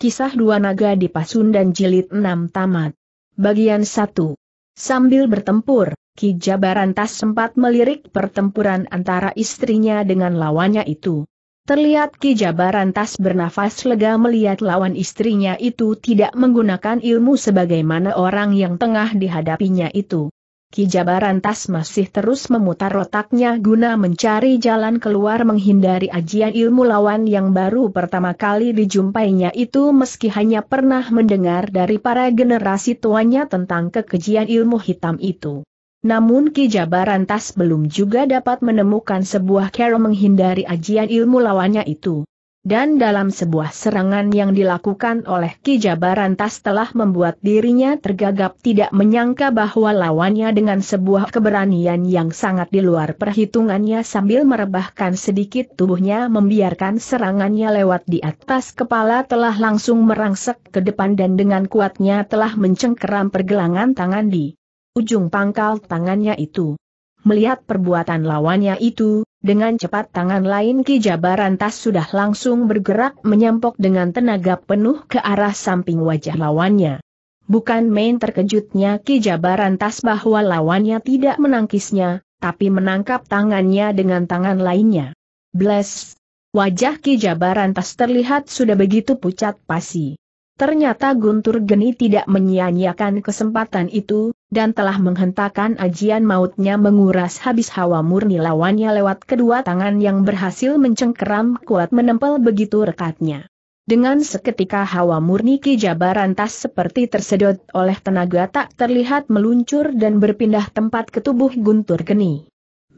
Kisah Dua Naga di Pasundan Jilid 6 tamat. Bagian 1. Sambil bertempur, Ki Jabarantas sempat melirik pertempuran antara istrinya dengan lawannya itu. Terlihat Ki Jabarantas bernafas lega melihat lawan istrinya itu tidak menggunakan ilmu sebagaimana orang yang tengah dihadapinya itu. Ki Jabarantas masih terus memutar otaknya guna mencari jalan keluar menghindari ajian ilmu lawan yang baru pertama kali dijumpainya itu meski hanya pernah mendengar dari para generasi tuanya tentang kekejian ilmu hitam itu. Namun Ki Jabarantas belum juga dapat menemukan sebuah cara menghindari ajian ilmu lawannya itu. Dan dalam sebuah serangan yang dilakukan oleh Ki Jabarantas telah membuat dirinya tergagap tidak menyangka bahwa lawannya dengan sebuah keberanian yang sangat di luar perhitungannya sambil merebahkan sedikit tubuhnya membiarkan serangannya lewat di atas kepala telah langsung merangsek ke depan dan dengan kuatnya telah mencengkeram pergelangan tangan di ujung pangkal tangannya itu. Melihat perbuatan lawannya itu, dengan cepat tangan lain Ki Jabarantas sudah langsung bergerak menyempok dengan tenaga penuh ke arah samping wajah lawannya. Bukan main terkejutnya Ki Jabarantas bahwa lawannya tidak menangkisnya, tapi menangkap tangannya dengan tangan lainnya. Bless! Wajah Ki Jabarantas terlihat sudah begitu pucat pasi. Ternyata Guntur Geni tidak menyia-nyiakan kesempatan itu, dan telah menghentakkan ajian mautnya menguras habis hawa murni lawannya lewat kedua tangan yang berhasil mencengkeram kuat menempel begitu rekatnya. Dengan seketika hawa murni Ki Jabarantas seperti tersedot oleh tenaga tak terlihat meluncur dan berpindah tempat ke tubuh Guntur Geni.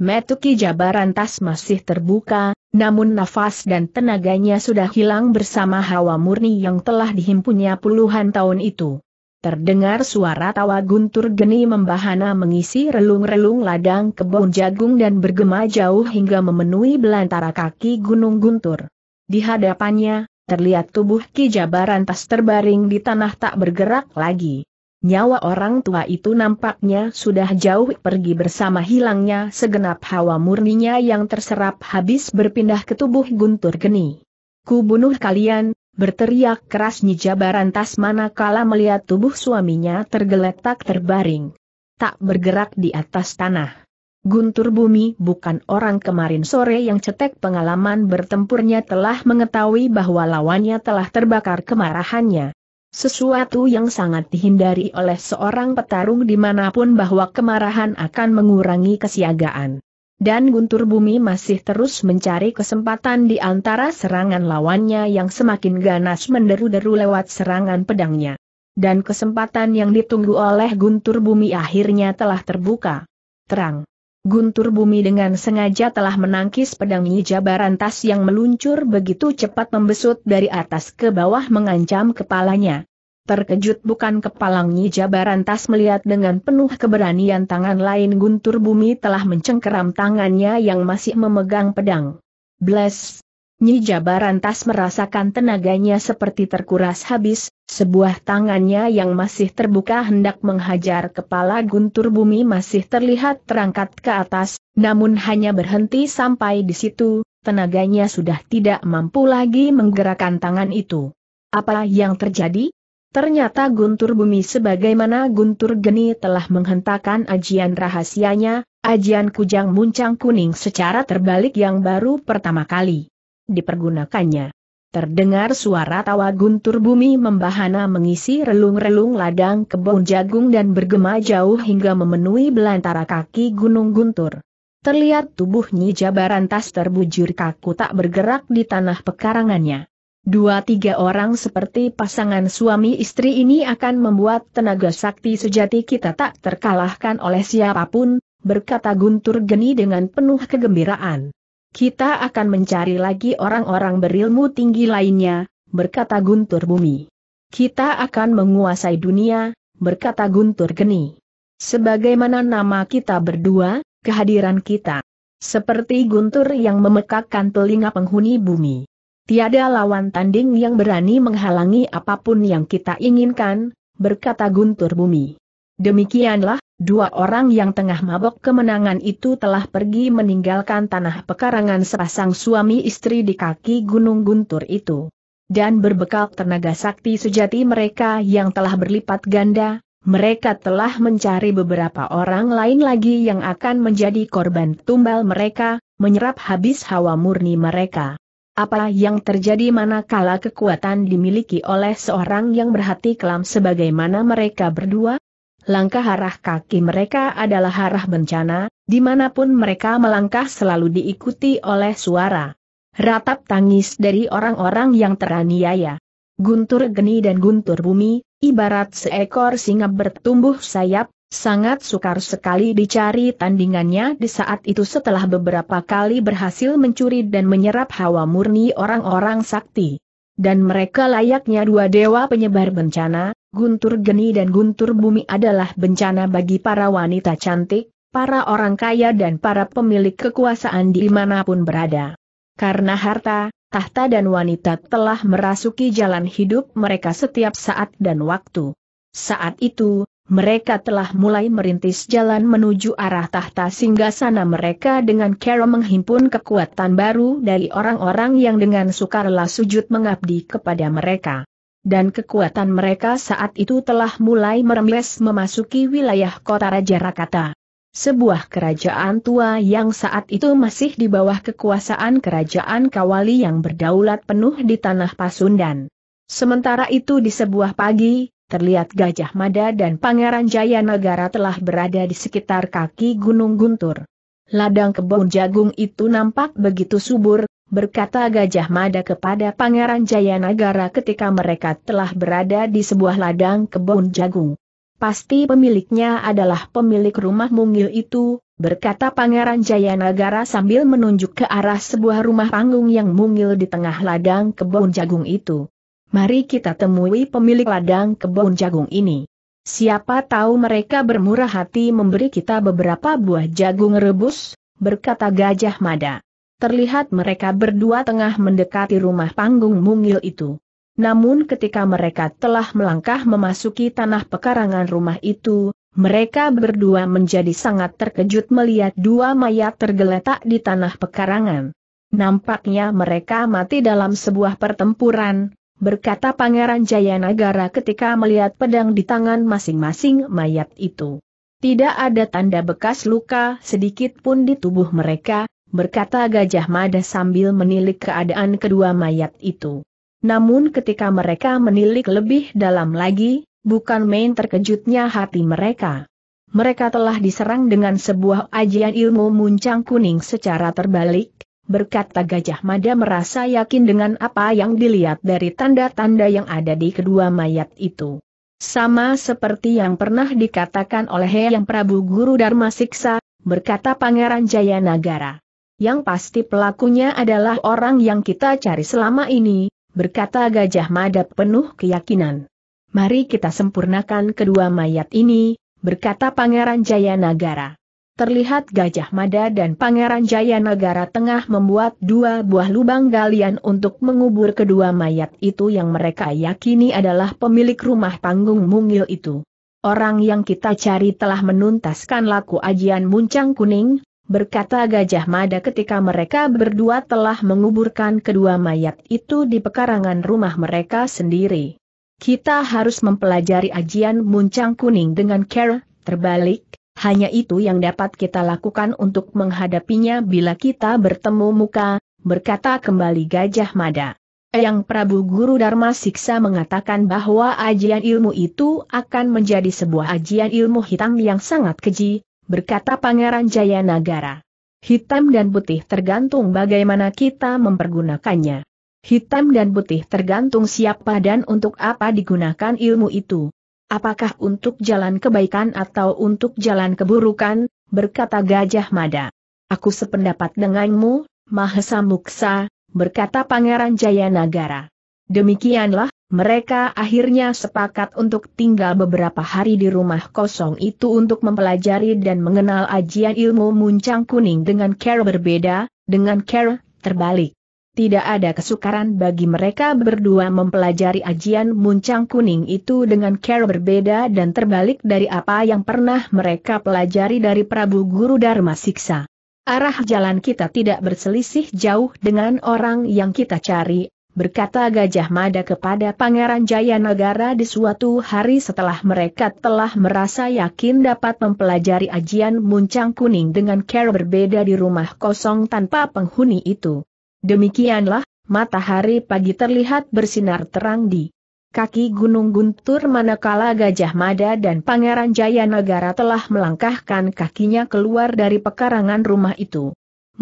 Metuki Jabarantas masih terbuka, namun nafas dan tenaganya sudah hilang bersama hawa murni yang telah dihimpunnya puluhan tahun itu. Terdengar suara tawa guntur geni membahana mengisi relung-relung ladang kebun jagung dan bergema jauh hingga memenuhi belantara kaki gunung guntur. Di hadapannya, terlihat tubuh Ki Jabarantas terbaring di tanah tak bergerak lagi. Nyawa orang tua itu nampaknya sudah jauh pergi bersama hilangnya segenap hawa murninya yang terserap habis berpindah ke tubuh Guntur Geni. Ku bunuh kalian, berteriak keras Nyijabarantas manakala melihat tubuh suaminya tergeletak terbaring. Tak bergerak di atas tanah. Guntur Bumi bukan orang kemarin sore yang cetek pengalaman bertempurnya telah mengetahui bahwa lawannya telah terbakar kemarahannya. Sesuatu yang sangat dihindari oleh seorang petarung di mana pun bahwa kemarahan akan mengurangi kesiagaan. Dan Guntur Bumi masih terus mencari kesempatan di antara serangan lawannya yang semakin ganas menderu-deru lewat serangan pedangnya. Dan kesempatan yang ditunggu oleh Guntur Bumi akhirnya telah terbuka. Terang. Guntur Bumi dengan sengaja telah menangkis pedang Jabarantas yang meluncur begitu cepat membesut dari atas ke bawah mengancam kepalanya. Terkejut bukan kepalang Jabarantas melihat dengan penuh keberanian tangan lain Guntur Bumi telah mencengkeram tangannya yang masih memegang pedang. Bless! Nyi Jabarantas merasakan tenaganya seperti terkuras habis, sebuah tangannya yang masih terbuka hendak menghajar kepala guntur bumi masih terlihat terangkat ke atas, namun hanya berhenti sampai di situ, tenaganya sudah tidak mampu lagi menggerakkan tangan itu. Apa yang terjadi? Ternyata Guntur Bumi sebagaimana Guntur Geni telah menghentakkan ajian rahasianya, ajian kujang muncang kuning secara terbalik yang baru pertama kali dipergunakannya. Terdengar suara tawa guntur bumi membahana mengisi relung-relung ladang kebun jagung dan bergema jauh hingga memenuhi belantara kaki gunung guntur. Terlihat tubuh Nyi Jabarantas terbujur kaku tak bergerak di tanah pekarangannya. Dua tiga orang seperti pasangan suami istri ini akan membuat tenaga sakti sejati kita tak terkalahkan oleh siapa pun, berkata Guntur Geni dengan penuh kegembiraan. Kita akan mencari lagi orang-orang berilmu tinggi lainnya, berkata Guntur Bumi. Kita akan menguasai dunia, berkata Guntur Geni. Sebagaimana nama kita berdua, kehadiran kita. Seperti Guntur yang memekakkan telinga penghuni bumi. Tiada lawan tanding yang berani menghalangi apa pun yang kita inginkan, berkata Guntur Bumi. Demikianlah, dua orang yang tengah mabok kemenangan itu telah pergi meninggalkan tanah pekarangan sepasang suami istri di kaki Gunung Guntur itu. dan berbekal tenaga sakti sejati mereka yang telah berlipat ganda, mereka telah mencari beberapa orang lain lagi yang akan menjadi korban tumbal mereka, menyerap habis hawa murni mereka. Apa yang terjadi manakala kekuatan dimiliki oleh seorang yang berhati kelam sebagaimana mereka berdua? Langkah arah kaki mereka adalah arah bencana, di mana pun mereka melangkah selalu diikuti oleh suara ratap tangis dari orang-orang yang teraniaya. Guntur geni dan guntur bumi, ibarat seekor singa bertumbuh sayap, sangat sukar sekali dicari tandingannya di saat itu setelah beberapa kali berhasil mencuri dan menyerap hawa murni orang-orang sakti. Dan mereka layaknya dua dewa penyebar bencana, guntur geni dan guntur bumi adalah bencana bagi para wanita cantik, para orang kaya dan para pemilik kekuasaan di mana pun berada. Karena harta, tahta dan wanita telah merasuki jalan hidup mereka setiap saat dan waktu. Saat itu, mereka telah mulai merintis jalan menuju arah tahta singgasana mereka dengan cara menghimpun kekuatan baru dari orang-orang yang dengan sukarela sujud mengabdi kepada mereka. Dan kekuatan mereka saat itu telah mulai merembes memasuki wilayah kota Raja Rakata sebuah kerajaan tua yang saat itu masih di bawah kekuasaan kerajaan Kawali yang berdaulat penuh di tanah Pasundan. Sementara itu di sebuah pagi, terlihat Gajah Mada dan Pangeran Jaya Negara telah berada di sekitar kaki Gunung Guntur. Ladang kebun jagung itu nampak begitu subur, berkata Gajah Mada kepada Pangeran Jaya Negara ketika mereka telah berada di sebuah ladang kebun jagung. Pasti pemiliknya adalah pemilik rumah mungil itu, berkata Pangeran Jayanagara sambil menunjuk ke arah sebuah rumah panggung yang mungil di tengah ladang kebun jagung itu. Mari kita temui pemilik ladang kebun jagung ini. Siapa tahu mereka bermurah hati memberi kita beberapa buah jagung rebus, berkata Gajah Mada. Terlihat mereka berdua tengah mendekati rumah panggung mungil itu. Namun ketika mereka telah melangkah memasuki tanah pekarangan rumah itu, mereka berdua menjadi sangat terkejut melihat dua mayat tergeletak di tanah pekarangan. Nampaknya mereka mati dalam sebuah pertempuran, berkata Pangeran Jayanagara ketika melihat pedang di tangan masing-masing mayat itu. Tidak ada tanda bekas luka sedikit pun di tubuh mereka, berkata Gajah Mada sambil menilik keadaan kedua mayat itu. Namun ketika mereka menilik lebih dalam lagi, bukan main terkejutnya hati mereka. Mereka telah diserang dengan sebuah ajian ilmu muncang kuning secara terbalik, berkata Gajah Mada merasa yakin dengan apa yang dilihat dari tanda-tanda yang ada di kedua mayat itu. Sama seperti yang pernah dikatakan oleh Yang Prabu Guru Dharma Siksa, berkata Pangeran Jayanagara. Yang pasti pelakunya adalah orang yang kita cari selama ini, berkata Gajah Mada penuh keyakinan. Mari kita sempurnakan kedua mayat ini, berkata Pangeran Jayanagara. Terlihat Gajah Mada dan Pangeran Jayanagara tengah membuat dua buah lubang galian untuk mengubur kedua mayat itu yang mereka yakini adalah pemilik rumah panggung mungil itu. Orang yang kita cari telah menuntaskan laku ajian muncang kuning, berkata Gajah Mada ketika mereka berdua telah menguburkan kedua mayat itu di pekarangan rumah mereka sendiri. Kita harus mempelajari ajian muncang kuning dengan care, terbalik, hanya itu yang dapat kita lakukan untuk menghadapinya bila kita bertemu muka, berkata kembali Gajah Mada. Yang Prabu Guru Dharma Siksa mengatakan bahwa ajian ilmu itu akan menjadi sebuah ajian ilmu hitam yang sangat keji, berkata Pangeran Jayanagara. Hitam dan putih tergantung bagaimana kita mempergunakannya. Hitam dan putih tergantung siapa dan untuk apa digunakan ilmu itu. Apakah untuk jalan kebaikan atau untuk jalan keburukan, berkata Gajah Mada. Aku sependapat denganmu, Mahesa Muksa, berkata Pangeran Jayanagara. Demikianlah, mereka akhirnya sepakat untuk tinggal beberapa hari di rumah kosong itu untuk mempelajari dan mengenal ajian ilmu muncang kuning dengan cara berbeda, dengan cara terbalik. Tidak ada kesukaran bagi mereka berdua mempelajari ajian muncang kuning itu dengan cara berbeda dan terbalik dari apa yang pernah mereka pelajari dari Prabu Guru Dharma Siksa. Arah jalan kita tidak berselisih jauh dengan orang yang kita cari, berkata Gajah Mada kepada Pangeran Jayanagara di suatu hari setelah mereka telah merasa yakin dapat mempelajari ajian muncang kuning dengan cara berbeda di rumah kosong tanpa penghuni itu. Demikianlah, matahari pagi terlihat bersinar terang di kaki Gunung Guntur manakala Gajah Mada dan Pangeran Jayanagara telah melangkahkan kakinya keluar dari pekarangan rumah itu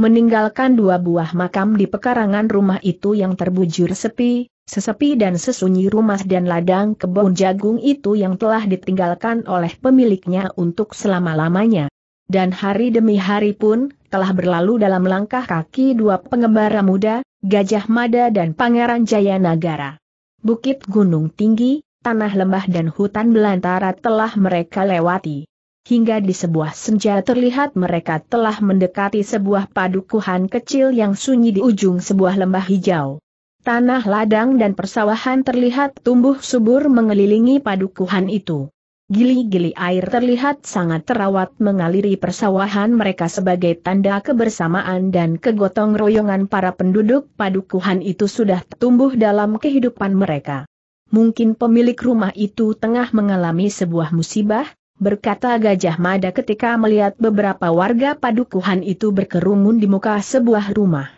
meninggalkan dua buah makam di pekarangan rumah itu yang terbujur sepi, sesepi dan sesunyi rumah dan ladang kebun jagung itu yang telah ditinggalkan oleh pemiliknya untuk selama-lamanya. Dan hari demi hari pun, telah berlalu dalam langkah kaki dua pengembara muda, Gajah Mada dan Pangeran Jaya Nagara. Bukit gunung tinggi, tanah lembah dan hutan belantara telah mereka lewati hingga di sebuah senja terlihat mereka telah mendekati sebuah padukuhan kecil yang sunyi di ujung sebuah lembah hijau. Tanah ladang dan persawahan terlihat tumbuh subur mengelilingi padukuhan itu. Gili-gili air terlihat sangat terawat mengaliri persawahan mereka sebagai tanda kebersamaan dan kegotong royongan para penduduk padukuhan itu sudah tumbuh dalam kehidupan mereka. Mungkin pemilik rumah itu tengah mengalami sebuah musibah, berkata Gajah Mada ketika melihat beberapa warga padukuhan itu berkerumun di muka sebuah rumah.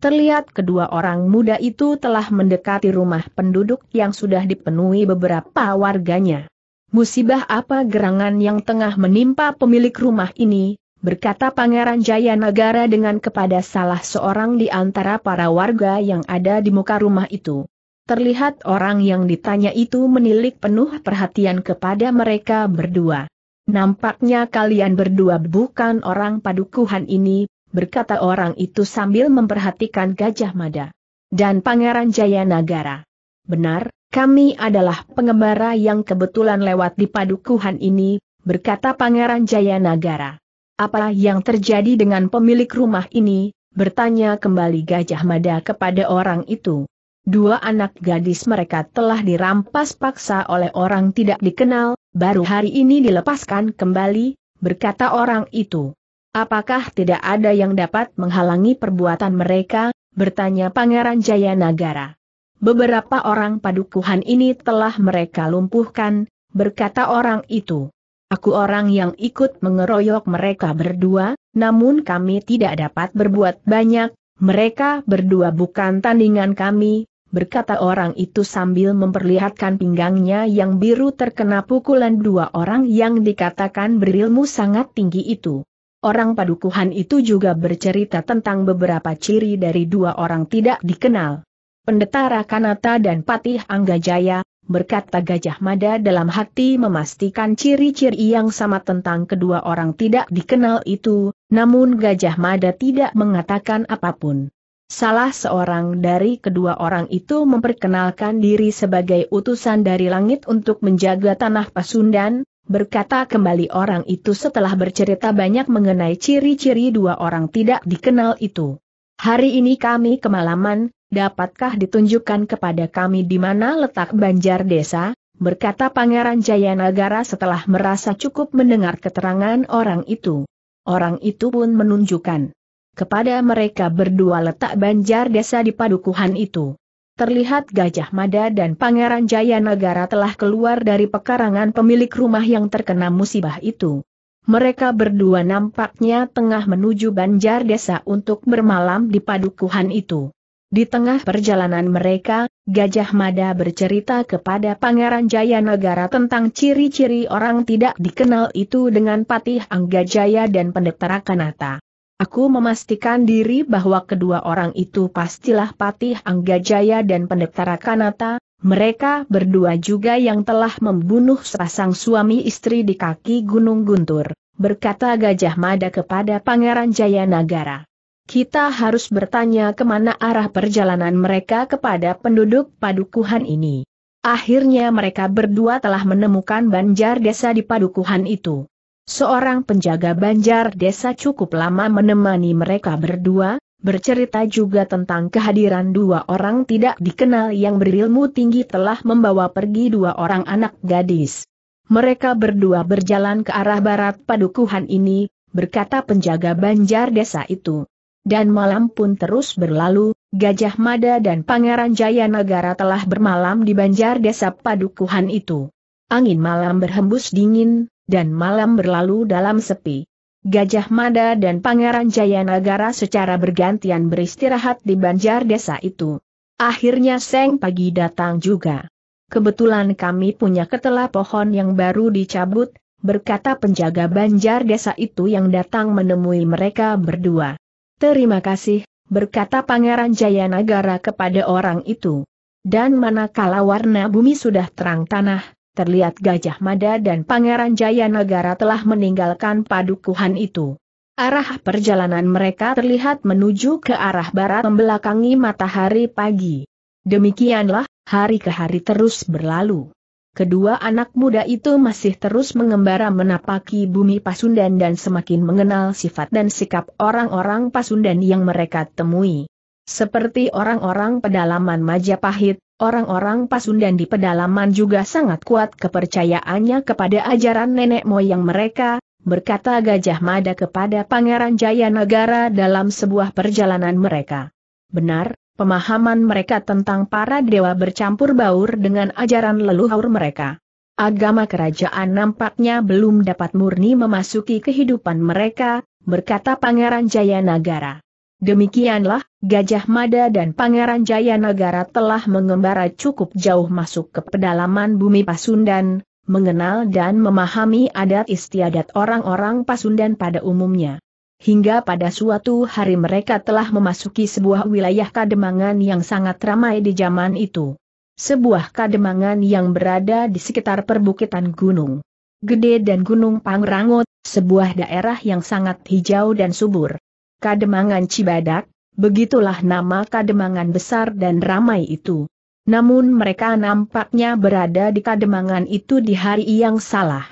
Terlihat kedua orang muda itu telah mendekati rumah penduduk yang sudah dipenuhi beberapa warganya. Musibah apa gerangan yang tengah menimpa pemilik rumah ini, berkata Pangeran Jaya Negara dengan kepada salah seorang di antara para warga yang ada di muka rumah itu. Terlihat orang yang ditanya itu menilik penuh perhatian kepada mereka berdua. Nampaknya kalian berdua bukan orang padukuhan ini, berkata orang itu sambil memperhatikan Gajah Mada. Dan Pangeran Jaya Nagara. Benar, kami adalah pengembara yang kebetulan lewat di padukuhan ini, berkata Pangeran Jaya Nagara. Apa yang terjadi dengan pemilik rumah ini? Bertanya kembali Gajah Mada kepada orang itu. Dua anak gadis mereka telah dirampas paksa oleh orang tidak dikenal, baru hari ini dilepaskan kembali, berkata orang itu. Apakah tidak ada yang dapat menghalangi perbuatan mereka? bertanya Pangeran Jaya Nagara. Beberapa orang padukuhan ini telah mereka lumpuhkan, berkata orang itu. Aku orang yang ikut mengeroyok mereka berdua, namun kami tidak dapat berbuat banyak, mereka berdua bukan tandingan kami, berkata orang itu sambil memperlihatkan pinggangnya yang biru terkena pukulan dua orang yang dikatakan berilmu sangat tinggi itu. Orang padukuhan itu juga bercerita tentang beberapa ciri dari dua orang tidak dikenal. Pendeta Rakanata dan Patih Anggajaya, berkata Gajah Mada dalam hati memastikan ciri-ciri yang sama tentang kedua orang tidak dikenal itu, namun Gajah Mada tidak mengatakan apa pun. Salah seorang dari kedua orang itu memperkenalkan diri sebagai utusan dari langit untuk menjaga tanah Pasundan, berkata kembali orang itu setelah bercerita banyak mengenai ciri-ciri dua orang tidak dikenal itu. Hari ini kami kemalaman, dapatkah ditunjukkan kepada kami di mana letak banjar desa? berkata Pangeran Jayanagara setelah merasa cukup mendengar keterangan orang itu. Orang itu pun menunjukkan kepada mereka berdua letak banjar desa di padukuhan itu. Terlihat Gajah Mada dan Pangeran Jaya Negara telah keluar dari pekarangan pemilik rumah yang terkena musibah itu. Mereka berdua nampaknya tengah menuju banjar desa untuk bermalam di padukuhan itu. Di tengah perjalanan mereka, Gajah Mada bercerita kepada Pangeran Jaya Negara tentang ciri-ciri orang tidak dikenal itu dengan Patih Anggajaya dan Pendeta Rakanata. Aku memastikan diri bahwa kedua orang itu pastilah Patih Anggajaya dan Pendeta Rakanata, mereka berdua juga yang telah membunuh sepasang suami istri di kaki Gunung Guntur, berkata Gajah Mada kepada Pangeran Jaya Nagara. Kita harus bertanya ke mana arah perjalanan mereka kepada penduduk padukuhan ini. Akhirnya mereka berdua telah menemukan banjar desa di padukuhan itu. Seorang penjaga banjar desa cukup lama menemani mereka berdua, bercerita juga tentang kehadiran dua orang tidak dikenal yang berilmu tinggi telah membawa pergi dua orang anak gadis. Mereka berdua berjalan ke arah barat padukuhan ini, berkata penjaga banjar desa itu. Dan malam pun terus berlalu, Gajah Mada dan Pangeran Jaya Negara telah bermalam di banjar desa padukuhan itu. Angin malam berhembus dingin, dan malam berlalu dalam sepi. Gajah Mada dan Pangeran Jaya Negara secara bergantian beristirahat di banjar desa itu. Akhirnya Seng pagi datang juga. Kebetulan kami punya ketela pohon yang baru dicabut, berkata penjaga banjar desa itu yang datang menemui mereka berdua. Terima kasih, berkata Pangeran Jayanagara kepada orang itu. Dan manakala warna bumi sudah terang tanah, terlihat Gajah Mada dan Pangeran Jayanagara telah meninggalkan padukuhan itu. Arah perjalanan mereka terlihat menuju ke arah barat membelakangi matahari pagi. Demikianlah, hari ke hari terus berlalu. Kedua anak muda itu masih terus mengembara menapaki bumi Pasundan dan semakin mengenal sifat dan sikap orang-orang Pasundan yang mereka temui. Seperti orang-orang pedalaman Majapahit, orang-orang Pasundan di pedalaman juga sangat kuat kepercayaannya kepada ajaran nenek moyang mereka, berkata Gajah Mada kepada Pangeran Jayanagara dalam sebuah perjalanan mereka. Benar, pemahaman mereka tentang para dewa bercampur baur dengan ajaran leluhur mereka. Agama kerajaan nampaknya belum dapat murni memasuki kehidupan mereka, berkata Pangeran Jayanagara. Demikianlah, Gajah Mada dan Pangeran Jayanagara telah mengembara cukup jauh masuk ke pedalaman bumi Pasundan, mengenal dan memahami adat istiadat orang-orang Pasundan pada umumnya. Hingga pada suatu hari mereka telah memasuki sebuah wilayah kademangan yang sangat ramai di zaman itu. Sebuah kademangan yang berada di sekitar perbukitan gunung. Gede dan Gunung Pangrangot, sebuah daerah yang sangat hijau dan subur. Kademangan Cibadak, begitulah nama kademangan besar dan ramai itu. Namun mereka nampaknya berada di kademangan itu di hari yang salah.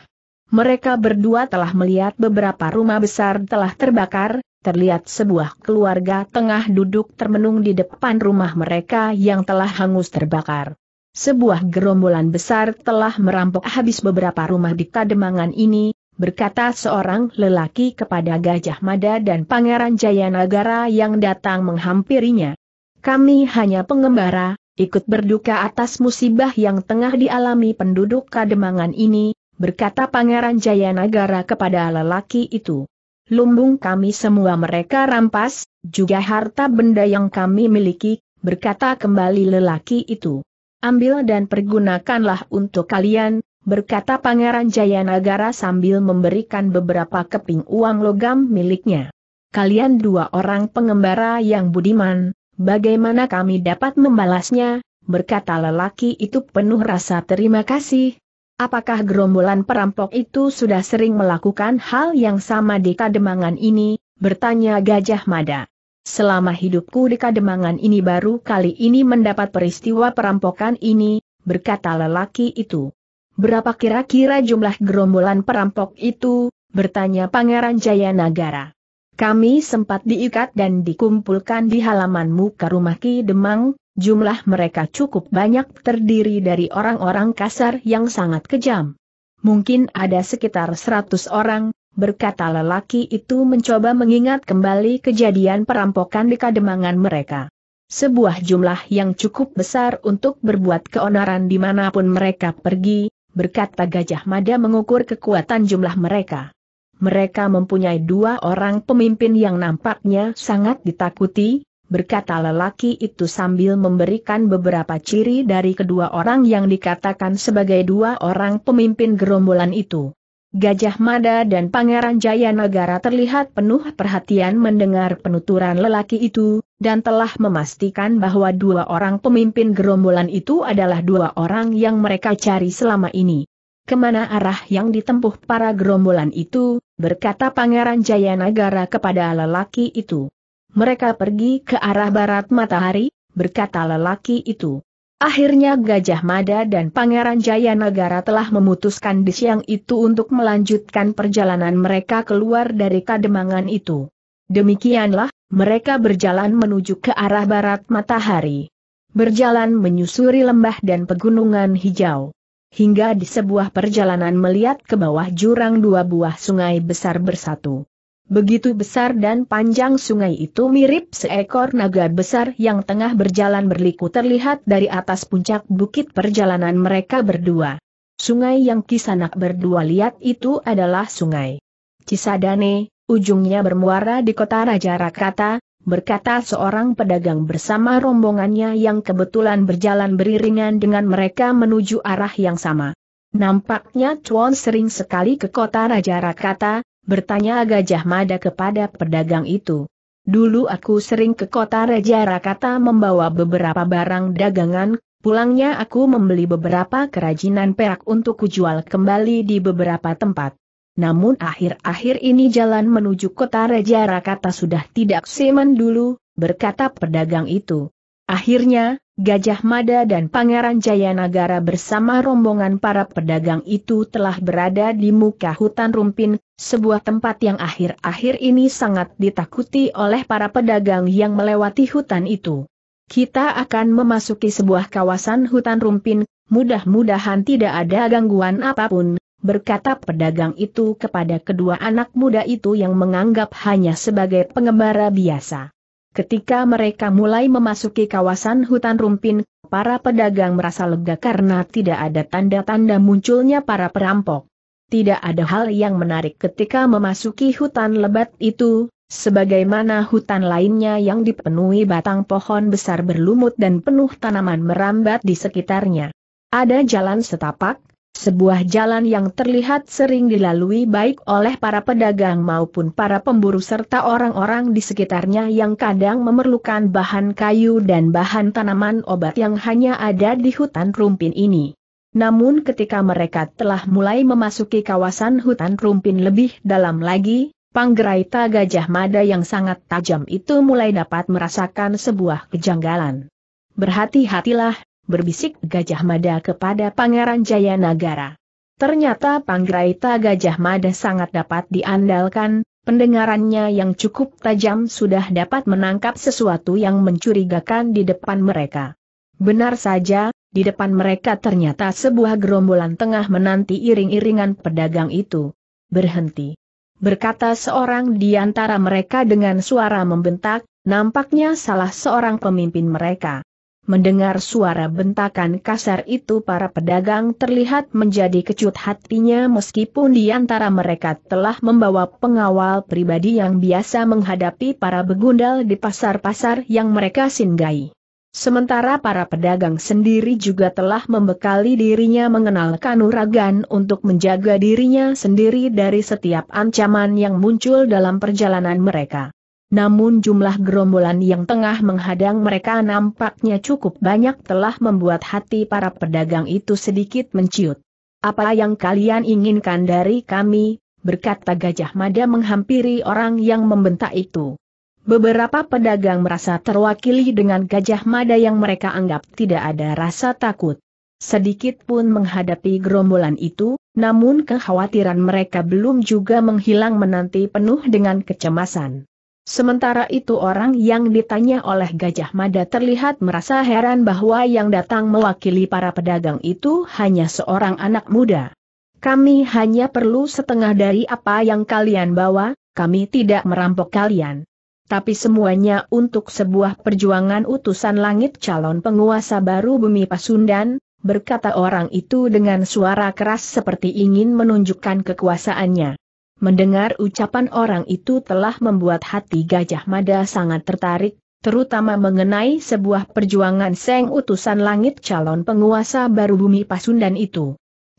Mereka berdua telah melihat beberapa rumah besar telah terbakar, terlihat sebuah keluarga tengah duduk termenung di depan rumah mereka yang telah hangus terbakar. Sebuah gerombolan besar telah merampok habis beberapa rumah di Kademangan ini, berkata seorang lelaki kepada Gajah Mada dan Pangeran Jayanagara yang datang menghampirinya. Kami hanya pengembara, ikut berduka atas musibah yang tengah dialami penduduk Kademangan ini, berkata Pangeran Jayanagara kepada lelaki itu. Lumbung kami semua mereka rampas, juga harta benda yang kami miliki, berkata kembali lelaki itu. Ambil dan pergunakanlah untuk kalian, berkata Pangeran Jayanagara sambil memberikan beberapa keping uang logam miliknya. Kalian dua orang pengembara yang budiman, bagaimana kami dapat membalasnya, berkata lelaki itu penuh rasa terima kasih, Apakah gerombolan perampok itu sudah sering melakukan hal yang sama di Kademangan ini? Bertanya Gajah Mada. Selama hidupku di Kademangan ini baru kali ini mendapat peristiwa perampokan ini, berkata lelaki itu. Berapa kira-kira jumlah gerombolan perampok itu? Bertanya Pangeran Jayanagara. Kami sempat diikat dan dikumpulkan di halaman muka rumah Ki Demang, jumlah mereka cukup banyak terdiri dari orang-orang kasar yang sangat kejam. Mungkin ada sekitar seratus orang, berkata lelaki itu mencoba mengingat kembali kejadian perampokan di kademangan mereka. Sebuah jumlah yang cukup besar untuk berbuat keonaran di mana pun mereka pergi, berkata Gajah Mada mengukur kekuatan jumlah mereka. Mereka mempunyai dua orang pemimpin yang nampaknya sangat ditakuti, berkata lelaki itu sambil memberikan beberapa ciri dari kedua orang yang dikatakan sebagai dua orang pemimpin gerombolan itu. Gajah Mada dan Pangeran Jaya Negara terlihat penuh perhatian mendengar penuturan lelaki itu, dan telah memastikan bahwa dua orang pemimpin gerombolan itu adalah dua orang yang mereka cari selama ini. Ke mana arah yang ditempuh para gerombolan itu, berkata Pangeran Jaya Negara kepada lelaki itu. Mereka pergi ke arah barat matahari, berkata lelaki itu. Akhirnya Gajah Mada dan Pangeran Jaya Negara telah memutuskan di siang itu untuk melanjutkan perjalanan mereka keluar dari kademangan itu. Demikianlah, mereka berjalan menuju ke arah barat matahari. Berjalan menyusuri lembah dan pegunungan hijau. Hingga di sebuah perjalanan melihat ke bawah jurang dua buah sungai besar bersatu. Begitu besar dan panjang sungai itu mirip seekor naga besar yang tengah berjalan berliku terlihat dari atas puncak bukit perjalanan mereka berdua. Sungai yang kisanak berdua lihat itu adalah sungai Cisadane, ujungnya bermuara di kota Raja Rakata, berkata seorang pedagang bersama rombongannya yang kebetulan berjalan beriringan dengan mereka menuju arah yang sama. Nampaknya Chuan sering sekali ke kota Raja Rakata, bertanya Gajah Mada kepada pedagang itu. Dulu aku sering ke kota Raja Rakata membawa beberapa barang dagangan, pulangnya aku membeli beberapa kerajinan perak untuk kujual kembali di beberapa tempat. Namun akhir-akhir ini jalan menuju kota Raja Rakata sudah tidak semen dulu, berkata pedagang itu. Akhirnya, Gajah Mada dan Pangeran Jayanagara bersama rombongan para pedagang itu telah berada di muka hutan rumpin, sebuah tempat yang akhir-akhir ini sangat ditakuti oleh para pedagang yang melewati hutan itu. Kita akan memasuki sebuah kawasan hutan rumpin, mudah-mudahan tidak ada gangguan apa pun, berkata pedagang itu kepada kedua anak muda itu yang menganggap hanya sebagai pengembara biasa. Ketika mereka mulai memasuki kawasan hutan rumpin, para pedagang merasa lega karena tidak ada tanda-tanda munculnya para perampok. Tidak ada hal yang menarik ketika memasuki hutan lebat itu, sebagaimana hutan lainnya yang dipenuhi batang pohon besar berlumut dan penuh tanaman merambat di sekitarnya. Ada jalan setapak, sebuah jalan yang terlihat sering dilalui baik oleh para pedagang maupun para pemburu serta orang-orang di sekitarnya yang kadang memerlukan bahan kayu dan bahan tanaman obat yang hanya ada di hutan rumpin ini. Namun ketika mereka telah mulai memasuki kawasan hutan rumpin lebih dalam lagi, Panggeraita Gajah Mada yang sangat tajam itu mulai dapat merasakan sebuah kejanggalan. Berhati-hatilah, berbisik Gajah Mada kepada Pangeran Jayanagara. Ternyata Panggraita Gajah Mada sangat dapat diandalkan, pendengarannya yang cukup tajam sudah dapat menangkap sesuatu yang mencurigakan di depan mereka. Benar saja, di depan mereka ternyata sebuah gerombolan tengah menanti iring-iringan pedagang itu. Berhenti. Berkata seorang di antara mereka dengan suara membentak, nampaknya salah seorang pemimpin mereka. Mendengar suara bentakan kasar itu para pedagang terlihat menjadi kecut hatinya meskipun di antara mereka telah membawa pengawal pribadi yang biasa menghadapi para begundal di pasar-pasar yang mereka singgahi. Sementara para pedagang sendiri juga telah membekali dirinya mengenal kanuragan untuk menjaga dirinya sendiri dari setiap ancaman yang muncul dalam perjalanan mereka. Namun jumlah gerombolan yang tengah menghadang mereka nampaknya cukup banyak telah membuat hati para pedagang itu sedikit menciut. Apa yang kalian inginkan dari kami? berkata Gajah Mada menghampiri orang yang membentak itu. Beberapa pedagang merasa terwakili dengan Gajah Mada yang mereka anggap tidak ada rasa takut. Sedikit pun menghadapi gerombolan itu, namun kekhawatiran mereka belum juga menghilang menanti penuh dengan kecemasan. Sementara itu orang yang ditanya oleh Gajah Mada terlihat merasa heran bahwa yang datang mewakili para pedagang itu hanya seorang anak muda. Kami hanya perlu setengah dari apa yang kalian bawa, kami tidak merampok kalian. Tapi semuanya untuk sebuah perjuangan utusan langit calon penguasa baru bumi Pasundan, berkata orang itu dengan suara keras seperti ingin menunjukkan kekuasaannya. Mendengar ucapan orang itu telah membuat hati Gajah Mada sangat tertarik, terutama mengenai sebuah perjuangan Seng utusan langit calon penguasa baru bumi Pasundan itu.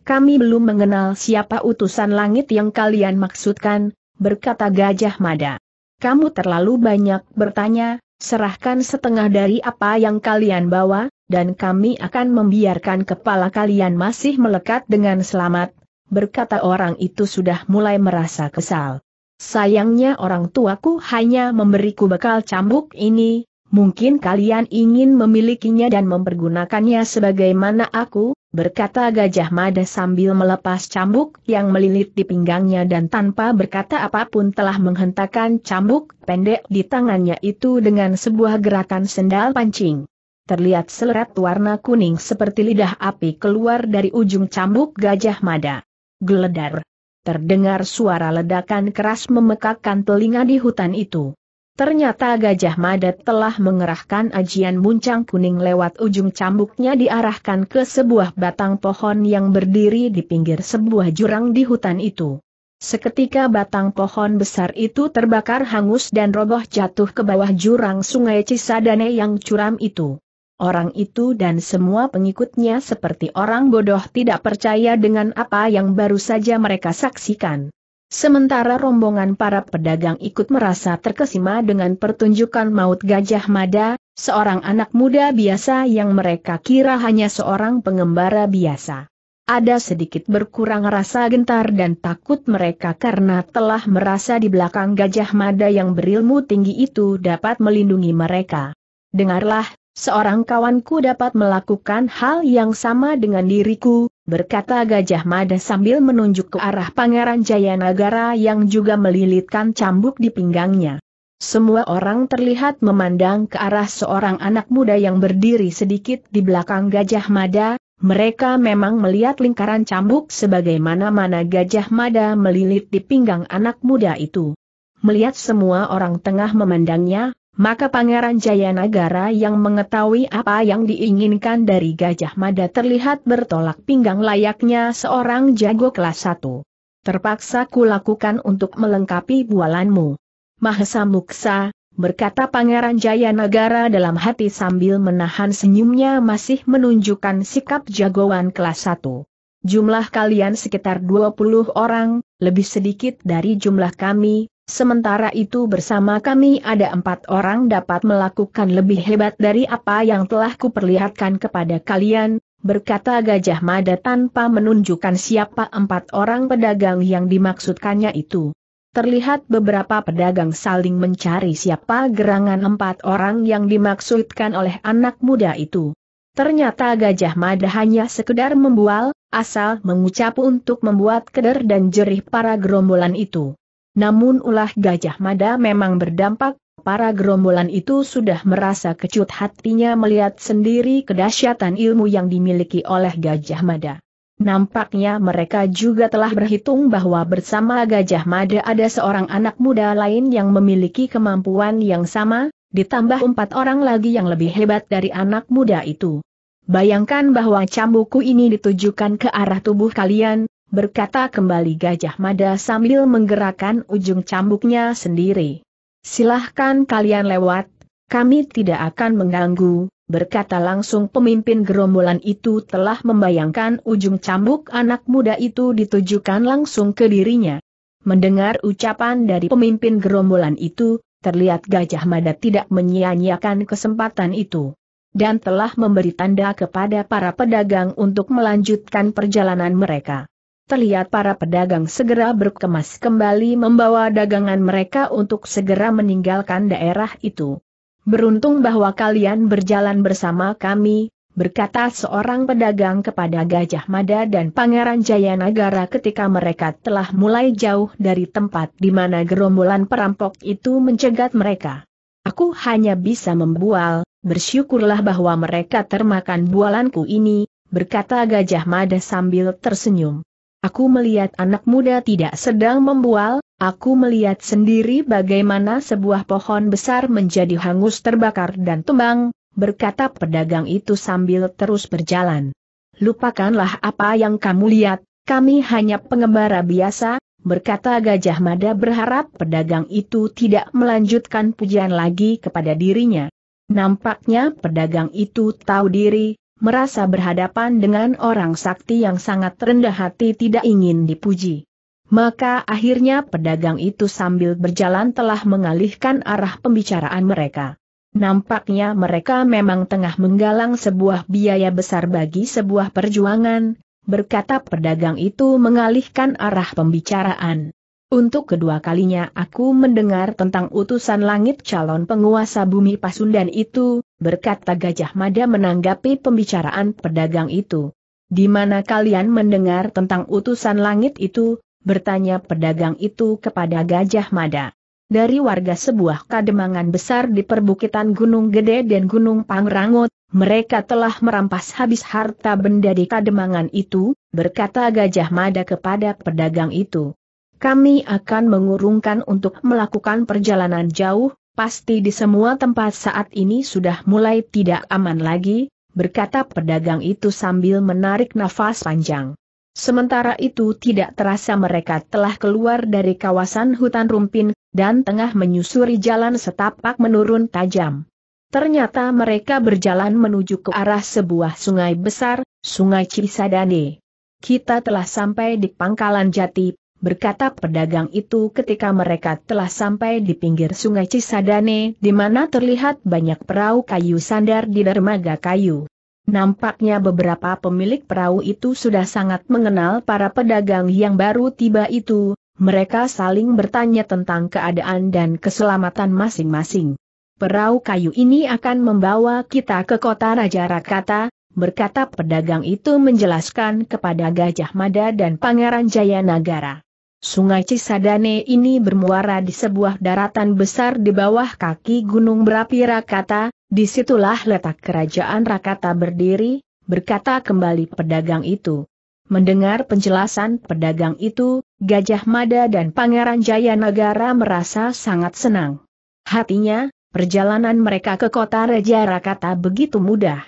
Kami belum mengenal siapa utusan langit yang kalian maksudkan, berkata Gajah Mada. Kamu terlalu banyak bertanya, serahkan setengah dari apa yang kalian bawa, dan kami akan membiarkan kepala kalian masih melekat dengan selamat, berkata orang itu sudah mulai merasa kesal. Sayangnya orang tuaku hanya memberiku bekal cambuk ini, mungkin kalian ingin memilikinya dan mempergunakannya sebagaimana aku, berkata Gajah Mada sambil melepas cambuk yang melilit di pinggangnya dan tanpa berkata apa pun telah menghentakkan cambuk pendek di tangannya itu dengan sebuah gerakan sendal pancing. Terlihat selerat warna kuning seperti lidah api keluar dari ujung cambuk Gajah Mada. Geledar. terdengar suara ledakan keras memekakkan telinga di hutan itu. Ternyata Gajah Mada telah mengerahkan ajian muncang kuning lewat ujung cambuknya diarahkan ke sebuah batang pohon yang berdiri di pinggir sebuah jurang di hutan itu. Seketika batang pohon besar itu terbakar hangus dan roboh jatuh ke bawah jurang sungai Cisadane yang curam itu. Orang itu dan semua pengikutnya seperti orang bodoh tidak percaya dengan apa yang baru saja mereka saksikan. Sementara rombongan para pedagang ikut merasa terkesima dengan pertunjukan maut Gajah Mada, seorang anak muda biasa yang mereka kira hanya seorang pengembara biasa. Ada sedikit berkurang rasa gentar dan takut mereka karena telah merasa di belakang Gajah Mada yang berilmu tinggi itu dapat melindungi mereka. Dengarlah, Seorang kawanku dapat melakukan hal yang sama dengan diriku, berkata Gajah Mada sambil menunjuk ke arah Pangeran Jayanagara yang juga melilitkan cambuk di pinggangnya. Semua orang terlihat memandang ke arah seorang anak muda yang berdiri sedikit di belakang Gajah Mada, mereka memang melihat lingkaran cambuk sebagaimana mana Gajah Mada melilit di pinggang anak muda itu. Melihat semua orang tengah memandangnya, maka Pangeran Jayanagara yang mengetahui apa yang diinginkan dari Gajah Mada terlihat bertolak pinggang layaknya seorang jago kelas satu. Terpaksa kulakukan untuk melengkapi bualanmu. Mahesa Muksa, berkata Pangeran Jayanagara dalam hati sambil menahan senyumnya masih menunjukkan sikap jagoan kelas satu. Jumlah kalian sekitar 20 orang, lebih sedikit dari jumlah kami, Sementara itu bersama kami ada empat orang dapat melakukan lebih hebat dari apa yang telah kuperlihatkan kepada kalian, berkata Gajah Mada tanpa menunjukkan siapa empat orang pedagang yang dimaksudkannya itu. Terlihat beberapa pedagang saling mencari siapa gerangan empat orang yang dimaksudkan oleh anak muda itu. Ternyata Gajah Mada hanya sekedar membual, asal mengucap untuk membuat keder dan jerih para gerombolan itu. Namun ulah Gajah Mada memang berdampak, para gerombolan itu sudah merasa kecut hatinya melihat sendiri kedahsyatan ilmu yang dimiliki oleh Gajah Mada. Nampaknya mereka juga telah berhitung bahwa bersama Gajah Mada ada seorang anak muda lain yang memiliki kemampuan yang sama, ditambah empat orang lagi yang lebih hebat dari anak muda itu. Bayangkan bahwa cambuku ini ditujukan ke arah tubuh kalian, berkata kembali Gajah Mada sambil menggerakkan ujung cambuknya sendiri. Silahkan kalian lewat, kami tidak akan mengganggu, berkata langsung pemimpin gerombolan itu telah membayangkan ujung cambuk anak muda itu ditujukan langsung ke dirinya. Mendengar ucapan dari pemimpin gerombolan itu, terlihat Gajah Mada tidak menyia-nyiakan kesempatan itu. Dan telah memberi tanda kepada para pedagang untuk melanjutkan perjalanan mereka terlihat para pedagang segera berkemas kembali membawa dagangan mereka untuk segera meninggalkan daerah itu. Beruntung bahwa kalian berjalan bersama kami, berkata seorang pedagang kepada Gajah Mada dan Pangeran Jayanagara ketika mereka telah mulai jauh dari tempat di mana gerombolan perampok itu mencegat mereka. Aku hanya bisa membual, bersyukurlah bahwa mereka termakan bualanku ini, berkata Gajah Mada sambil tersenyum. Aku melihat anak muda tidak sedang membual, aku melihat sendiri bagaimana sebuah pohon besar menjadi hangus terbakar dan tumbang, berkata pedagang itu sambil terus berjalan. Lupakanlah apa yang kamu lihat, kami hanya pengembara biasa, berkata Gajah Mada berharap pedagang itu tidak melanjutkan pujian lagi kepada dirinya. Nampaknya pedagang itu tahu diri, merasa berhadapan dengan orang sakti yang sangat rendah hati tidak ingin dipuji. Maka akhirnya pedagang itu sambil berjalan telah mengalihkan arah pembicaraan mereka. Nampaknya mereka memang tengah menggalang sebuah biaya besar bagi sebuah perjuangan, berkata pedagang itu mengalihkan arah pembicaraan. Untuk kedua kalinya aku mendengar tentang utusan langit calon penguasa bumi Pasundan itu, berkata Gajah Mada menanggapi pembicaraan pedagang itu. Di mana kalian mendengar tentang utusan langit itu, bertanya pedagang itu kepada Gajah Mada. Dari warga sebuah kademangan besar di perbukitan Gunung Gede dan Gunung Pangrangot, mereka telah merampas habis harta benda di kademangan itu, berkata Gajah Mada kepada pedagang itu. Kami akan mengurungkan untuk melakukan perjalanan jauh, pasti di semua tempat saat ini sudah mulai tidak aman lagi, berkata pedagang itu sambil menarik nafas panjang. Sementara itu tidak terasa mereka telah keluar dari kawasan hutan rumpin, dan tengah menyusuri jalan setapak menurun tajam. Ternyata mereka berjalan menuju ke arah sebuah sungai besar, Sungai Cisadane. Kita telah sampai di pangkalan jati, berkata pedagang itu ketika mereka telah sampai di pinggir sungai Cisadane di mana terlihat banyak perahu kayu sandar di dermaga kayu. Nampaknya beberapa pemilik perahu itu sudah sangat mengenal para pedagang yang baru tiba itu, mereka saling bertanya tentang keadaan dan keselamatan masing-masing. Perahu kayu ini akan membawa kita ke kota Raja Rakata, berkata pedagang itu menjelaskan kepada Gajah Mada dan Pangeran Jayanagara. Sungai Cisadane ini bermuara di sebuah daratan besar di bawah kaki gunung berapi Rakata, di situlah letak kerajaan Rakata berdiri, berkata kembali pedagang itu. Mendengar penjelasan pedagang itu, Gajah Mada dan Pangeran Jayanagara merasa sangat senang. Hatinya, perjalanan mereka ke kota Raja Rakata begitu mudah.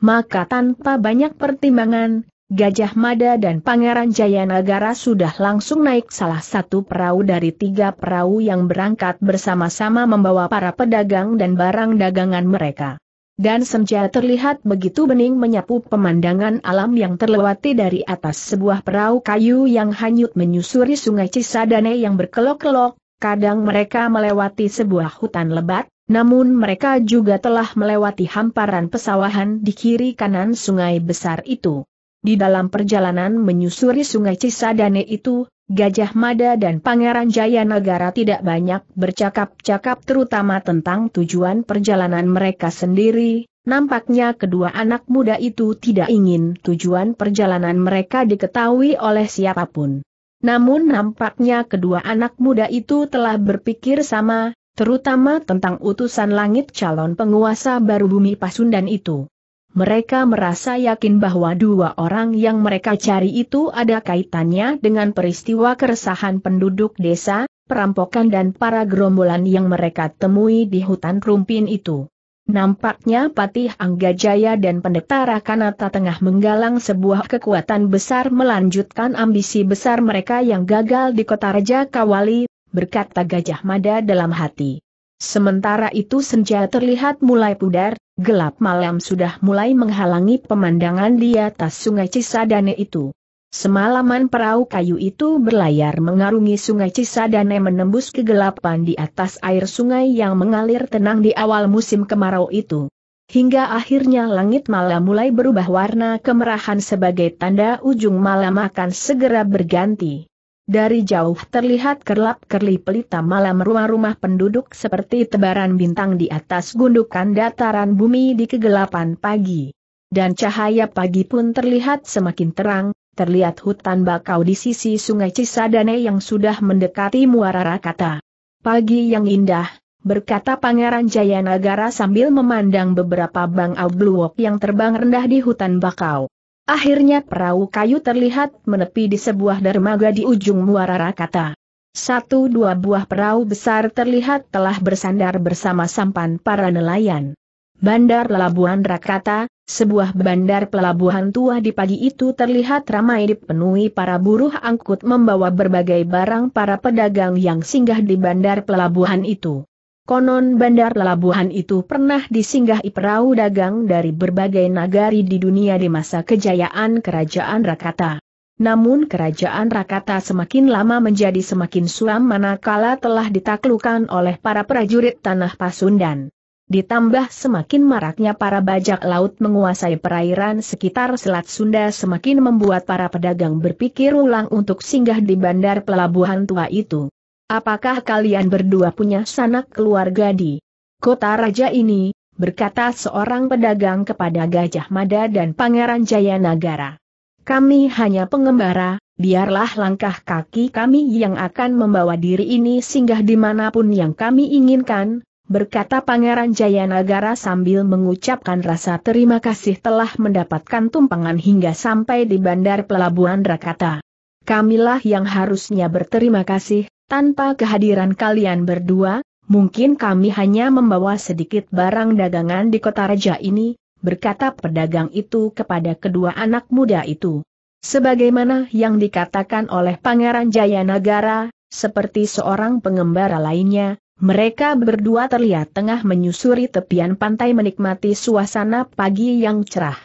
Maka tanpa banyak pertimbangan, Gajah Mada dan Pangeran Jayanagara sudah langsung naik salah satu perahu dari tiga perahu yang berangkat bersama-sama membawa para pedagang dan barang dagangan mereka. Dan senja terlihat begitu bening menyapu pemandangan alam yang terlewati dari atas sebuah perahu kayu yang hanyut menyusuri sungai Cisadane yang berkelok-kelok, kadang mereka melewati sebuah hutan lebat, namun mereka juga telah melewati hamparan pesawahan di kiri kanan sungai besar itu. Di dalam perjalanan menyusuri sungai Cisadane itu, Gajah Mada dan Pangeran Jayanagara tidak banyak bercakap-cakap terutama tentang tujuan perjalanan mereka sendiri, nampaknya kedua anak muda itu tidak ingin tujuan perjalanan mereka diketahui oleh siapa pun. Namun nampaknya kedua anak muda itu telah berpikir sama, terutama tentang utusan langit calon penguasa baru bumi Pasundan itu. Mereka merasa yakin bahwa dua orang yang mereka cari itu ada kaitannya dengan peristiwa keresahan penduduk desa, perampokan dan para gerombolan yang mereka temui di hutan rumpin itu. Nampaknya Patih Anggajaya dan Pendeta Rakanata tengah menggalang sebuah kekuatan besar melanjutkan ambisi besar mereka yang gagal di kota Raja Kawali, berkata Gajah Mada dalam hati. Sementara itu senja terlihat mulai pudar, gelap malam sudah mulai menghalangi pemandangan di atas sungai Cisadane itu. Semalaman perahu kayu itu berlayar mengarungi sungai Cisadane menembus kegelapan di atas air sungai yang mengalir tenang di awal musim kemarau itu. Hingga akhirnya langit malam mulai berubah warna kemerahan sebagai tanda ujung malam akan segera berganti. Dari jauh terlihat kerlap-kerli pelita malam rumah-rumah penduduk seperti tebaran bintang di atas gundukan dataran bumi di kegelapan pagi. Dan cahaya pagi pun terlihat semakin terang, terlihat hutan bakau di sisi sungai Cisadane yang sudah mendekati Muara Rakata. Pagi yang indah, berkata Pangeran Jayanagara sambil memandang beberapa bang bluok yang terbang rendah di hutan bakau. Akhirnya perahu kayu terlihat menepi di sebuah dermaga di ujung muara Rakata. Satu dua buah perahu besar terlihat telah bersandar bersama sampan para nelayan. Bandar Pelabuhan Rakata, sebuah bandar pelabuhan tua di pagi itu terlihat ramai dipenuhi para buruh angkut membawa berbagai barang para pedagang yang singgah di bandar pelabuhan itu. Konon bandar pelabuhan itu pernah disinggahi perahu dagang dari berbagai nagari di dunia di masa kejayaan kerajaan Rakata. Namun kerajaan Rakata semakin lama menjadi semakin suram manakala telah ditaklukkan oleh para prajurit tanah Pasundan. Ditambah semakin maraknya para bajak laut menguasai perairan sekitar Selat Sunda semakin membuat para pedagang berpikir ulang untuk singgah di bandar pelabuhan tua itu. Apakah kalian berdua punya sanak keluarga di kota raja ini? berkata seorang pedagang kepada Gajah Mada dan Pangeran Jayanagara. Kami hanya pengembara, biarlah langkah kaki kami yang akan membawa diri ini singgah di mana pun yang kami inginkan, berkata Pangeran Jayanagara sambil mengucapkan rasa terima kasih telah mendapatkan tumpangan hingga sampai di bandar pelabuhan Rakata. Kamilah yang harusnya berterima kasih, tanpa kehadiran kalian berdua, mungkin kami hanya membawa sedikit barang dagangan di kota raja ini, berkata pedagang itu kepada kedua anak muda itu. Sebagaimana yang dikatakan oleh Pangeran Jayanagara, seperti seorang pengembara lainnya, mereka berdua terlihat tengah menyusuri tepian pantai menikmati suasana pagi yang cerah.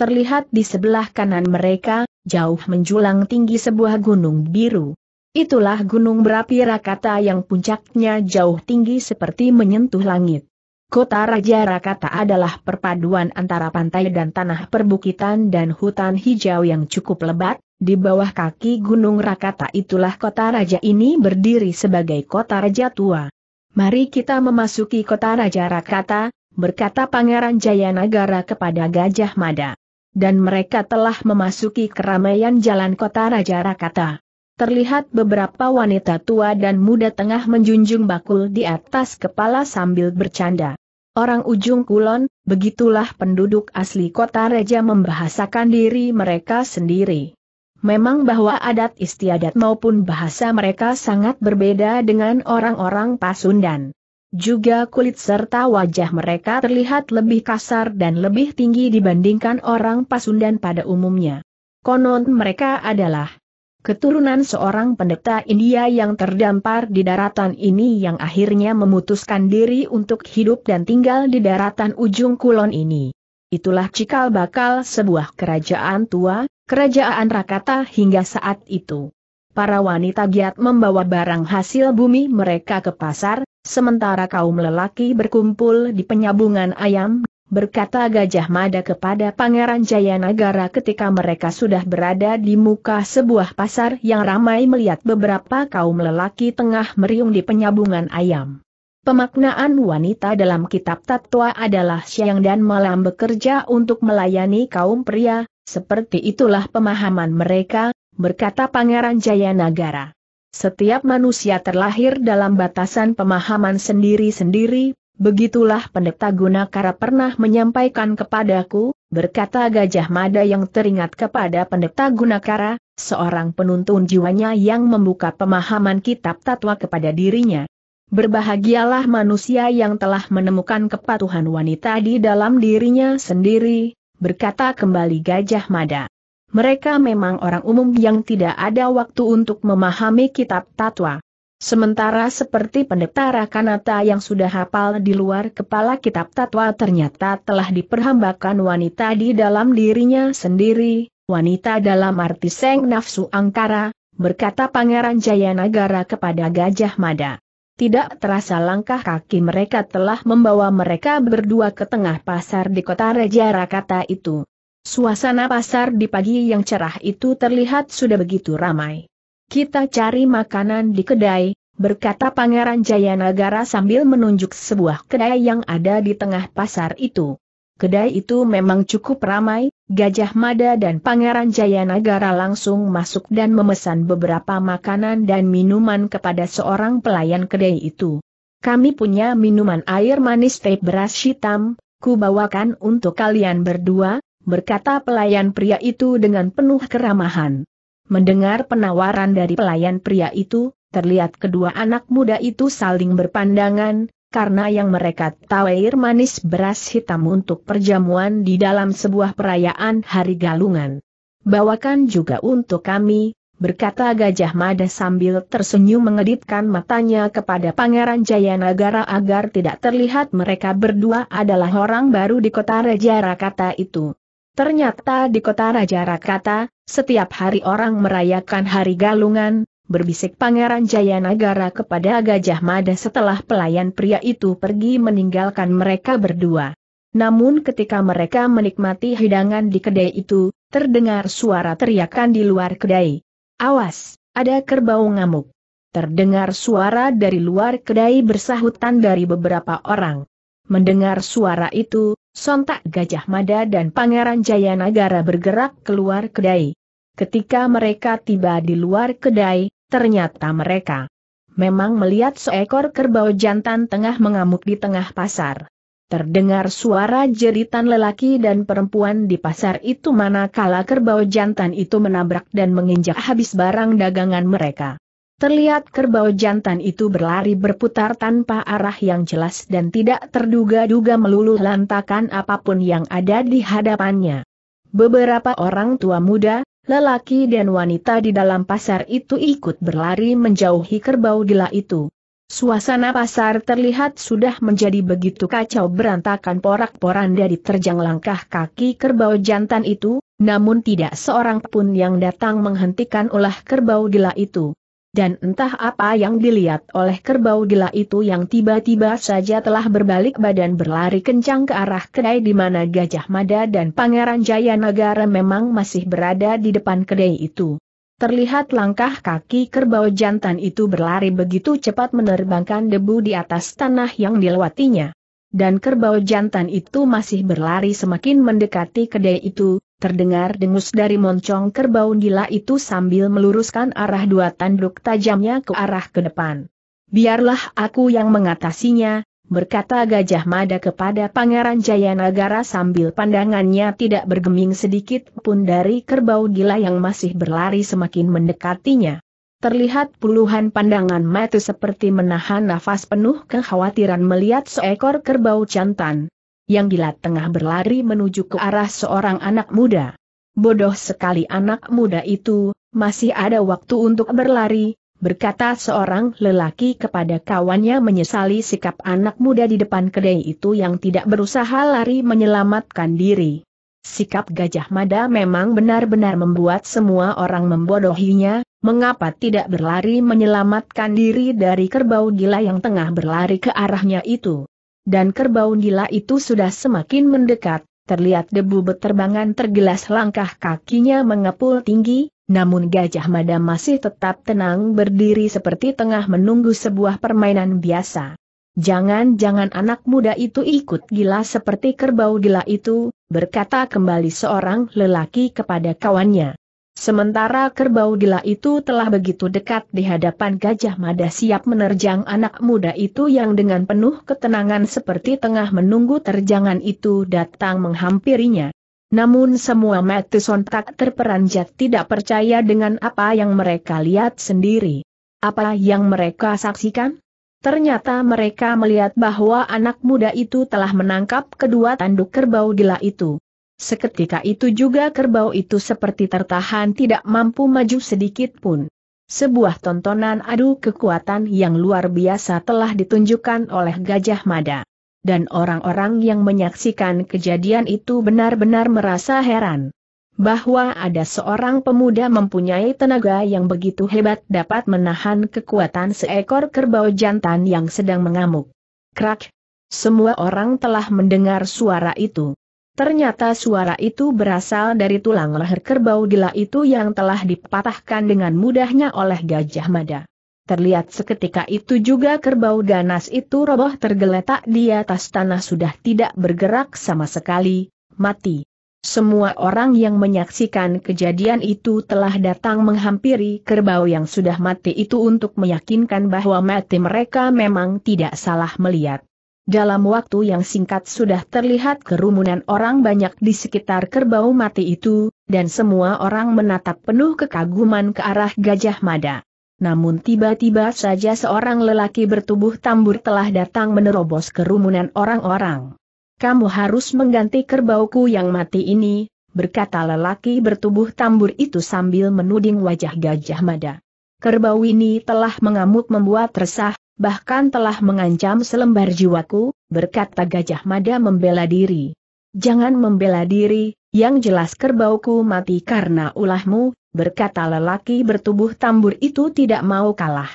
Terlihat di sebelah kanan mereka, jauh menjulang tinggi sebuah gunung biru. Itulah gunung berapi Rakata yang puncaknya jauh tinggi seperti menyentuh langit. Kota Raja Rakata adalah perpaduan antara pantai dan tanah perbukitan dan hutan hijau yang cukup lebat, di bawah kaki Gunung Rakata itulah kota raja ini berdiri sebagai kota raja tua. Mari kita memasuki kota Raja Rakata, berkata Pangeran Jayanagara kepada Gajah Mada. Dan mereka telah memasuki keramaian jalan kota Raja Rakata. Terlihat beberapa wanita tua dan muda tengah menjunjung bakul di atas kepala sambil bercanda. Orang ujung kulon, begitulah penduduk asli kota Raja membahasakan diri mereka sendiri. Memang bahwa adat istiadat maupun bahasa mereka sangat berbeda dengan orang-orang Pasundan. Juga kulit serta wajah mereka terlihat lebih kasar dan lebih tinggi dibandingkan orang Pasundan pada umumnya. Konon mereka adalah keturunan seorang pendeta India yang terdampar di daratan ini yang akhirnya memutuskan diri untuk hidup dan tinggal di daratan ujung kulon ini. Itulah cikal bakal sebuah kerajaan tua, kerajaan Rakata hingga saat itu. Para wanita giat membawa barang hasil bumi mereka ke pasar, sementara kaum lelaki berkumpul di penyabungan ayam, berkata Gajah Mada kepada Pangeran Jayanagara ketika mereka sudah berada di muka sebuah pasar yang ramai melihat beberapa kaum lelaki tengah meriung di penyabungan ayam. Pemaknaan wanita dalam kitab tatwa adalah siang dan malam bekerja untuk melayani kaum pria, seperti itulah pemahaman mereka, berkata Pangeran Jayanagara. Setiap manusia terlahir dalam batasan pemahaman sendiri-sendiri, begitulah pendeta Gunakara pernah menyampaikan kepadaku, berkata Gajah Mada yang teringat kepada pendeta Gunakara, seorang penuntun jiwanya yang membuka pemahaman kitab tatwa kepada dirinya. Berbahagialah manusia yang telah menemukan kepatuhan wanita di dalam dirinya sendiri, berkata kembali Gajah Mada. Mereka memang orang umum yang tidak ada waktu untuk memahami kitab tatwa. Sementara seperti pendeta Rakanata yang sudah hafal di luar kepala kitab tatwa ternyata telah diperhambakan wanita di dalam dirinya sendiri, wanita dalam arti seng nafsu angkara, berkata Pangeran Jayanagara kepada Gajah Mada. Tidak terasa langkah kaki mereka telah membawa mereka berdua ke tengah pasar di kota Raja Rakata itu. Suasana pasar di pagi yang cerah itu terlihat sudah begitu ramai. Kita cari makanan di kedai, berkata Pangeran Jayanagara sambil menunjuk sebuah kedai yang ada di tengah pasar itu. Kedai itu memang cukup ramai, Gajah Mada dan Pangeran Jayanagara langsung masuk dan memesan beberapa makanan dan minuman kepada seorang pelayan kedai itu. Kami punya minuman air manis teh beras hitam, ku bawakan untuk kalian berdua, berkata pelayan pria itu dengan penuh keramahan. Mendengar penawaran dari pelayan pria itu, terlihat kedua anak muda itu saling berpandangan, karena yang mereka tahu air manis beras hitam untuk perjamuan di dalam sebuah perayaan hari galungan. Bawakan juga untuk kami, berkata Gajah Mada sambil tersenyum mengedipkan matanya kepada Pangeran Jayanagara agar tidak terlihat mereka berdua adalah orang baru di kota Raja Rakata itu. Ternyata di kota Raja Rakata, setiap hari orang merayakan hari galungan, berbisik Pangeran Jayanagara kepada Gajah Mada setelah pelayan pria itu pergi meninggalkan mereka berdua. Namun ketika mereka menikmati hidangan di kedai itu, terdengar suara teriakan di luar kedai. Awas, ada kerbau ngamuk. Terdengar suara dari luar kedai bersahutan dari beberapa orang. Mendengar suara itu, sontak Gajah Mada dan Pangeran Jayanagara bergerak keluar kedai. Ketika mereka tiba di luar kedai, ternyata mereka memang melihat seekor kerbau jantan tengah mengamuk di tengah pasar. Terdengar suara jeritan lelaki dan perempuan di pasar itu manakala kerbau jantan itu menabrak dan menginjak habis barang dagangan mereka. Terlihat kerbau jantan itu berlari berputar tanpa arah yang jelas dan tidak terduga-duga meluluh lantakan apa pun yang ada di hadapannya. Beberapa orang tua muda, lelaki dan wanita di dalam pasar itu ikut berlari menjauhi kerbau gila itu. Suasana pasar terlihat sudah menjadi begitu kacau berantakan porak-poranda diterjang langkah kaki kerbau jantan itu, namun tidak seorang pun yang datang menghentikan ulah kerbau gila itu. Dan entah apa yang dilihat oleh kerbau gila itu yang tiba-tiba saja telah berbalik badan berlari kencang ke arah kedai di mana Gajah Mada dan Pangeran Jaya Negara memang masih berada di depan kedai itu. Terlihat langkah kaki kerbau jantan itu berlari begitu cepat menerbangkan debu di atas tanah yang dilewatinya. Dan kerbau jantan itu masih berlari semakin mendekati kedai itu, terdengar dengus dari moncong kerbau gila itu sambil meluruskan arah dua tanduk tajamnya ke arah ke depan. Biarlah aku yang mengatasinya, berkata Gajah Mada kepada Pangeran Jayanagara sambil pandangannya tidak bergeming sedikit pun dari kerbau gila yang masih berlari semakin mendekatinya. Terlihat puluhan pandangan mata seperti menahan nafas penuh kekhawatiran melihat seekor kerbau jantan. Yang gila tengah berlari menuju ke arah seorang anak muda. Bodoh sekali anak muda itu, masih ada waktu untuk berlari, berkata seorang lelaki kepada kawannya menyesali sikap anak muda di depan kedai itu yang tidak berusaha lari menyelamatkan diri. Sikap Gajah Mada memang benar-benar membuat semua orang membodohinya, mengapa tidak berlari menyelamatkan diri dari kerbau gila yang tengah berlari ke arahnya itu. Dan kerbau gila itu sudah semakin mendekat, terlihat debu beterbangan tergelas langkah kakinya mengepul tinggi, namun Gajah Mada masih tetap tenang berdiri seperti tengah menunggu sebuah permainan biasa. Jangan-jangan anak muda itu ikut gila seperti kerbau gila itu, berkata kembali seorang lelaki kepada kawannya. Sementara kerbau gila itu telah begitu dekat di hadapan Gajah Mada siap menerjang anak muda itu yang dengan penuh ketenangan seperti tengah menunggu terjangan itu datang menghampirinya. Namun semua mata sontak terperanjat tidak percaya dengan apa yang mereka lihat sendiri. Apa yang mereka saksikan? Ternyata mereka melihat bahwa anak muda itu telah menangkap kedua tanduk kerbau gila itu. Seketika itu juga kerbau itu seperti tertahan tidak mampu maju sedikit pun. Sebuah tontonan adu kekuatan yang luar biasa telah ditunjukkan oleh Gajah Mada dan orang-orang yang menyaksikan kejadian itu benar-benar merasa heran. Bahwa ada seorang pemuda mempunyai tenaga yang begitu hebat dapat menahan kekuatan seekor kerbau jantan yang sedang mengamuk. Krak! Semua orang telah mendengar suara itu. Ternyata suara itu berasal dari tulang leher kerbau gila itu yang telah dipatahkan dengan mudahnya oleh Gajah Mada. Terlihat seketika itu juga kerbau ganas itu roboh tergeletak di atas tanah sudah tidak bergerak sama sekali, mati. Semua orang yang menyaksikan kejadian itu telah datang menghampiri kerbau yang sudah mati itu untuk meyakinkan bahwa mati mereka memang tidak salah melihat. Dalam waktu yang singkat sudah terlihat kerumunan orang banyak di sekitar kerbau mati itu, dan semua orang menatap penuh kekaguman ke arah Gajah Mada. Namun tiba-tiba saja seorang lelaki bertubuh tambur telah datang menerobos kerumunan orang-orang. Kamu harus mengganti kerbauku yang mati ini, berkata lelaki bertubuh tambur itu sambil menuding wajah Gajah Mada. Kerbau ini telah mengamuk membuat resah, bahkan telah mengancam selembar jiwaku, berkata Gajah Mada membela diri. Jangan membela diri, yang jelas kerbauku mati karena ulahmu, berkata lelaki bertubuh tambur itu tidak mau kalah.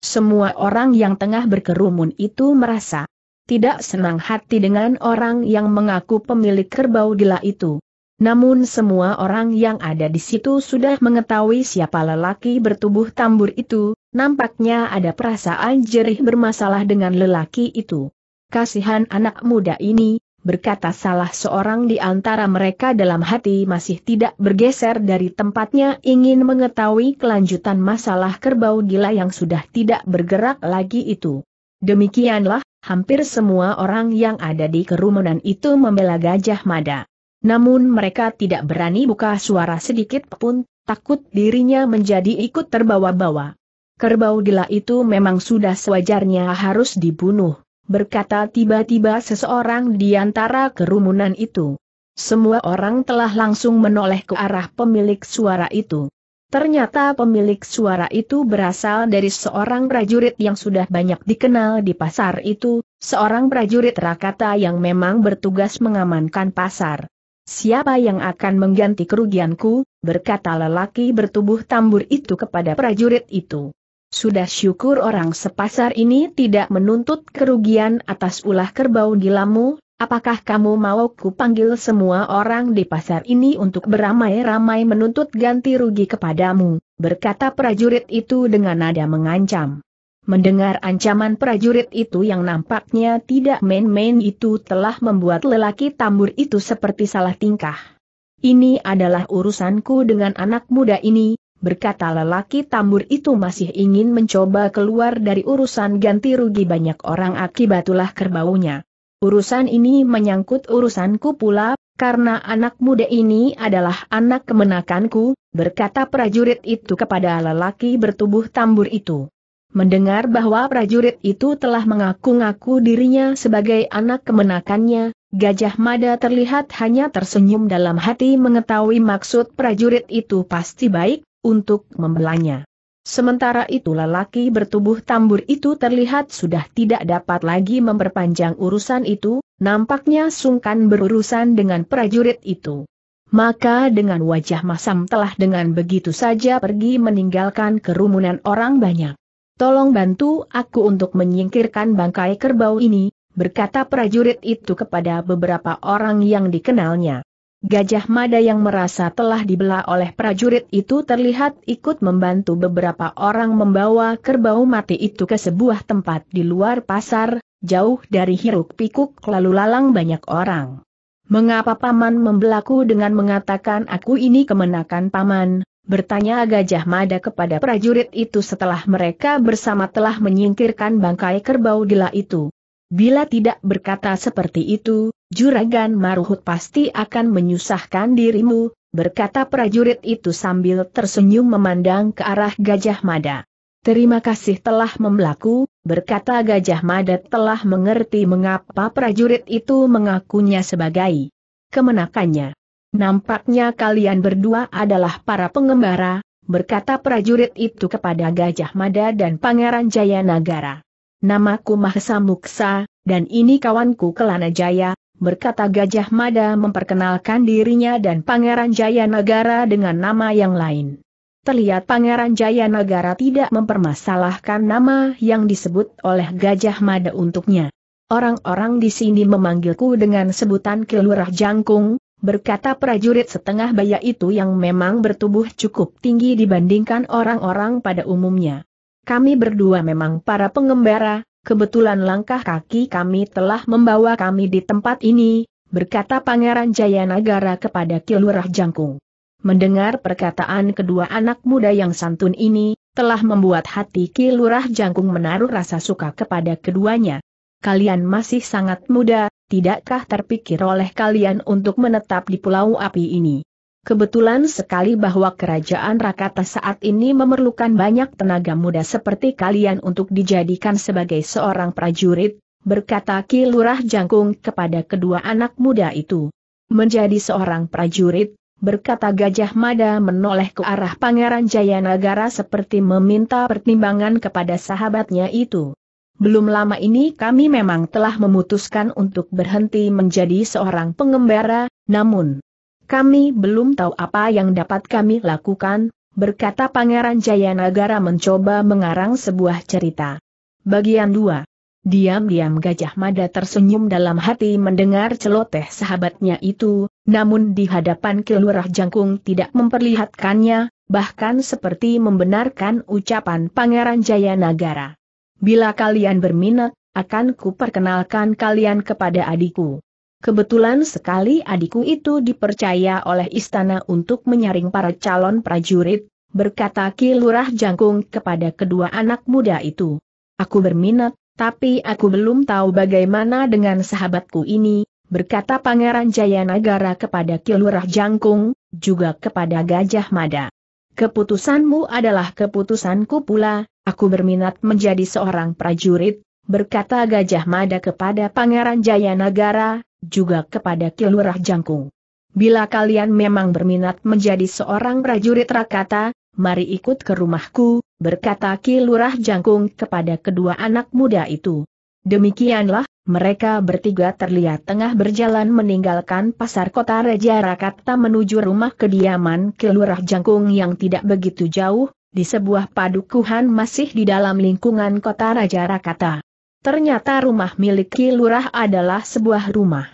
Semua orang yang tengah berkerumun itu merasa tidak senang hati dengan orang yang mengaku pemilik kerbau gila itu. Namun semua orang yang ada di situ sudah mengetahui siapa lelaki bertubuh tambur itu, nampaknya ada perasaan jerih bermasalah dengan lelaki itu. Kasihan anak muda ini, berkata salah seorang di antara mereka dalam hati masih tidak bergeser dari tempatnya ingin mengetahui kelanjutan masalah kerbau gila yang sudah tidak bergerak lagi itu. Demikianlah, hampir semua orang yang ada di kerumunan itu membela Gajah Mada. Namun mereka tidak berani buka suara sedikit pun, takut dirinya menjadi ikut terbawa-bawa. Kerbau gila itu memang sudah sewajarnya harus dibunuh berkata tiba-tiba seseorang di antara kerumunan itu. Semua orang telah langsung menoleh ke arah pemilik suara itu. Ternyata pemilik suara itu berasal dari seorang prajurit yang sudah banyak dikenal di pasar itu, seorang prajurit Rakata yang memang bertugas mengamankan pasar. Siapa yang akan mengganti kerugianku, berkata lelaki bertubuh tambur itu kepada prajurit itu. Sudah syukur orang sepasar ini tidak menuntut kerugian atas ulah kerbau gilamu, apakah kamu mau ku panggil semua orang di pasar ini untuk beramai-ramai menuntut ganti rugi kepadamu, berkata prajurit itu dengan nada mengancam. Mendengar ancaman prajurit itu yang nampaknya tidak main-main itu telah membuat lelaki tambur itu seperti salah tingkah. Ini adalah urusanku dengan anak muda ini, berkata lelaki tambur itu masih ingin mencoba keluar dari urusan ganti rugi banyak orang akibat ulah kerbaunya. Urusan ini menyangkut urusanku pula, karena anak muda ini adalah anak kemenakanku, berkata prajurit itu kepada lelaki bertubuh tambur itu. Mendengar bahwa prajurit itu telah mengaku-ngaku dirinya sebagai anak kemenakannya, Gajah Mada terlihat hanya tersenyum dalam hati mengetahui maksud prajurit itu pasti baik, untuk membelanya. Sementara itu lelaki bertubuh tambur itu terlihat sudah tidak dapat lagi memperpanjang urusan itu, nampaknya sungkan berurusan dengan prajurit itu. Maka dengan wajah masam telah dengan begitu saja pergi meninggalkan kerumunan orang banyak. Tolong bantu aku untuk menyingkirkan bangkai kerbau ini, berkata prajurit itu kepada beberapa orang yang dikenalnya. Gajah Mada yang merasa telah dibelah oleh prajurit itu terlihat ikut membantu beberapa orang membawa kerbau mati itu ke sebuah tempat di luar pasar, jauh dari hiruk pikuk lalu lalang banyak orang. Mengapa paman membelaku dengan mengatakan aku ini kemenakan paman? Bertanya Gajah Mada kepada prajurit itu setelah mereka bersama telah menyingkirkan bangkai kerbau gila itu. Bila tidak berkata seperti itu, Juragan Maruhut pasti akan menyusahkan dirimu, berkata prajurit itu sambil tersenyum memandang ke arah Gajah Mada. Terima kasih telah membelaku, berkata Gajah Mada telah mengerti mengapa prajurit itu mengakunya sebagai kemenakannya. Nampaknya kalian berdua adalah para pengembara, berkata prajurit itu kepada Gajah Mada dan Pangeran Jaya Nagara. Namaku Mahesa Muksa, dan ini kawanku Kelana Jaya, berkata Gajah Mada memperkenalkan dirinya dan Pangeran Jaya Negara dengan nama yang lain. Terlihat Pangeran Jaya Negara tidak mempermasalahkan nama yang disebut oleh Gajah Mada untuknya. Orang-orang di sini memanggilku dengan sebutan Kilurah Jangkung, berkata prajurit setengah baya itu yang memang bertubuh cukup tinggi dibandingkan orang-orang pada umumnya. Kami berdua memang para pengembara, kebetulan langkah kaki kami telah membawa kami di tempat ini, berkata Pangeran Jayanagara kepada Kilurah Jangkung. Mendengar perkataan kedua anak muda yang santun ini, telah membuat hati Kilurah Jangkung menaruh rasa suka kepada keduanya. Kalian masih sangat muda, tidakkah terpikir oleh kalian untuk menetap di pulau api ini? Kebetulan sekali bahwa kerajaan Rakata saat ini memerlukan banyak tenaga muda seperti kalian untuk dijadikan sebagai seorang prajurit, berkata Ki Lurah Jangkung kepada kedua anak muda itu. Menjadi seorang prajurit, berkata Gajah Mada menoleh ke arah Pangeran Jayanagara seperti meminta pertimbangan kepada sahabatnya itu. Belum lama ini kami memang telah memutuskan untuk berhenti menjadi seorang pengembara, namun kami belum tahu apa yang dapat kami lakukan, berkata Pangeran Jayanagara mencoba mengarang sebuah cerita. Bagian 2 Diam-diam Gajah Mada tersenyum dalam hati mendengar celoteh sahabatnya itu, namun di hadapan Kilurah Jangkung tidak memperlihatkannya, bahkan seperti membenarkan ucapan Pangeran Jayanagara. Bila kalian berminat, akan kuperkenalkan kalian kepada adikku. Kebetulan sekali adikku itu dipercaya oleh istana untuk menyaring para calon prajurit, berkata Ki Lurah Jangkung kepada kedua anak muda itu. Aku berminat, tapi aku belum tahu bagaimana dengan sahabatku ini, berkata Pangeran Jayanagara kepada Ki Lurah Jangkung, juga kepada Gajah Mada. Keputusanmu adalah keputusanku pula, aku berminat menjadi seorang prajurit, berkata Gajah Mada kepada Pangeran Jayanagara, juga kepada Kilurah Jangkung. Bila kalian memang berminat menjadi seorang prajurit Rakata, mari ikut ke rumahku, berkata Kilurah Jangkung kepada kedua anak muda itu. Demikianlah, mereka bertiga terlihat tengah berjalan meninggalkan pasar kota Raja Rakata menuju rumah kediaman Kelurah Jangkung yang tidak begitu jauh, di sebuah padukuhan masih di dalam lingkungan kota Raja Rakata. Ternyata rumah milik Kilurah adalah sebuah rumah.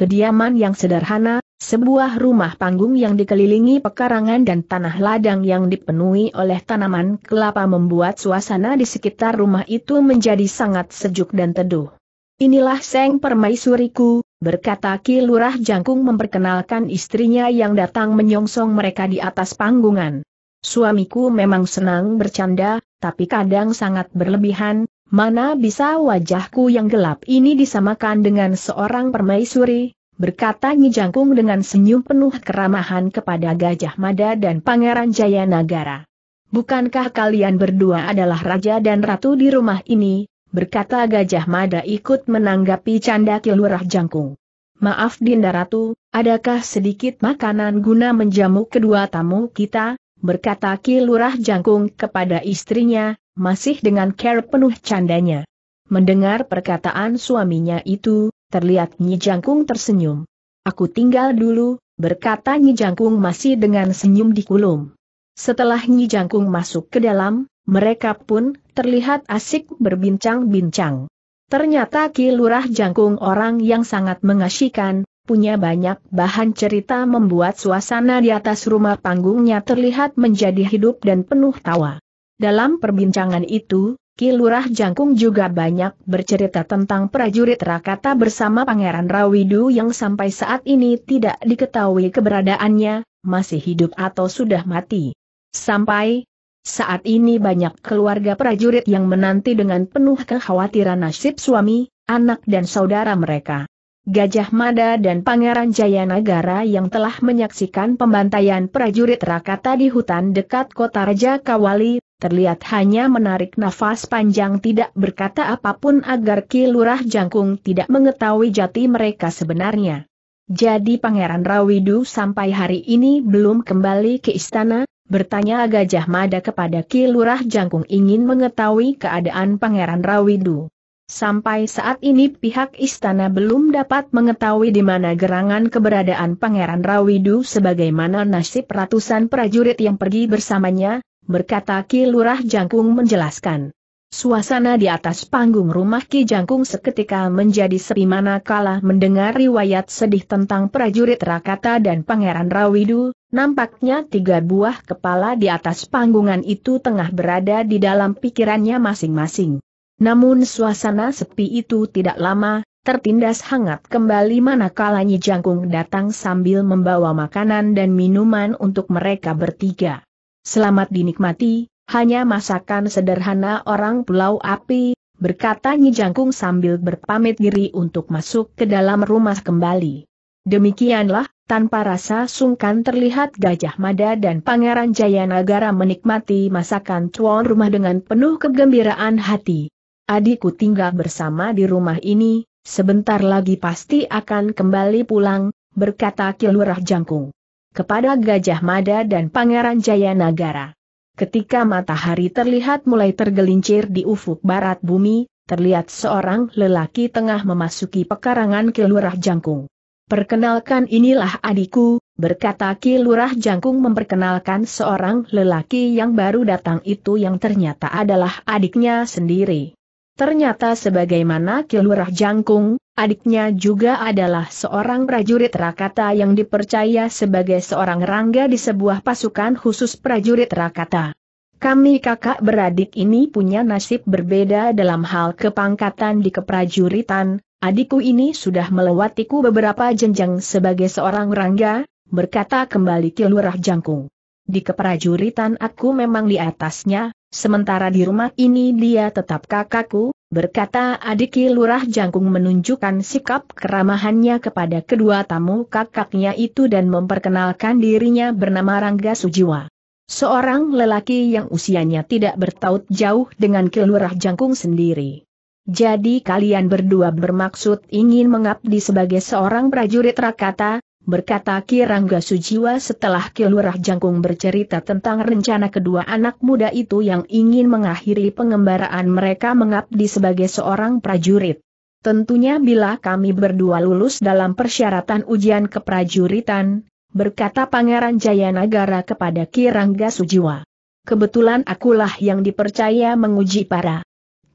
Kediaman yang sederhana, sebuah rumah panggung yang dikelilingi pekarangan dan tanah ladang yang dipenuhi oleh tanaman kelapa membuat suasana di sekitar rumah itu menjadi sangat sejuk dan teduh. Inilah Seng Permaisuriku, berkata Ki Lurah Jangkung memperkenalkan istrinya yang datang menyongsong mereka di atas panggungan. Suamiku memang senang bercanda, tapi kadang sangat berlebihan, mana bisa wajahku yang gelap ini disamakan dengan seorang permaisuri, berkata Jangkung dengan senyum penuh keramahan kepada Gajah Mada dan Pangeran Jayanagara. Bukankah kalian berdua adalah raja dan ratu di rumah ini, berkata Gajah Mada ikut menanggapi canda Kilurah Jangkung. Maaf Dinda Ratu, adakah sedikit makanan guna menjamu kedua tamu kita? berkata Kilurah Jangkung kepada istrinya, masih dengan care penuh candanya. Mendengar perkataan suaminya itu, terlihat Nyi Jangkung tersenyum. Aku tinggal dulu, berkata Nyi Jangkung masih dengan senyum di kulum. Setelah Nyi Jangkung masuk ke dalam, mereka pun terlihat asik berbincang-bincang. Ternyata Ki Lurah Jangkung orang yang sangat mengasyikan, punya banyak bahan cerita membuat suasana di atas rumah panggungnya terlihat menjadi hidup dan penuh tawa. Dalam perbincangan itu, Ki Lurah Jangkung juga banyak bercerita tentang prajurit Rakata bersama Pangeran Rawidu yang sampai saat ini tidak diketahui keberadaannya, masih hidup atau sudah mati. Sampai, saat ini banyak keluarga prajurit yang menanti dengan penuh kekhawatiran nasib suami, anak dan saudara mereka. Gajah Mada dan Pangeran Jayanagara yang telah menyaksikan pembantaian prajurit Rakata di hutan dekat kota Raja Kawali, terlihat hanya menarik nafas panjang tidak berkata apa pun agar Ki Lurah Jangkung tidak mengetahui jati mereka sebenarnya. Jadi Pangeran Rawidu sampai hari ini belum kembali ke istana, Bertanya Gajah Mada kepada Ki Lurah Jangkung ingin mengetahui keadaan Pangeran Rawidu. Sampai saat ini pihak istana belum dapat mengetahui di mana gerangan keberadaan Pangeran Rawidu sebagaimana nasib ratusan prajurit yang pergi bersamanya, berkata Ki Lurah Jangkung menjelaskan. Suasana di atas panggung rumah Ki Jangkung seketika menjadi sepi manakala mendengar riwayat sedih tentang prajurit Rakata dan Pangeran Rawidu, nampaknya tiga buah kepala di atas panggungan itu tengah berada di dalam pikirannya masing-masing. Namun suasana sepi itu tidak lama, tertindas hangat kembali manakala Nyi Jangkung datang sambil membawa makanan dan minuman untuk mereka bertiga. Selamat dinikmati, hanya masakan sederhana orang Pulau Api, berkata Nyi Jangkung sambil berpamit diri untuk masuk ke dalam rumah kembali. Demikianlah, tanpa rasa sungkan terlihat Gajah Mada dan Pangeran Jayanagara menikmati masakan tuan rumah dengan penuh kegembiraan hati. Adikku tinggal bersama di rumah ini, sebentar lagi pasti akan kembali pulang, berkata Kilurah Jangkung. Kepada Gajah Mada dan Pangeran Jayanagara. Ketika matahari terlihat mulai tergelincir di ufuk barat bumi, terlihat seorang lelaki tengah memasuki pekarangan Kilurah Jangkung. Perkenalkan inilah adikku, berkata Kilurah Jangkung memperkenalkan seorang lelaki yang baru datang itu yang ternyata adalah adiknya sendiri. Ternyata sebagaimana Kilurah Jangkung, adiknya juga adalah seorang prajurit Rakata yang dipercaya sebagai seorang rangga di sebuah pasukan khusus prajurit Rakata. Kami kakak beradik ini punya nasib berbeda dalam hal kepangkatan di keprajuritan, adikku ini sudah melewatiku beberapa jenjang sebagai seorang rangga, berkata kembali Ki Lurah Jangkung. Di keprajuritan aku memang di atasnya, sementara di rumah ini dia tetap kakakku, berkata adik Ki Lurah Jangkung menunjukkan sikap keramahannya kepada kedua tamu kakaknya itu dan memperkenalkan dirinya bernama Rangga Sujiwa. Seorang lelaki yang usianya tidak bertaut jauh dengan Ki Lurah Jangkung sendiri. Jadi kalian berdua bermaksud ingin mengabdi sebagai seorang prajurit Rakata, berkata Ki Rangga Sujiwa setelah Ki Lurah Jangkung bercerita tentang rencana kedua anak muda itu yang ingin mengakhiri pengembaraan mereka mengabdi sebagai seorang prajurit. Tentunya bila kami berdua lulus dalam persyaratan ujian keprajuritan, berkata Pangeran Jayanagara kepada Ki Rangga Sujiwa. Kebetulan akulah yang dipercaya menguji para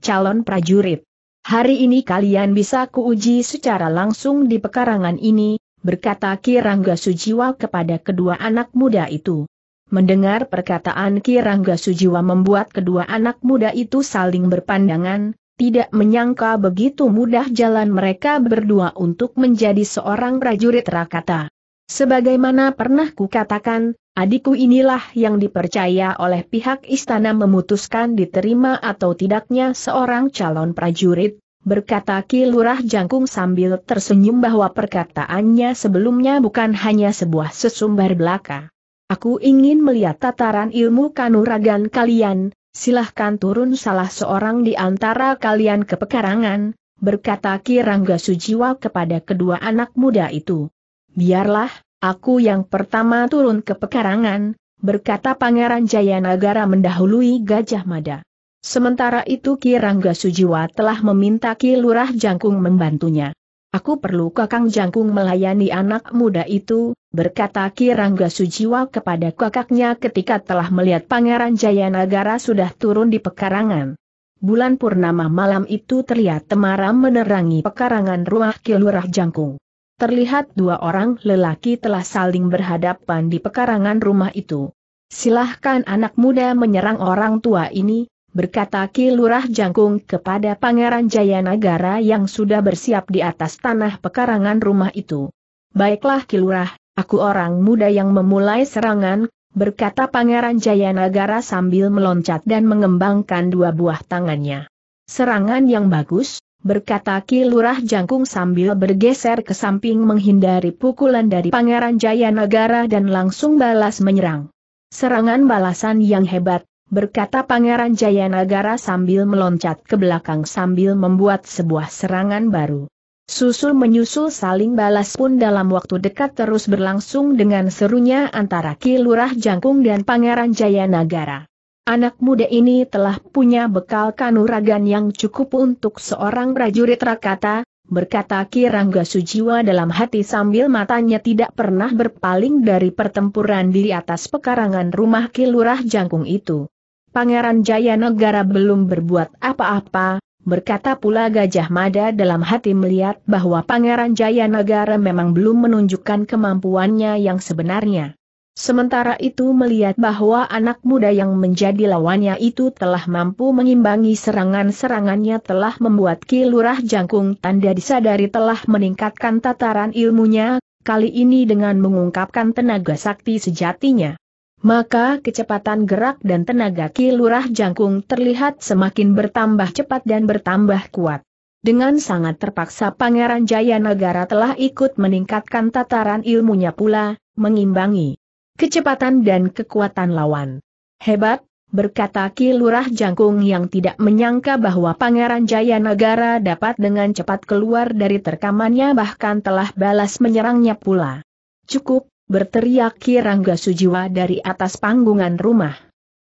calon prajurit. Hari ini kalian bisa kuuji secara langsung di pekarangan ini, berkata Ki Rangga Sujiwa kepada kedua anak muda itu. Mendengar perkataan Ki Rangga Sujiwa membuat kedua anak muda itu saling berpandangan, tidak menyangka begitu mudah jalan mereka berdua untuk menjadi seorang prajurit Rakata. Sebagaimana pernah kukatakan, adikku inilah yang dipercaya oleh pihak istana memutuskan diterima atau tidaknya seorang calon prajurit, berkata Ki Lurah Jangkung sambil tersenyum bahwa perkataannya sebelumnya bukan hanya sebuah sesumbar belaka. Aku ingin melihat tataran ilmu kanuragan kalian, silahkan turun salah seorang di antara kalian ke pekarangan, berkata Ki Rangga Sujiwa kepada kedua anak muda itu. Biarlah, aku yang pertama turun ke pekarangan, berkata Pangeran Jayanagara mendahului Gajah Mada. Sementara itu Ki Rangga Sujiwa telah meminta Ki Lurah Jangkung membantunya. Aku perlu Kakang Jangkung melayani anak muda itu, berkata Ki Rangga Sujiwa kepada kakaknya ketika telah melihat Pangeran Jayanagara sudah turun di pekarangan. Bulan purnama malam itu terlihat temaram menerangi pekarangan rumah Ki Lurah Jangkung. Terlihat dua orang lelaki telah saling berhadapan di pekarangan rumah itu. Silahkan anak muda menyerang orang tua ini, berkata Ki Lurah Jangkung kepada Pangeran Jayanagara yang sudah bersiap di atas tanah pekarangan rumah itu. Baiklah Ki Lurah, aku orang muda yang memulai serangan, berkata Pangeran Jayanagara sambil meloncat dan mengembangkan dua buah tangannya. Serangan yang bagus, berkata Ki Lurah Jangkung sambil bergeser ke samping menghindari pukulan dari Pangeran Jayanagara dan langsung balas menyerang. Serangan balasan yang hebat, berkata Pangeran Jayanagara sambil meloncat ke belakang sambil membuat sebuah serangan baru. Susul menyusul saling balas pun dalam waktu dekat terus berlangsung dengan serunya antara Ki Lurah Jangkung dan Pangeran Jayanagara. Anak muda ini telah punya bekal kanuragan yang cukup untuk seorang prajurit Rakata, berkata Ki Rangga Sujiwa dalam hati sambil matanya tidak pernah berpaling dari pertempuran di atas pekarangan rumah Ki Lurah Jangkung itu. Pangeran Jayanegara belum berbuat apa-apa, berkata pula Gajah Mada dalam hati melihat bahwa Pangeran Jayanegara memang belum menunjukkan kemampuannya yang sebenarnya. Sementara itu melihat bahwa anak muda yang menjadi lawannya itu telah mampu mengimbangi serangan-serangannya telah membuat Ki Lurah Jangkung tanda disadari telah meningkatkan tataran ilmunya, kali ini dengan mengungkapkan tenaga sakti sejatinya. Maka kecepatan gerak dan tenaga Ki Lurah Jangkung terlihat semakin bertambah cepat dan bertambah kuat. Dengan sangat terpaksa Pangeran Jayanagara telah ikut meningkatkan tataran ilmunya pula, mengimbangi kecepatan dan kekuatan lawan. Hebat, berkata Ki Lurah Jangkung yang tidak menyangka bahwa Pangeran Jayanagara dapat dengan cepat keluar dari terkamannya bahkan telah balas menyerangnya pula. Cukup, berteriak Ki Rangga Sujiwa dari atas panggungan rumah.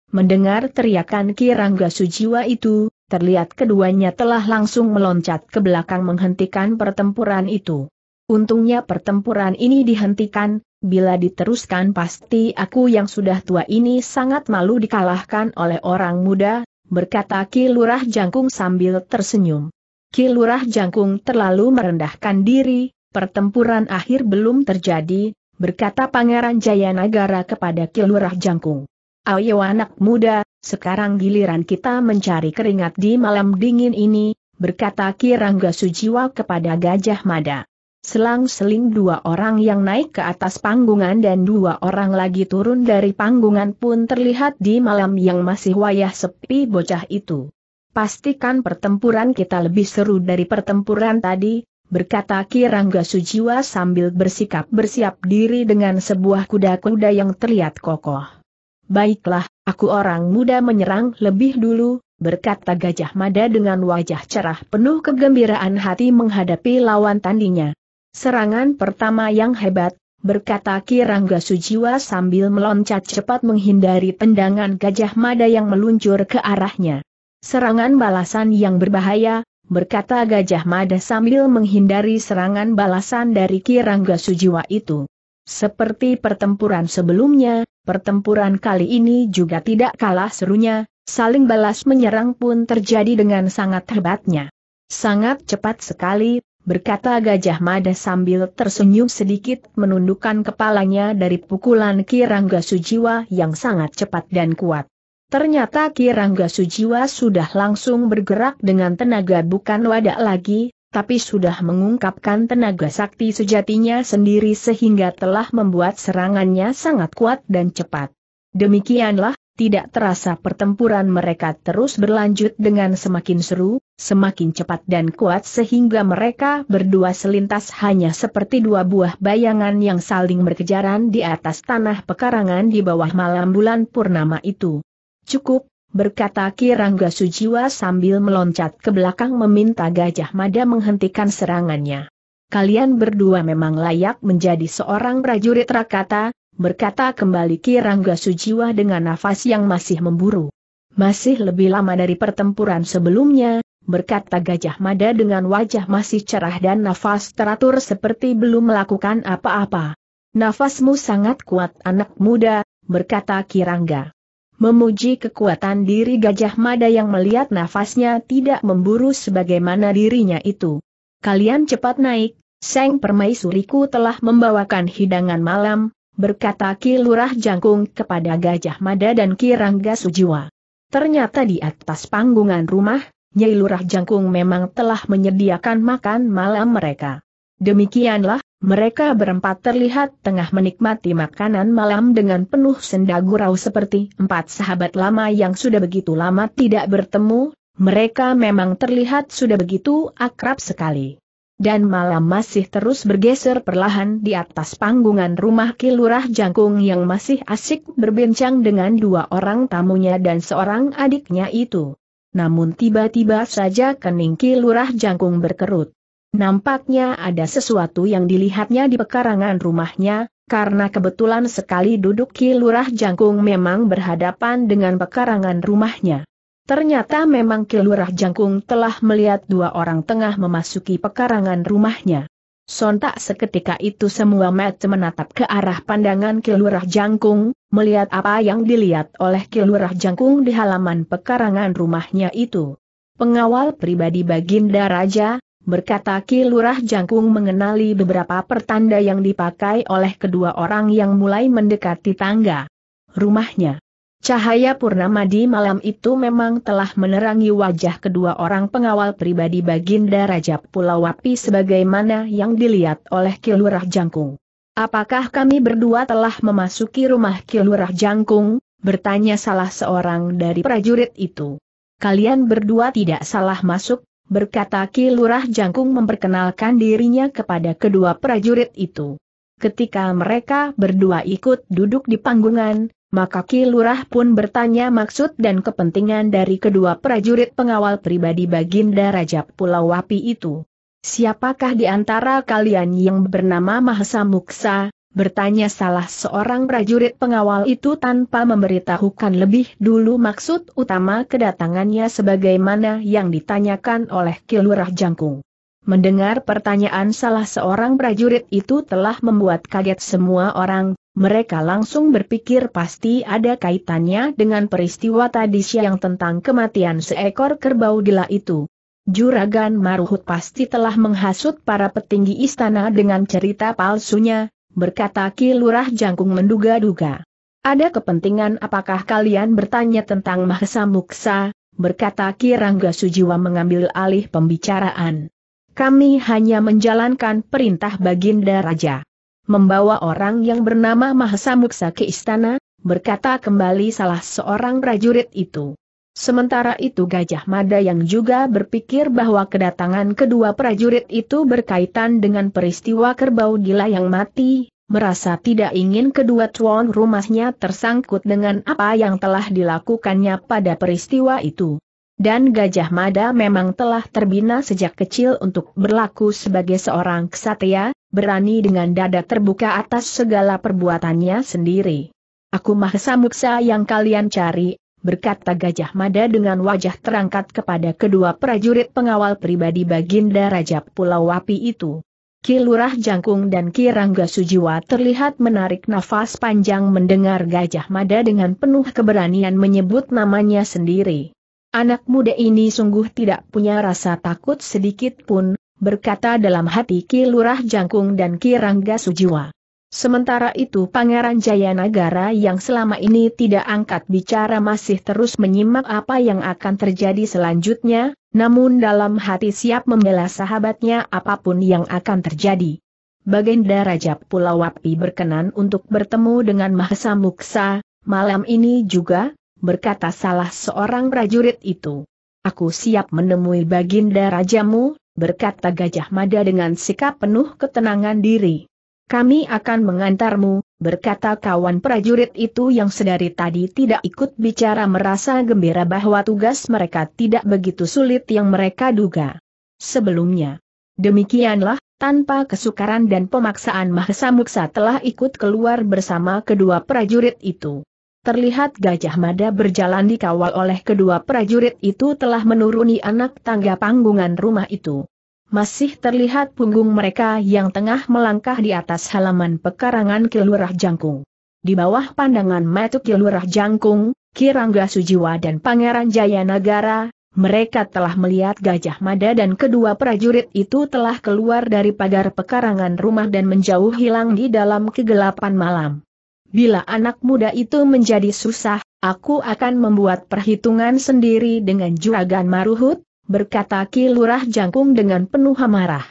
Mendengar teriakan Ki Rangga Sujiwa itu, terlihat keduanya telah langsung meloncat ke belakang menghentikan pertempuran itu. Untungnya pertempuran ini dihentikan, bila diteruskan pasti aku yang sudah tua ini sangat malu dikalahkan oleh orang muda, berkata Ki Lurah Jangkung sambil tersenyum. Ki Lurah Jangkung terlalu merendahkan diri, pertempuran akhir belum terjadi, berkata Pangeran Jayanagara kepada Kilurah Jangkung. Ayo anak muda, sekarang giliran kita mencari keringat di malam dingin ini, berkata Kirangga Sujiwa kepada Gajah Mada. Selang-seling dua orang yang naik ke atas panggungan dan dua orang lagi turun dari panggungan pun terlihat di malam yang masih wayah sepi bocah itu. Pastikan pertempuran kita lebih seru dari pertempuran tadi, berkata Kirangga Sujiwa sambil bersikap bersiap diri dengan sebuah kuda-kuda yang terlihat kokoh. Baiklah, aku orang muda menyerang lebih dulu, berkata Gajah Mada dengan wajah cerah penuh kegembiraan hati menghadapi lawan tandingnya. Serangan pertama yang hebat, berkata Kirangga Sujiwa sambil meloncat cepat menghindari tendangan Gajah Mada yang meluncur ke arahnya. Serangan balasan yang berbahaya, berkata Gajah Mada sambil menghindari serangan balasan dari Kirangga Sujiwa itu. Seperti pertempuran sebelumnya, pertempuran kali ini juga tidak kalah serunya, saling balas menyerang pun terjadi dengan sangat hebatnya. Sangat cepat sekali, berkata Gajah Mada sambil tersenyum sedikit menundukkan kepalanya dari pukulan Kirangga Sujiwa yang sangat cepat dan kuat. Ternyata Kirangga Sujiwa sudah langsung bergerak dengan tenaga bukan wadak lagi, tapi sudah mengungkapkan tenaga sakti sejatinya sendiri sehingga telah membuat serangannya sangat kuat dan cepat. Demikianlah, tidak terasa pertempuran mereka terus berlanjut dengan semakin seru, semakin cepat dan kuat sehingga mereka berdua selintas hanya seperti dua buah bayangan yang saling berkejaran di atas tanah pekarangan di bawah malam bulan purnama itu. Cukup, berkata Kirangga Sujiwa sambil meloncat ke belakang meminta Gajah Mada menghentikan serangannya. Kalian berdua memang layak menjadi seorang prajurit Rakata, berkata kembali Kirangga Sujiwa dengan nafas yang masih memburu. Masih lebih lama dari pertempuran sebelumnya, berkata Gajah Mada dengan wajah masih cerah dan nafas teratur seperti belum melakukan apa-apa. Nafasmu sangat kuat anak muda, berkata Kirangga. Memuji kekuatan diri Gajah Mada yang melihat nafasnya tidak memburu sebagaimana dirinya itu. Kalian cepat naik, Seng Permaisuriku telah membawakan hidangan malam, berkata Ki Lurah Jangkung kepada Gajah Mada dan Ki Rangga Sujiwa. Ternyata di atas panggungan rumah, Nyai Lurah Jangkung memang telah menyediakan makan malam mereka. Demikianlah, mereka berempat terlihat tengah menikmati makanan malam dengan penuh senda gurau seperti empat sahabat lama yang sudah begitu lama tidak bertemu, mereka memang terlihat sudah begitu akrab sekali dan malam masih terus bergeser perlahan di atas panggungan rumah Kilurah Jangkung yang masih asik berbincang dengan dua orang tamunya dan seorang adiknya itu. Namun tiba-tiba saja kening Kilurah Jangkung berkerut. Nampaknya ada sesuatu yang dilihatnya di pekarangan rumahnya, karena kebetulan sekali duduk Kilurah Jangkung memang berhadapan dengan pekarangan rumahnya. Ternyata memang Kilurah Jangkung telah melihat dua orang tengah memasuki pekarangan rumahnya. Sontak seketika itu semua mata menatap ke arah pandangan Kilurah Jangkung, melihat apa yang dilihat oleh Kilurah Jangkung di halaman pekarangan rumahnya itu. Pengawal pribadi Baginda Raja, berkata Kilurah Jangkung mengenali beberapa pertanda yang dipakai oleh kedua orang yang mulai mendekati tangga rumahnya. Cahaya purnama di malam itu memang telah menerangi wajah kedua orang pengawal pribadi Baginda Raja Pulau Wapi sebagaimana yang dilihat oleh Kilurah Jangkung. Apakah kami berdua telah memasuki rumah Kilurah Jangkung? Bertanya salah seorang dari prajurit itu. Kalian berdua tidak salah masuk, berkata Kilurah Jangkung memperkenalkan dirinya kepada kedua prajurit itu. Ketika mereka berdua ikut duduk di panggungan, maka Ki Lurah pun bertanya maksud dan kepentingan dari kedua prajurit pengawal pribadi Baginda Raja Pulau Wapi itu. Siapakah di antara kalian yang bernama Mahasa Muksa? Bertanya salah seorang prajurit pengawal itu tanpa memberitahukan lebih dulu maksud utama kedatangannya sebagaimana yang ditanyakan oleh Kilurah Jangkung. Mendengar pertanyaan salah seorang prajurit itu telah membuat kaget semua orang, mereka langsung berpikir pasti ada kaitannya dengan peristiwa tadi siang tentang kematian seekor kerbau gila itu. Juragan Maruhut pasti telah menghasut para petinggi istana dengan cerita palsunya, berkata Ki Lurah Jangkung menduga-duga. Ada kepentingan apakah kalian bertanya tentang Mahesa Muksa, berkata Kirangga Sujiwa mengambil alih pembicaraan. Kami hanya menjalankan perintah Baginda Raja. Membawa orang yang bernama Mahasa Muksa ke istana, berkata kembali salah seorang prajurit itu. Sementara itu Gajah Mada yang juga berpikir bahwa kedatangan kedua prajurit itu berkaitan dengan peristiwa kerbau gila yang mati, merasa tidak ingin kedua tuan rumahnya tersangkut dengan apa yang telah dilakukannya pada peristiwa itu. Dan Gajah Mada memang telah terbina sejak kecil untuk berlaku sebagai seorang kesatria, berani dengan dada terbuka atas segala perbuatannya sendiri. Aku Mahesa Muksa yang kalian cari, berkata Gajah Mada dengan wajah terangkat kepada kedua prajurit pengawal pribadi Baginda Raja Pulau Wapi itu. Ki Lurah Jangkung dan Ki Rangga Sujiwa terlihat menarik nafas panjang mendengar Gajah Mada dengan penuh keberanian menyebut namanya sendiri. Anak muda ini sungguh tidak punya rasa takut sedikit pun, berkata dalam hati Ki Lurah Jangkung dan Ki Rangga Sujiwa. Sementara itu Pangeran Jayanagara yang selama ini tidak angkat bicara masih terus menyimak apa yang akan terjadi selanjutnya, namun dalam hati siap membela sahabatnya apa pun yang akan terjadi. Baginda Raja Pulau Wapi berkenan untuk bertemu dengan Mahesa Muksa, malam ini juga, berkata salah seorang prajurit itu. Aku siap menemui Baginda Rajamu, berkata Gajah Mada dengan sikap penuh ketenangan diri. Kami akan mengantarmu, berkata kawan prajurit itu yang sedari tadi tidak ikut bicara merasa gembira bahwa tugas mereka tidak begitu sulit yang mereka duga. Sebelumnya. Demikianlah, tanpa kesukaran dan pemaksaan Mahesa Muksa telah ikut keluar bersama kedua prajurit itu. Terlihat Gajah Mada berjalan dikawal oleh kedua prajurit itu telah menuruni anak tangga panggungan rumah itu masih terlihat punggung mereka yang tengah melangkah di atas halaman pekarangan Kilurah Jangkung. Di bawah pandangan Matuk Kilurah Jangkung, Kirangga Sujiwa dan Pangeran Jayanagara, mereka telah melihat Gajah Mada dan kedua prajurit itu telah keluar dari pagar pekarangan rumah dan menjauh hilang di dalam kegelapan malam. Bila anak muda itu menjadi susah, aku akan membuat perhitungan sendiri dengan Juragan Maruhut, berkata Ki Lurah Jangkung dengan penuh amarah.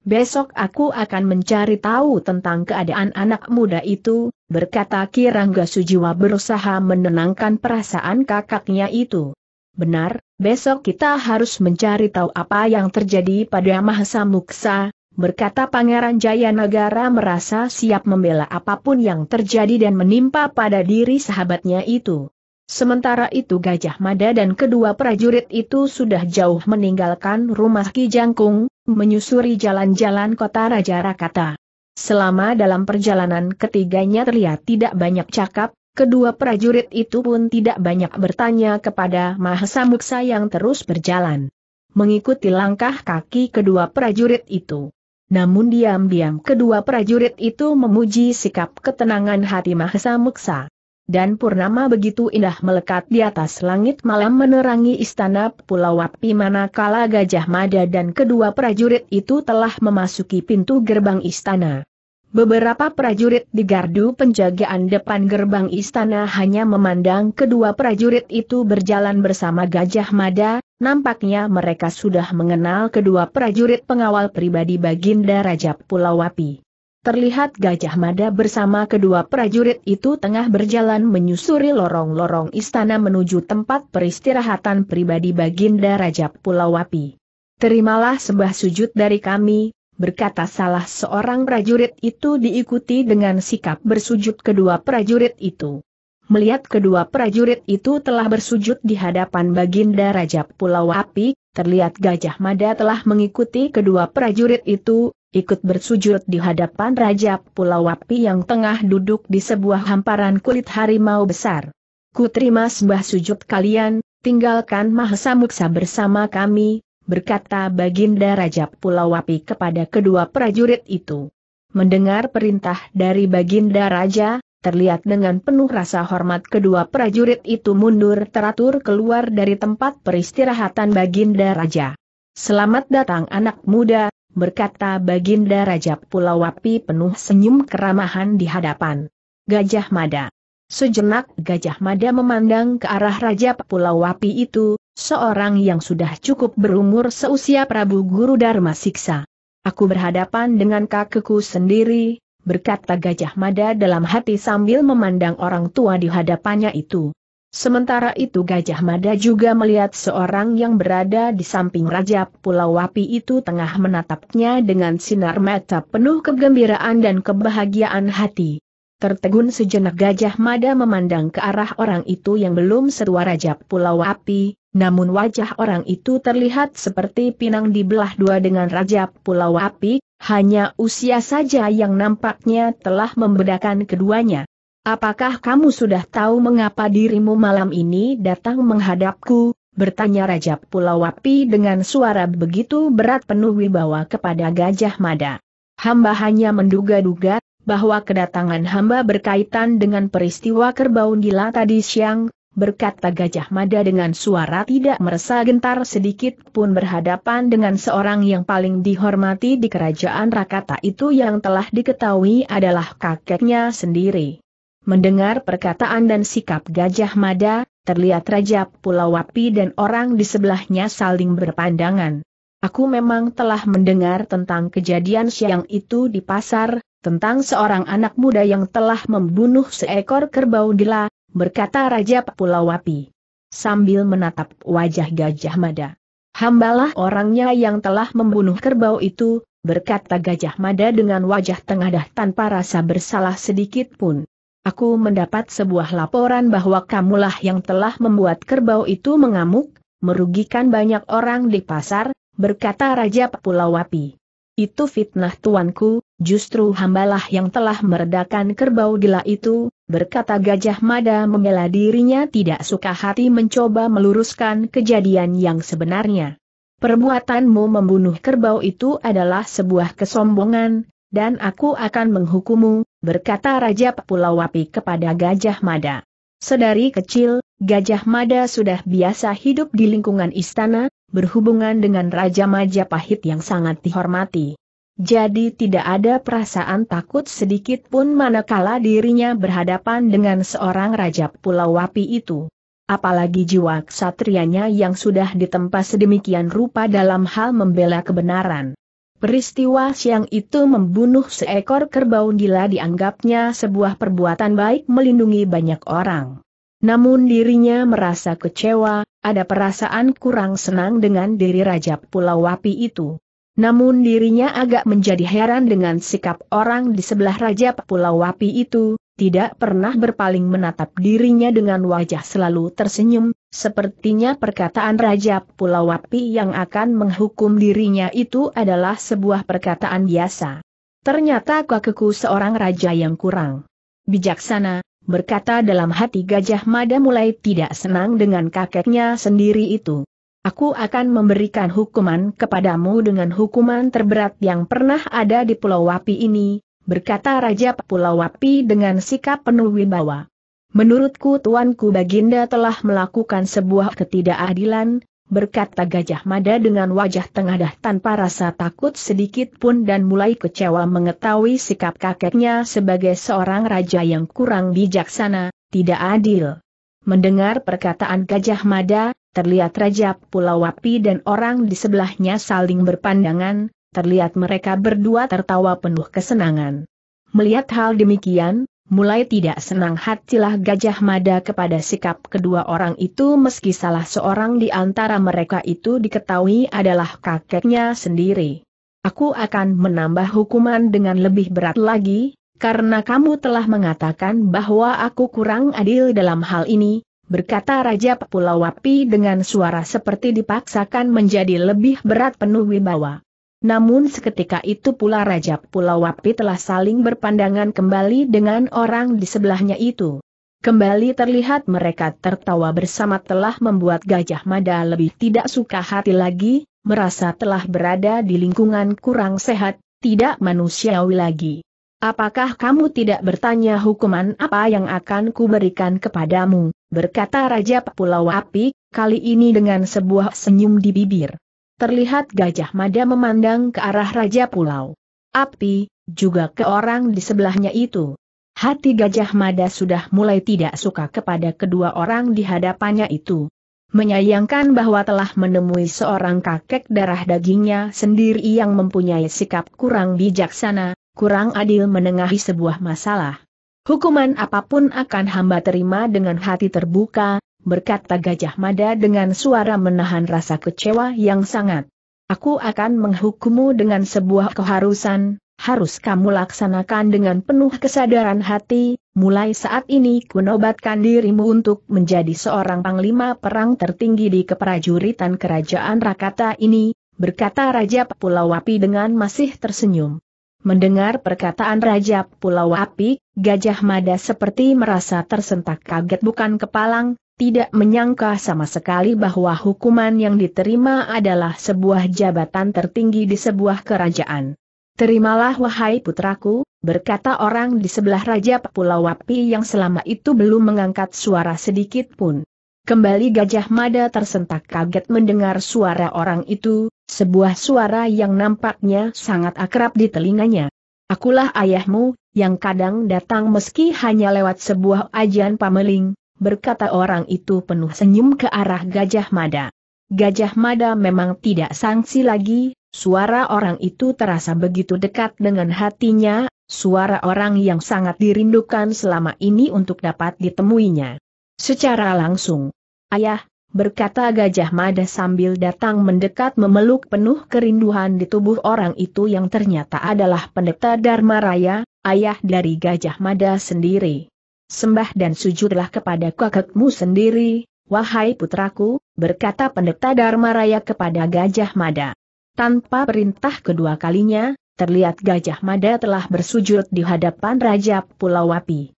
Besok aku akan mencari tahu tentang keadaan anak muda itu, berkata Ki Rangga Sujiwa berusaha menenangkan perasaan kakaknya itu. Benar, besok kita harus mencari tahu apa yang terjadi pada Mahasa Muksa, berkata Pangeran Jayanagara merasa siap membela apa pun yang terjadi dan menimpa pada diri sahabatnya itu. Sementara itu Gajah Mada dan kedua prajurit itu sudah jauh meninggalkan rumah Ki Jangkung, menyusuri jalan-jalan kota Raja Rakata. Selama dalam perjalanan ketiganya terlihat tidak banyak cakap, kedua prajurit itu pun tidak banyak bertanya kepada Mahesa Muksa yang terus berjalan. Mengikuti langkah kaki kedua prajurit itu. Namun diam-diam kedua prajurit itu memuji sikap ketenangan hati Mahesa Muksa dan purnama begitu indah melekat di atas langit malam menerangi istana Pulau Wapi manakala Gajah Mada dan kedua prajurit itu telah memasuki pintu gerbang istana. Beberapa prajurit di gardu penjagaan depan gerbang istana hanya memandang kedua prajurit itu berjalan bersama Gajah Mada, nampaknya mereka sudah mengenal kedua prajurit pengawal pribadi Baginda Raja Pulau Wapi. Terlihat Gajah Mada bersama kedua prajurit itu tengah berjalan menyusuri lorong-lorong istana menuju tempat peristirahatan pribadi Baginda Raja Pulau Wapi. Terimalah sebuah sujud dari kami, berkata salah seorang prajurit itu diikuti dengan sikap bersujud kedua prajurit itu. Melihat kedua prajurit itu telah bersujud di hadapan Baginda Raja Pulau Wapi, terlihat Gajah Mada telah mengikuti kedua prajurit itu, ikut bersujud di hadapan Raja Pulau Wapi yang tengah duduk di sebuah hamparan kulit harimau besar. Ku terima sembah sujud kalian, tinggalkan Mahesa Muksa bersama kami, berkata Baginda Raja Pulau Wapi kepada kedua prajurit itu. Mendengar perintah dari Baginda Raja, terlihat dengan penuh rasa hormat kedua prajurit itu mundur teratur keluar dari tempat peristirahatan Baginda Raja. Selamat datang anak muda, berkata Baginda Raja Pulau Wapi penuh senyum keramahan di hadapan Gajah Mada. Sejenak Gajah Mada memandang ke arah Raja Pulau Wapi itu, seorang yang sudah cukup berumur seusia Prabu Guru Dharma Siksa. Aku berhadapan dengan kakekku sendiri, berkata Gajah Mada dalam hati sambil memandang orang tua di hadapannya itu. Sementara itu Gajah Mada juga melihat seorang yang berada di samping Raja Pulau Wapi itu tengah menatapnya dengan sinar mata penuh kegembiraan dan kebahagiaan hati. Tertegun sejenak Gajah Mada memandang ke arah orang itu yang belum setua Raja Pulau Api, namun wajah orang itu terlihat seperti pinang dibelah dua dengan Raja Pulau Api, hanya usia saja yang nampaknya telah membedakan keduanya. Apakah kamu sudah tahu mengapa dirimu malam ini datang menghadapku? Bertanya Raja Pulau Api dengan suara begitu berat penuh wibawa kepada Gajah Mada. Hamba hanya menduga-duga, bahwa kedatangan hamba berkaitan dengan peristiwa kerbau gila tadi siang, berkata Gajah Mada dengan suara tidak merasa gentar sedikit pun berhadapan dengan seorang yang paling dihormati di kerajaan Rakata itu yang telah diketahui adalah kakeknya sendiri. Mendengar perkataan dan sikap Gajah Mada, terlihat Raja Pulau Wapi dan orang di sebelahnya saling berpandangan. Aku memang telah mendengar tentang kejadian siang itu di pasar, tentang seorang anak muda yang telah membunuh seekor kerbau gila, berkata Raja Pulau Wapi. Sambil menatap wajah Gajah Mada. Hambalah orangnya yang telah membunuh kerbau itu, berkata Gajah Mada dengan wajah tengadah tanpa rasa bersalah sedikit pun. Aku mendapat sebuah laporan bahwa kamulah yang telah membuat kerbau itu mengamuk, merugikan banyak orang di pasar, berkata Raja Pulau Wapi. Itu fitnah tuanku, justru hambalah yang telah meredakan kerbau gila itu, berkata Gajah Mada membela dirinya tidak suka hati mencoba meluruskan kejadian yang sebenarnya. Perbuatanmu membunuh kerbau itu adalah sebuah kesombongan, dan aku akan menghukummu, berkata Raja Pulau Wapi kepada Gajah Mada. Sedari kecil, Gajah Mada sudah biasa hidup di lingkungan istana, berhubungan dengan Raja Majapahit yang sangat dihormati. Jadi tidak ada perasaan takut sedikit pun manakala dirinya berhadapan dengan seorang Raja Pulau Wapi itu. Apalagi jiwa ksatrianya yang sudah ditempa sedemikian rupa dalam hal membela kebenaran. Peristiwa siang itu membunuh seekor kerbau gila dianggapnya sebuah perbuatan baik melindungi banyak orang. Namun dirinya merasa kecewa, ada perasaan kurang senang dengan diri Raja Pulau Wapi itu. Namun dirinya agak menjadi heran dengan sikap orang di sebelah Raja Pulau Wapi itu, tidak pernah berpaling menatap dirinya dengan wajah selalu tersenyum, sepertinya perkataan Raja Pulau Wapi yang akan menghukum dirinya itu adalah sebuah perkataan biasa. Ternyata kakekku seorang raja yang kurang bijaksana, berkata dalam hati Gajah Mada mulai tidak senang dengan kakeknya sendiri itu. Aku akan memberikan hukuman kepadamu dengan hukuman terberat yang pernah ada di Pulau Wapi ini, berkata Raja Pulau Wapi dengan sikap penuh wibawa. Menurutku Tuanku Baginda telah melakukan sebuah ketidakadilan, berkata Gajah Mada dengan wajah tengadah tanpa rasa takut sedikit pun dan mulai kecewa mengetahui sikap kakeknya sebagai seorang raja yang kurang bijaksana, tidak adil. Mendengar perkataan Gajah Mada, terlihat Raja Pulau Wapi dan orang di sebelahnya saling berpandangan, terlihat mereka berdua tertawa penuh kesenangan. Melihat hal demikian, mulai tidak senang hatilah Gajah Mada kepada sikap kedua orang itu meski salah seorang di antara mereka itu diketahui adalah kakeknya sendiri. Aku akan menambah hukuman dengan lebih berat lagi, karena kamu telah mengatakan bahwa aku kurang adil dalam hal ini, berkata Raja Pulau Wapi dengan suara seperti dipaksakan menjadi lebih berat penuh wibawa. Namun seketika itu pula Raja Pulau Wapi telah saling berpandangan kembali dengan orang di sebelahnya itu. Kembali terlihat mereka tertawa bersama telah membuat Gajah Mada lebih tidak suka hati lagi, merasa telah berada di lingkungan kurang sehat, tidak manusiawi lagi. Apakah kamu tidak bertanya hukuman apa yang akan kuberikan kepadamu, berkata Raja Pulau Api, kali ini dengan sebuah senyum di bibir. Terlihat Gajah Mada memandang ke arah Raja Pulau Api, juga ke orang di sebelahnya itu. Hati Gajah Mada sudah mulai tidak suka kepada kedua orang di hadapannya itu. Menyayangkan bahwa telah menemui seorang kakek darah dagingnya sendiri yang mempunyai sikap kurang bijaksana, kurang adil menengahi sebuah masalah. Hukuman apa pun akan hamba terima dengan hati terbuka, berkata Gajah Mada dengan suara menahan rasa kecewa yang sangat. Aku akan menghukummu dengan sebuah keharusan, harus kamu laksanakan dengan penuh kesadaran hati, mulai saat ini kunobatkan dirimu untuk menjadi seorang panglima perang tertinggi di keprajuritan kerajaan Rakata ini, berkata Raja Pulau dengan masih tersenyum. Mendengar perkataan Raja Pulau Api, Gajah Mada seperti merasa tersentak kaget bukan kepalang, tidak menyangka sama sekali bahwa hukuman yang diterima adalah sebuah jabatan tertinggi di sebuah kerajaan. Terimalah wahai putraku, berkata orang di sebelah Raja Pulau Wapi yang selama itu belum mengangkat suara sedikit pun. Kembali Gajah Mada tersentak kaget mendengar suara orang itu, sebuah suara yang nampaknya sangat akrab di telinganya. Akulah ayahmu, yang kadang datang meski hanya lewat sebuah ajian pameling, berkata orang itu penuh senyum ke arah Gajah Mada. Gajah Mada memang tidak sangsi lagi, Suara orang itu terasa begitu dekat dengan hatinya, suara orang yang sangat dirindukan selama ini untuk dapat ditemuinya. Secara langsung, Ayah, berkata Gajah Mada sambil datang mendekat memeluk penuh kerinduan di tubuh orang itu yang ternyata adalah pendeta Dharma Raya, ayah dari Gajah Mada sendiri. Sembah dan sujudlah kepada kakekmu sendiri, wahai putraku, berkata pendeta Dharma Raya kepada Gajah Mada. Tanpa perintah kedua kalinya, terlihat Gajah Mada telah bersujud di hadapan Raja Pulau Api.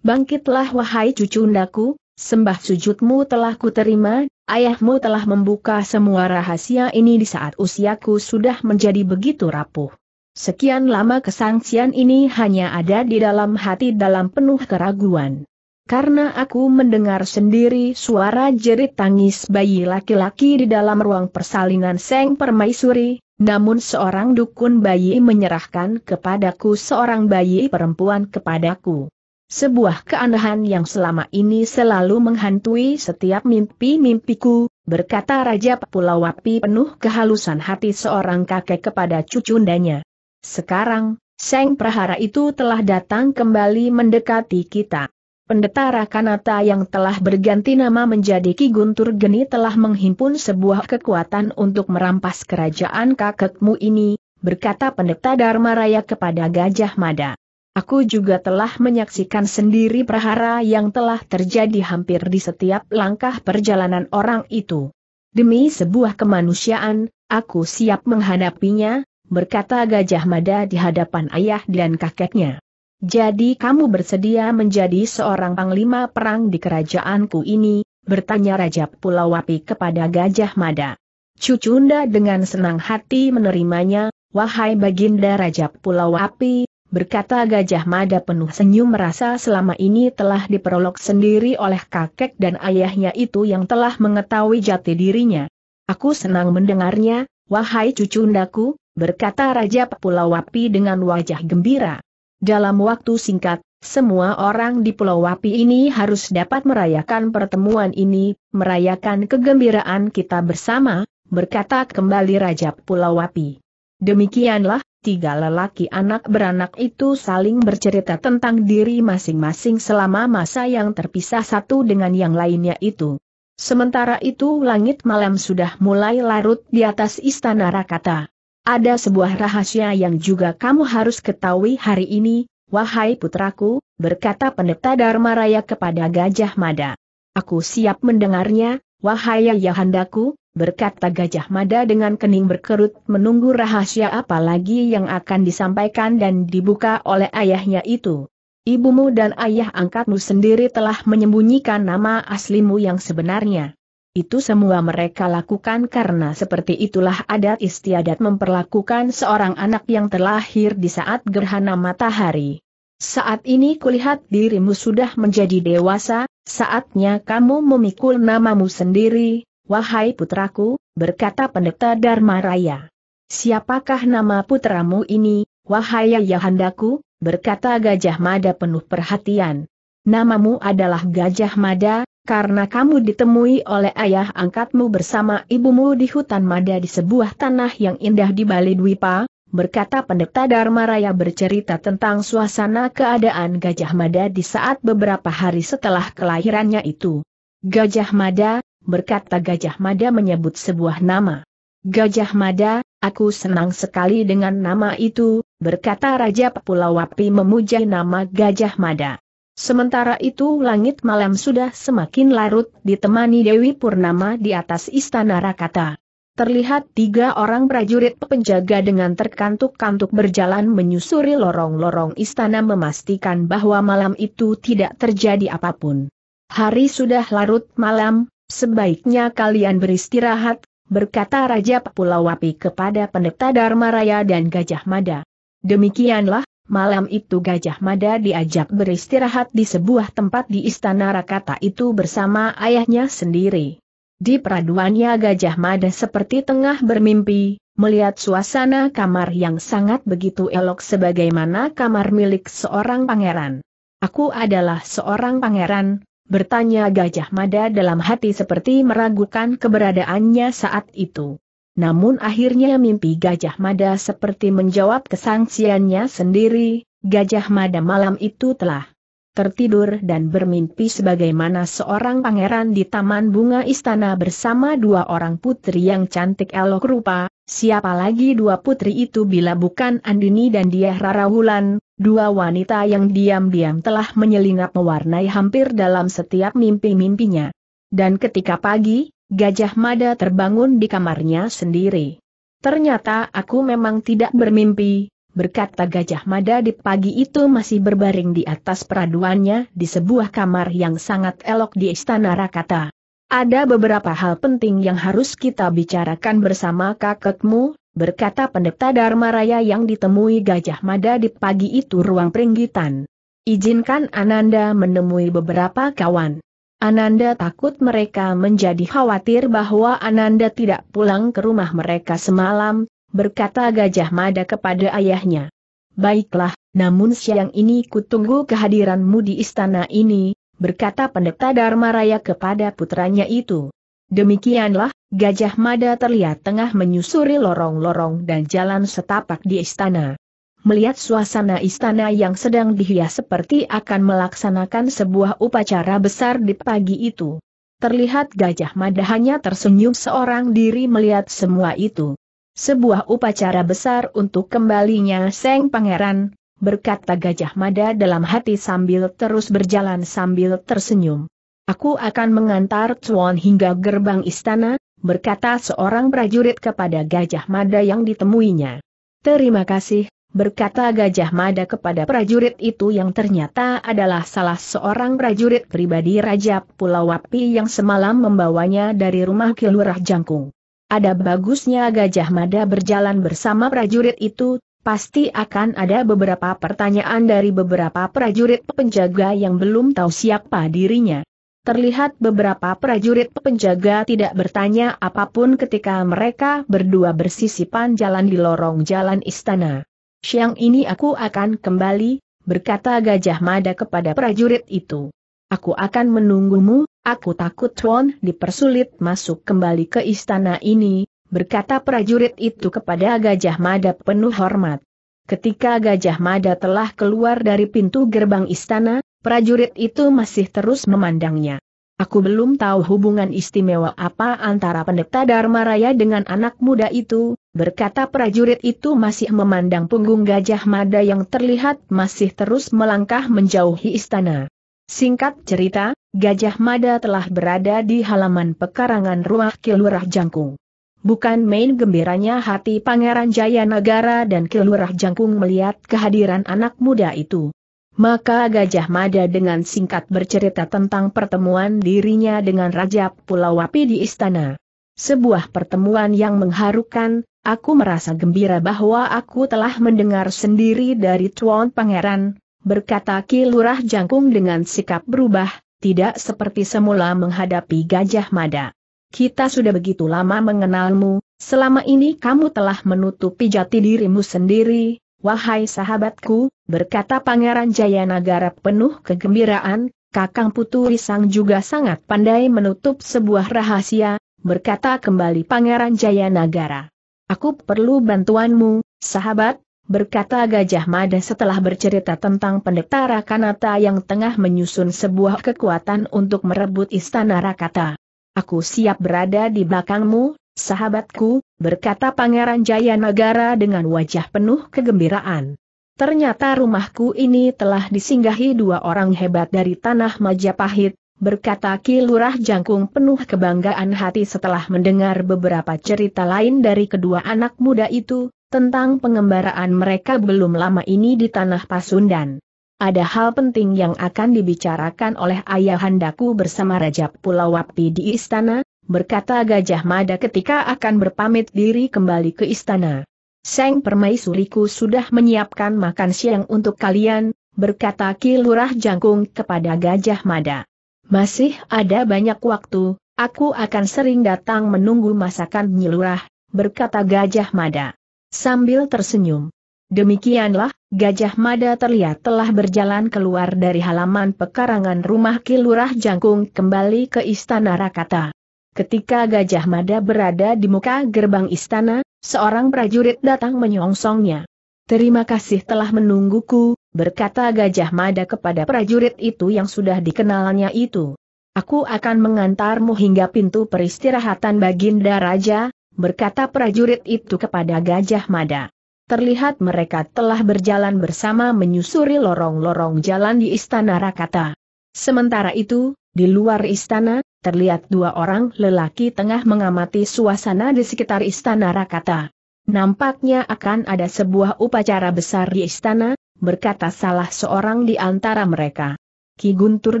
Bangkitlah wahai cucundaku, sembah sujudmu telah kuterima, ayahmu telah membuka semua rahasia ini di saat usiaku sudah menjadi begitu rapuh. Sekian lama kesangsian ini hanya ada di dalam hati dalam penuh keraguan. Karena aku mendengar sendiri suara jerit tangis bayi laki-laki di dalam ruang persalinan Seng Permaisuri, namun seorang dukun bayi menyerahkan kepadaku seorang bayi perempuan kepadaku. Sebuah keanehan yang selama ini selalu menghantui setiap mimpi-mimpiku, berkata Raja Pulau Wapi penuh kehalusan hati seorang kakek kepada cucundanya. Sekarang, Seng Prahara itu telah datang kembali mendekati kita. Pendeta Rakanata yang telah berganti nama menjadi Ki Guntur Geni telah menghimpun sebuah kekuatan untuk merampas kerajaan kakekmu ini, berkata pendeta Dharma Raya kepada Gajah Mada. Aku juga telah menyaksikan sendiri perhara yang telah terjadi hampir di setiap langkah perjalanan orang itu. Demi sebuah kemanusiaan, aku siap menghadapinya, berkata Gajah Mada di hadapan ayah dan kakeknya. Jadi kamu bersedia menjadi seorang panglima perang di kerajaanku ini, bertanya Raja Pulau Api kepada Gajah Mada. Cucunda dengan senang hati menerimanya, wahai baginda Raja Pulau Api, berkata Gajah Mada penuh senyum merasa selama ini telah diperolok sendiri oleh kakek dan ayahnya itu yang telah mengetahui jati dirinya. Aku senang mendengarnya, wahai cucundaku, berkata Raja Pulau Api dengan wajah gembira. Dalam waktu singkat, semua orang di Pulau Wapi ini harus dapat merayakan pertemuan ini, merayakan kegembiraan kita bersama, berkata kembali Raja Pulau Wapi. Demikianlah, tiga lelaki anak beranak itu saling bercerita tentang diri masing-masing selama masa yang terpisah satu dengan yang lainnya itu. Sementara itu langit malam sudah mulai larut di atas istana Rakata. Ada sebuah rahasia yang juga kamu harus ketahui hari ini, wahai putraku, berkata pendeta Dharma Raya kepada Gajah Mada. Aku siap mendengarnya, wahai ayahandaku, berkata Gajah Mada dengan kening berkerut menunggu rahasia apa lagi yang akan disampaikan dan dibuka oleh ayahnya itu. Ibumu dan ayah angkatmu sendiri telah menyembunyikan nama aslimu yang sebenarnya. Itu semua mereka lakukan karena seperti itulah adat istiadat memperlakukan seorang anak yang terlahir di saat gerhana matahari. Saat ini kulihat dirimu sudah menjadi dewasa, saatnya kamu memikul namamu sendiri, wahai putraku, berkata pendeta Dharma Raya. Siapakah nama putramu ini, wahai ayahandaku, berkata Gajah Mada penuh perhatian. Namamu adalah Gajah Mada, karena kamu ditemui oleh ayah angkatmu bersama ibumu di hutan Mada di sebuah tanah yang indah di Bali Dwipa, berkata pendeta Dharma Raya bercerita tentang suasana keadaan Gajah Mada di saat beberapa hari setelah kelahirannya itu. Gajah Mada, berkata Gajah Mada menyebut sebuah nama. Gajah Mada, aku senang sekali dengan nama itu, berkata Raja Pulau Wapi memuja nama Gajah Mada. Sementara itu langit malam sudah semakin larut ditemani Dewi Purnama di atas istana Rakata. Terlihat tiga orang prajurit penjaga dengan terkantuk-kantuk berjalan menyusuri lorong-lorong istana memastikan bahwa malam itu tidak terjadi apa pun. Hari sudah larut malam, sebaiknya kalian beristirahat, berkata Raja Pulau Wapi kepada pendeta Dharma Raya dan Gajah Mada. Demikianlah, malam itu Gajah Mada diajak beristirahat di sebuah tempat di Istana Rakata itu bersama ayahnya sendiri. Di peraduannya Gajah Mada seperti tengah bermimpi, melihat suasana kamar yang sangat begitu elok sebagaimana kamar milik seorang pangeran. Aku adalah seorang pangeran, bertanya Gajah Mada dalam hati seperti meragukan keberadaannya saat itu. Namun akhirnya mimpi Gajah Mada seperti menjawab kesangsiannya sendiri, Gajah Mada malam itu telah tertidur dan bermimpi sebagaimana seorang pangeran di taman bunga istana bersama dua orang putri yang cantik elok rupa, siapa lagi dua putri itu bila bukan Andini dan dia Rara Wulan, dua wanita yang diam-diam telah menyelinap mewarnai hampir dalam setiap mimpi-mimpinya. Dan ketika pagi, Gajah Mada terbangun di kamarnya sendiri. Ternyata aku memang tidak bermimpi, berkata Gajah Mada di pagi itu masih berbaring di atas peraduannya di sebuah kamar yang sangat elok di Istana Rakata. Ada beberapa hal penting yang harus kita bicarakan bersama kakekmu, berkata pendeta Dharma Raya yang ditemui Gajah Mada di pagi itu ruang peringgitan. Izinkan Ananda menemui beberapa kawan. Ananda takut mereka menjadi khawatir bahwa Ananda tidak pulang ke rumah mereka semalam, berkata Gajah Mada kepada ayahnya. Baiklah, namun siang ini kutunggu kehadiranmu di istana ini, berkata pendeta Dharma Raya kepada putranya itu. Demikianlah, Gajah Mada terlihat tengah menyusuri lorong-lorong dan jalan setapak di istana melihat suasana istana yang sedang dihias seperti akan melaksanakan sebuah upacara besar di pagi itu. Terlihat Gajah Mada hanya tersenyum seorang diri melihat semua itu. Sebuah upacara besar untuk kembalinya Seng Pangeran, berkata Gajah Mada dalam hati sambil terus berjalan sambil tersenyum. Aku akan mengantar Tuan hingga gerbang istana, berkata seorang prajurit kepada Gajah Mada yang ditemuinya. Terima kasih, berkata Gajah Mada kepada prajurit itu yang ternyata adalah salah seorang prajurit pribadi Raja Pulau Wapi yang semalam membawanya dari rumah Kilurah Jangkung. Ada bagusnya Gajah Mada berjalan bersama prajurit itu, pasti akan ada beberapa pertanyaan dari beberapa prajurit penjaga yang belum tahu siapa dirinya. Terlihat beberapa prajurit penjaga tidak bertanya apa pun ketika mereka berdua bersisipan jalan di lorong jalan istana. Siang ini aku akan kembali, berkata Gajah Mada kepada prajurit itu. Aku akan menunggumu, aku takut Tuan dipersulit masuk kembali ke istana ini, berkata prajurit itu kepada Gajah Mada penuh hormat. Ketika Gajah Mada telah keluar dari pintu gerbang istana, prajurit itu masih terus memandangnya. Aku belum tahu hubungan istimewa apa antara pendeta Dharma Raya dengan anak muda itu, berkata prajurit itu masih memandang punggung Gajah Mada yang terlihat masih terus melangkah menjauhi istana. Singkat cerita, Gajah Mada telah berada di halaman pekarangan rumah Kilurah Jangkung. Bukan main gembiranya hati Pangeran Jaya Negara dan Kilurah Jangkung melihat kehadiran anak muda itu. Maka Gajah Mada dengan singkat bercerita tentang pertemuan dirinya dengan Raja Pulau Wapi di istana. Sebuah pertemuan yang mengharukan, aku merasa gembira bahwa aku telah mendengar sendiri dari Tuan Pangeran, berkata Ki Lurah Jangkung dengan sikap berubah, tidak seperti semula menghadapi Gajah Mada. Kita sudah begitu lama mengenalmu, selama ini kamu telah menutupi jati dirimu sendiri, wahai sahabatku, berkata Pangeran Jayanagara penuh kegembiraan, Kakang Putu Risang juga sangat pandai menutup sebuah rahasia, berkata kembali Pangeran Jayanagara. Aku perlu bantuanmu, sahabat, berkata Gajah Mada setelah bercerita tentang pendeta Rakanata yang tengah menyusun sebuah kekuatan untuk merebut istana Rakata. Aku siap berada di belakangmu, sahabatku, berkata Pangeran Jayanagara dengan wajah penuh kegembiraan. Ternyata rumahku ini telah disinggahi dua orang hebat dari tanah Majapahit, berkata Ki Lurah Jangkung penuh kebanggaan hati setelah mendengar beberapa cerita lain dari kedua anak muda itu, tentang pengembaraan mereka belum lama ini di Tanah Pasundan. Ada hal penting yang akan dibicarakan oleh ayahandaku bersama Raja Pulau Wapi di istana, berkata Gajah Mada ketika akan berpamit diri kembali ke istana. Seng permaisuriku sudah menyiapkan makan siang untuk kalian, berkata Ki Lurah Jangkung kepada Gajah Mada. Masih ada banyak waktu, aku akan sering datang menunggu masakan nyelurah, berkata Gajah Mada. Sambil tersenyum. Demikianlah, Gajah Mada terlihat telah berjalan keluar dari halaman pekarangan rumah Kilurah Jangkung kembali ke Istana Rakata. Ketika Gajah Mada berada di muka gerbang istana, seorang prajurit datang menyongsongnya. Terima kasih telah menungguku, berkata Gajah Mada kepada prajurit itu yang sudah dikenalnya itu. Aku akan mengantarmu hingga pintu peristirahatan Baginda Raja, berkata prajurit itu kepada Gajah Mada. Terlihat mereka telah berjalan bersama menyusuri lorong-lorong jalan di Istana Rakata. Sementara itu, di luar istana, terlihat dua orang lelaki tengah mengamati suasana di sekitar Istana Rakata. Nampaknya akan ada sebuah upacara besar di istana, berkata salah seorang di antara mereka. Ki Guntur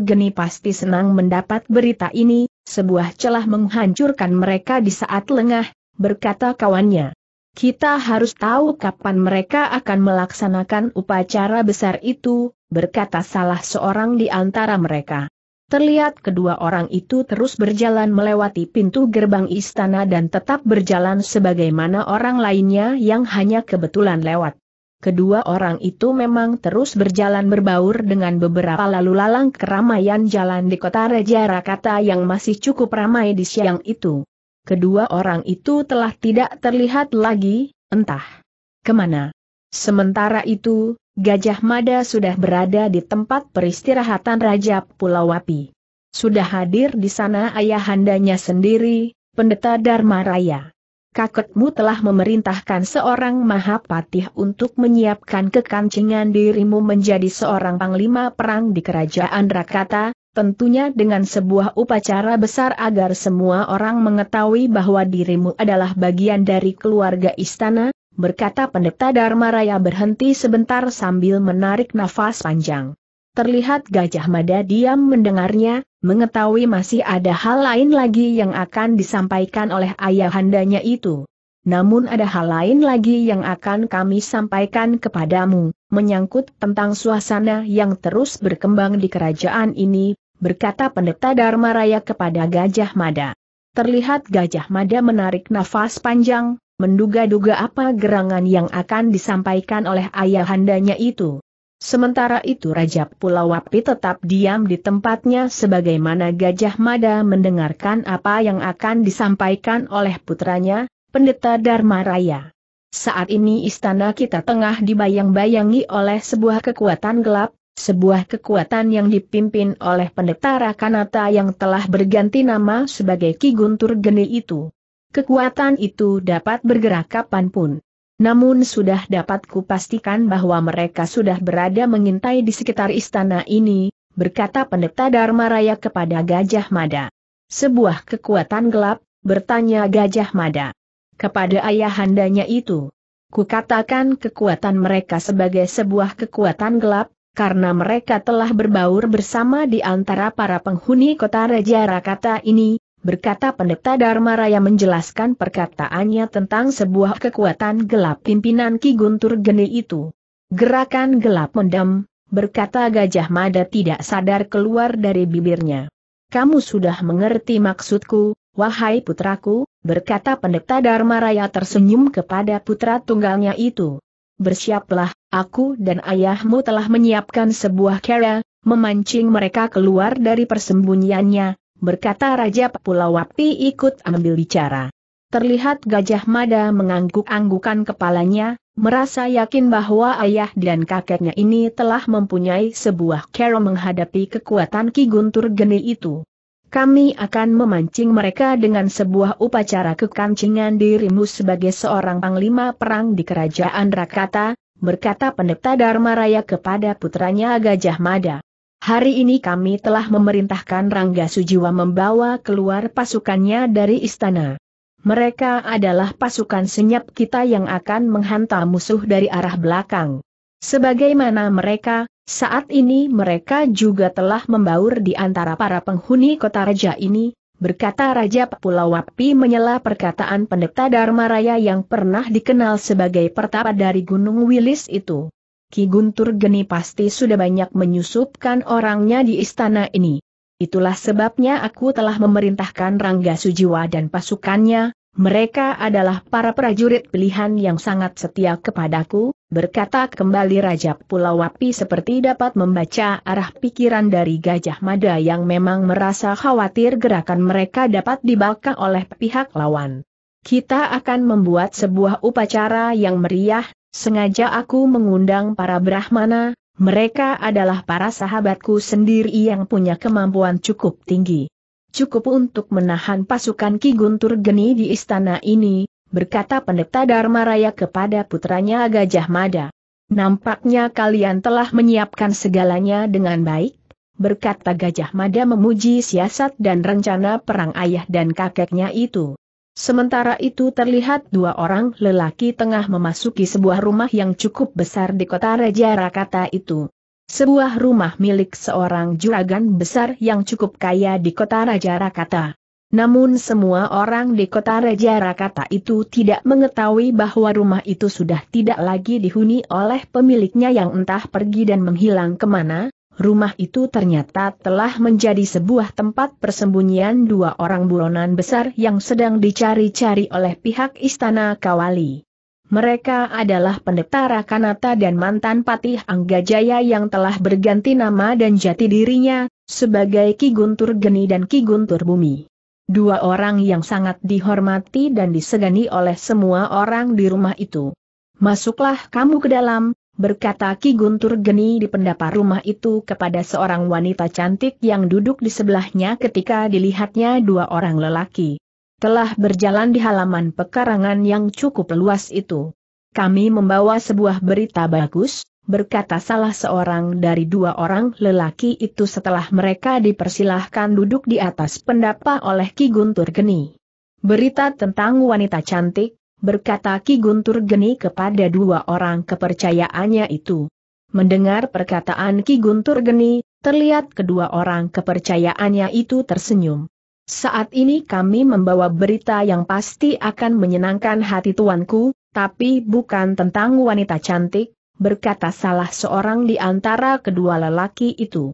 Geni pasti senang mendapat berita ini, sebuah celah menghancurkan mereka di saat lengah, berkata kawannya. Kita harus tahu kapan mereka akan melaksanakan upacara besar itu, berkata salah seorang di antara mereka. Terlihat kedua orang itu terus berjalan melewati pintu gerbang istana dan tetap berjalan sebagaimana orang lainnya yang hanya kebetulan lewat. Kedua orang itu memang terus berjalan berbaur dengan beberapa lalu lalang keramaian jalan di kota Raja Rakata yang masih cukup ramai di siang itu. Kedua orang itu telah tidak terlihat lagi, entah ke mana. Sementara itu, Gajah Mada sudah berada di tempat peristirahatan Raja Pulau Wapi. Sudah hadir di sana ayahandanya sendiri, Pendeta Dharma Raya. Kakekmu telah memerintahkan seorang Mahapatih untuk menyiapkan kekancingan dirimu menjadi seorang panglima perang di kerajaan Rakata, tentunya dengan sebuah upacara besar agar semua orang mengetahui bahwa dirimu adalah bagian dari keluarga istana, berkata pendeta Dharma Raya berhenti sebentar sambil menarik nafas panjang. Terlihat Gajah Mada diam mendengarnya, mengetahui masih ada hal lain lagi yang akan disampaikan oleh ayahandanya itu. Namun ada hal lain lagi yang akan kami sampaikan kepadamu, menyangkut tentang suasana yang terus berkembang di kerajaan ini, berkata pendeta Dharma Raya kepada Gajah Mada. Terlihat Gajah Mada menarik nafas panjang, menduga-duga apa gerangan yang akan disampaikan oleh ayahandanya itu. Sementara itu Raja Pulau Wapi tetap diam di tempatnya sebagaimana Gajah Mada mendengarkan apa yang akan disampaikan oleh putranya, Pendeta Dharma Raya. Saat ini istana kita tengah dibayang-bayangi oleh sebuah kekuatan gelap, sebuah kekuatan yang dipimpin oleh Pendeta Rakanata yang telah berganti nama sebagai Ki Guntur Geni itu. Kekuatan itu dapat bergerak kapan pun. Namun sudah dapat kupastikan bahwa mereka sudah berada mengintai di sekitar istana ini, berkata pendeta Dharma Raya kepada Gajah Mada. Sebuah kekuatan gelap, bertanya Gajah Mada. Kepada ayahandanya itu. Kukatakan kekuatan mereka sebagai sebuah kekuatan gelap, karena mereka telah berbaur bersama di antara para penghuni kota Raja Rakata ini, berkata pendeta Dharma Raya menjelaskan perkataannya tentang sebuah kekuatan gelap pimpinan Ki Guntur Geni itu. Gerakan gelap mendem, berkata Gajah Mada tidak sadar keluar dari bibirnya. Kamu sudah mengerti maksudku, wahai putraku, berkata pendeta Dharma Raya tersenyum kepada putra tunggalnya itu. bersiaplah, aku dan ayahmu telah menyiapkan sebuah kera, memancing mereka keluar dari persembunyiannya, berkata Raja Pulau Wapi ikut ambil bicara. Terlihat Gajah Mada mengangguk-anggukan kepalanya, merasa yakin bahwa ayah dan kakeknya ini telah mempunyai sebuah cara menghadapi kekuatan Ki Guntur Geni itu. Kami akan memancing mereka dengan sebuah upacara kekancingan dirimu sebagai seorang panglima perang di kerajaan Rakata, berkata pendeta Dharma Raya kepada putranya Gajah Mada. Hari ini kami telah memerintahkan Rangga Sujiwa membawa keluar pasukannya dari istana. Mereka adalah pasukan senyap kita yang akan menghantam musuh dari arah belakang. Sebagaimana mereka, saat ini mereka juga telah membaur di antara para penghuni kota raja ini, berkata Raja Pulau Wapi menyela perkataan pendeta Dharma Raya yang pernah dikenal sebagai pertapa dari Gunung Wilis itu. Ki Guntur Geni pasti sudah banyak menyusupkan orangnya di istana ini. Itulah sebabnya aku telah memerintahkan Rangga Sujiwa dan pasukannya, mereka adalah para prajurit pilihan yang sangat setia kepadaku, berkata kembali Raja Pulau Wapi seperti dapat membaca arah pikiran dari Gajah Mada yang memang merasa khawatir gerakan mereka dapat dibakar oleh pihak lawan. Kita akan membuat sebuah upacara yang meriah, sengaja aku mengundang para Brahmana, mereka adalah para sahabatku sendiri yang punya kemampuan cukup tinggi. Cukup untuk menahan pasukan Ki Guntur Geni di istana ini, berkata pendeta Dharma Raya kepada putranya Gajah Mada. Nampaknya kalian telah menyiapkan segalanya dengan baik, berkata Gajah Mada memuji siasat dan rencana perang ayah dan kakeknya itu. Sementara itu terlihat dua orang lelaki tengah memasuki sebuah rumah yang cukup besar di kota Raja Rakata itu. Sebuah rumah milik seorang juragan besar yang cukup kaya di kota Raja Rakata. Namun semua orang di kota Raja Rakata itu tidak mengetahui bahwa rumah itu sudah tidak lagi dihuni oleh pemiliknya yang entah pergi dan menghilang ke mana, rumah itu ternyata telah menjadi sebuah tempat persembunyian dua orang buronan besar yang sedang dicari-cari oleh pihak istana Kawali. Mereka adalah pendeta Rakanata dan mantan patih Anggajaya yang telah berganti nama dan jati dirinya, sebagai Ki Guntur Geni dan Ki Guntur Bumi. Dua orang yang sangat dihormati dan disegani oleh semua orang di rumah itu. Masuklah kamu ke dalam, berkata Ki Guntur Geni di pendapa rumah itu kepada seorang wanita cantik yang duduk di sebelahnya ketika dilihatnya dua orang lelaki. Telah berjalan di halaman pekarangan yang cukup luas itu. Kami membawa sebuah berita bagus, berkata salah seorang dari dua orang lelaki itu setelah mereka dipersilahkan duduk di atas pendapa oleh Ki Guntur Geni. Berita tentang wanita cantik, berkata Ki Guntur Geni kepada dua orang kepercayaannya itu. Mendengar perkataan Ki Guntur Geni, terlihat kedua orang kepercayaannya itu tersenyum. Saat ini kami membawa berita yang pasti akan menyenangkan hati tuanku, tapi bukan tentang wanita cantik, berkata salah seorang di antara kedua lelaki itu.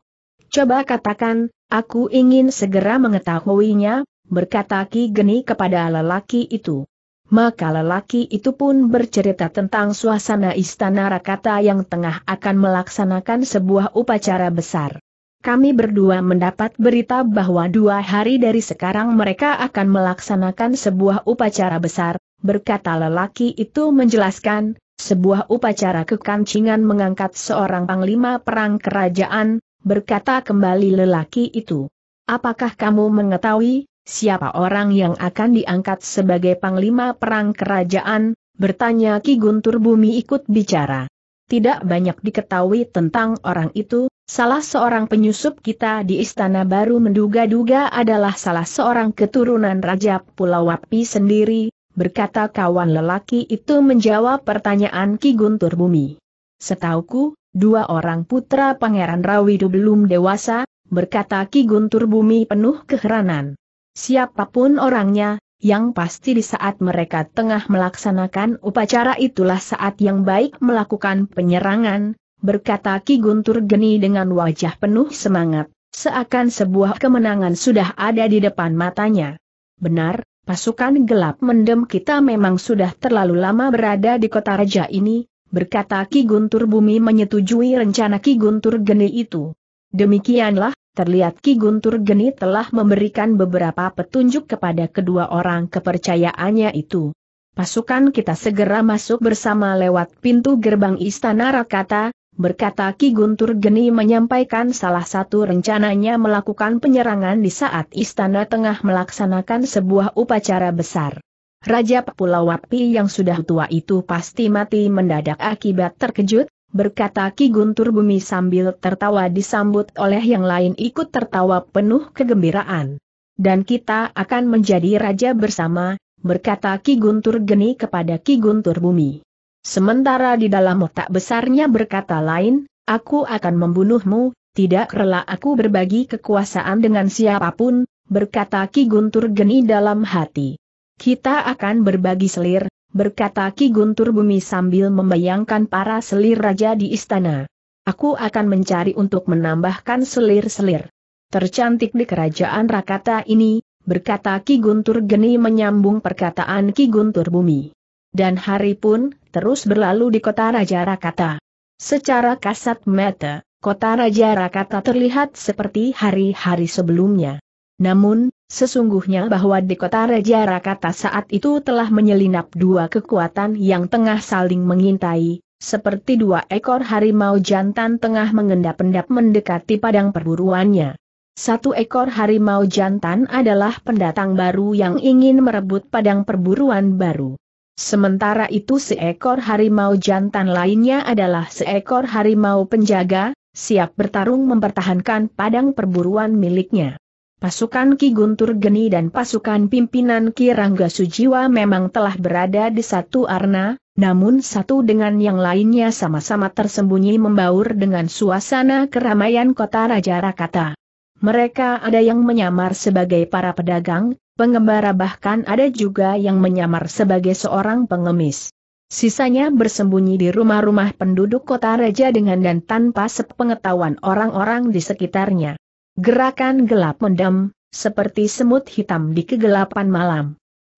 Coba katakan, aku ingin segera mengetahuinya, berkata Ki Geni kepada lelaki itu. Maka lelaki itu pun bercerita tentang suasana istana Rakata yang tengah akan melaksanakan sebuah upacara besar. Kami berdua mendapat berita bahwa dua hari dari sekarang mereka akan melaksanakan sebuah upacara besar, berkata lelaki itu menjelaskan, sebuah upacara kekancingan mengangkat seorang panglima perang kerajaan, berkata kembali lelaki itu. Apakah kamu mengetahui, siapa orang yang akan diangkat sebagai panglima perang kerajaan, bertanya Ki Guntur Bumi ikut bicara. Tidak banyak diketahui tentang orang itu, salah seorang penyusup kita di istana baru menduga-duga adalah salah seorang keturunan Raja Pulau Wapi sendiri, berkata kawan lelaki itu menjawab pertanyaan Ki Guntur Bumi. Setauku, dua orang putra Pangeran Rawidu belum dewasa, berkata Ki Guntur Bumi penuh keheranan. Siapa pun orangnya, yang pasti di saat mereka tengah melaksanakan upacara itulah saat yang baik melakukan penyerangan, berkata Ki Guntur Geni dengan wajah penuh semangat, seakan sebuah kemenangan sudah ada di depan matanya. Benar, pasukan gelap mendem kita memang sudah terlalu lama berada di kota raja ini, berkata Ki Guntur Bumi menyetujui rencana Ki Guntur Geni itu. Demikianlah, terlihat Ki Guntur Geni telah memberikan beberapa petunjuk kepada kedua orang kepercayaannya itu. Pasukan kita segera masuk bersama lewat pintu gerbang Istana Rakata, berkata Ki Guntur Geni menyampaikan salah satu rencananya melakukan penyerangan di saat istana tengah melaksanakan sebuah upacara besar. Raja Pulau Wapi yang sudah tua itu pasti mati mendadak akibat terkejut, berkata Ki Guntur Bumi sambil tertawa disambut oleh yang lain ikut tertawa penuh kegembiraan. Dan kita akan menjadi raja bersama, berkata Ki Guntur Geni kepada Ki Guntur Bumi. Sementara di dalam otak besarnya berkata lain, aku akan membunuhmu, tidak rela aku berbagi kekuasaan dengan siapa pun, berkata Ki Guntur Geni dalam hati. Kita akan berbagi selir, berkata Ki Guntur Bumi sambil membayangkan para selir raja di istana. Aku akan mencari untuk menambahkan selir-selir. Tercantik di kerajaan Rakata ini, berkata Ki Guntur Geni menyambung perkataan Ki Guntur Bumi. Dan hari pun, terus berlalu di kota Raja Rakata. Secara kasat mata, kota Raja Rakata terlihat seperti hari-hari sebelumnya. Namun, sesungguhnya bahwa di kota Raja Rakata saat itu telah menyelinap dua kekuatan yang tengah saling mengintai, seperti dua ekor harimau jantan tengah mengendap-endap mendekati padang perburuannya. Satu ekor harimau jantan adalah pendatang baru yang ingin merebut padang perburuan baru. Sementara itu seekor harimau jantan lainnya adalah seekor harimau penjaga, siap bertarung mempertahankan padang perburuan miliknya. Pasukan Ki Guntur Geni dan pasukan pimpinan Ki Rangga Sujiwa memang telah berada di satu arna, namun satu dengan yang lainnya sama-sama tersembunyi membaur dengan suasana keramaian kota Raja Rakata. Mereka ada yang menyamar sebagai para pedagang, pengembara bahkan ada juga yang menyamar sebagai seorang pengemis. Sisanya bersembunyi di rumah-rumah penduduk kota raja dengan dan tanpa sepengetahuan orang-orang di sekitarnya. Gerakan gelap mendem, seperti semut hitam di kegelapan malam.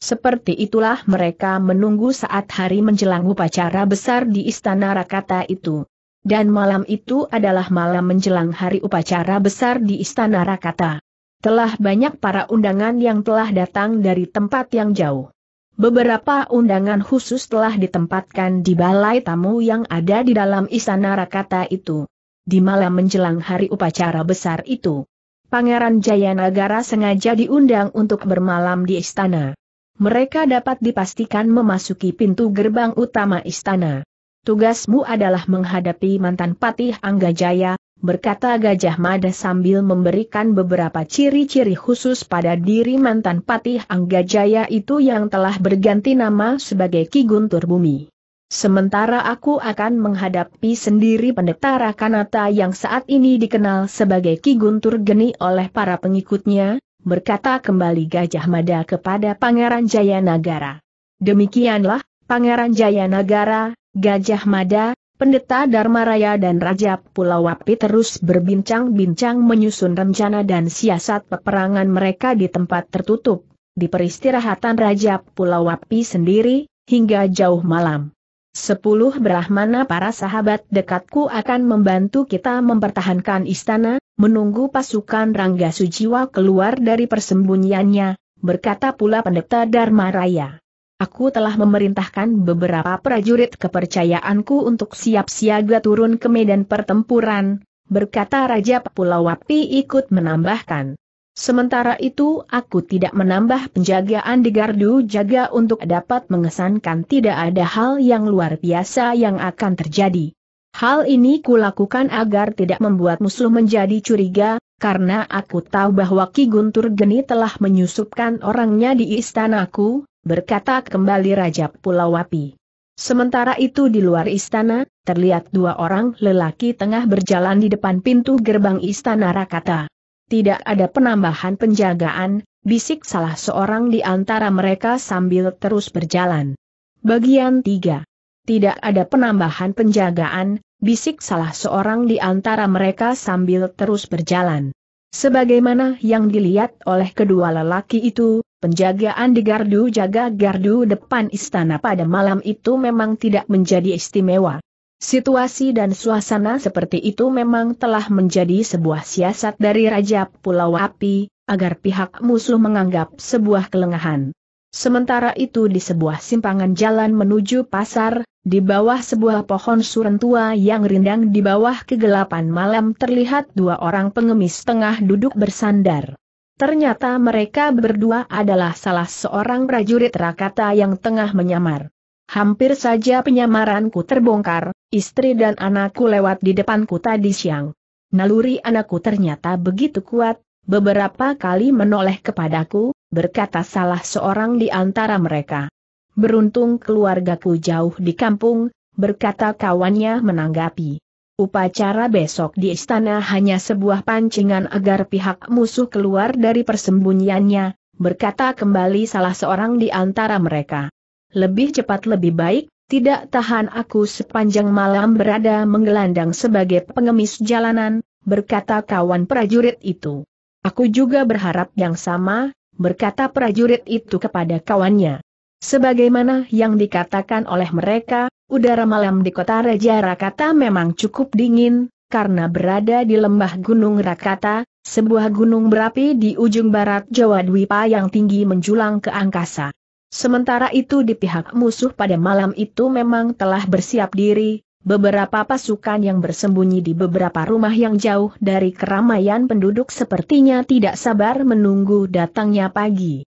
Seperti itulah mereka menunggu saat hari menjelang upacara besar di Istana Rakata itu. Dan malam itu adalah malam menjelang hari upacara besar di Istana Rakata. Telah banyak para undangan yang telah datang dari tempat yang jauh. Beberapa undangan khusus telah ditempatkan di balai tamu yang ada di dalam Istana Rakata itu. Di malam menjelang hari upacara besar itu, Pangeran Jayanagara sengaja diundang untuk bermalam di istana. Mereka dapat dipastikan memasuki pintu gerbang utama istana. Tugasmu adalah menghadapi mantan patih Anggajaya, berkata Gajah Mada sambil memberikan beberapa ciri-ciri khusus pada diri mantan patih Anggajaya itu yang telah berganti nama sebagai Ki Guntur Bumi. Sementara aku akan menghadapi sendiri pendeta Rakanata yang saat ini dikenal sebagai Ki Guntur Geni oleh para pengikutnya, berkata kembali Gajah Mada kepada Pangeran Jayanagara. Demikianlah, Pangeran Jayanagara, Gajah Mada, Pendeta Dharmaraya dan Raja Pulau Wapi terus berbincang-bincang menyusun rencana dan siasat peperangan mereka di tempat tertutup, di peristirahatan Raja Pulau Wapi sendiri, hingga jauh malam. Sepuluh Brahmana para sahabat dekatku akan membantu kita mempertahankan istana, menunggu pasukan Rangga Sujiwa keluar dari persembunyiannya, berkata pula pendeta Dharma Raya. Aku telah memerintahkan beberapa prajurit kepercayaanku untuk siap siaga turun ke medan pertempuran, berkata Raja Pulau Wapi ikut menambahkan. Sementara itu aku tidak menambah penjagaan di gardu jaga untuk dapat mengesankan tidak ada hal yang luar biasa yang akan terjadi. Hal ini kulakukan agar tidak membuat musuh menjadi curiga, karena aku tahu bahwa Ki Guntur Geni telah menyusupkan orangnya di istanaku, berkata kembali Raja Pulau Wapi. Sementara itu di luar istana, terlihat dua orang lelaki tengah berjalan di depan pintu gerbang istana Rakata. Tidak ada penambahan penjagaan, bisik salah seorang di antara mereka sambil terus berjalan. Bagian 3. Tidak ada penambahan penjagaan, bisik salah seorang di antara mereka sambil terus berjalan. Sebagaimana yang dilihat oleh kedua lelaki itu, penjagaan di gardu jaga gardu depan istana pada malam itu memang tidak menjadi istimewa. Situasi dan suasana seperti itu memang telah menjadi sebuah siasat dari Raja Pulau Api, agar pihak musuh menganggap sebuah kelengahan. Sementara itu di sebuah simpangan jalan menuju pasar, di bawah sebuah pohon suren tua yang rindang di bawah kegelapan malam terlihat dua orang pengemis tengah duduk bersandar. Ternyata mereka berdua adalah salah seorang prajurit Rakata yang tengah menyamar. Hampir saja penyamaranku terbongkar, istri dan anakku lewat di depanku tadi siang. Naluri anakku ternyata begitu kuat, beberapa kali menoleh kepadaku, berkata salah seorang di antara mereka. Beruntung keluargaku jauh di kampung, berkata kawannya menanggapi. Upacara besok di istana hanya sebuah pancingan agar pihak musuh keluar dari persembunyiannya, berkata kembali salah seorang di antara mereka. Lebih cepat lebih baik, tidak tahan aku sepanjang malam berada menggelandang sebagai pengemis jalanan, berkata kawan prajurit itu. Aku juga berharap yang sama, berkata prajurit itu kepada kawannya. Sebagaimana yang dikatakan oleh mereka, udara malam di kota Raja Rakata memang cukup dingin, karena berada di lembah Gunung Rakata, sebuah gunung berapi di ujung barat Jawa Dwipa yang tinggi menjulang ke angkasa. Sementara itu di pihak musuh pada malam itu memang telah bersiap diri, beberapa pasukan yang bersembunyi di beberapa rumah yang jauh dari keramaian penduduk sepertinya tidak sabar menunggu datangnya pagi.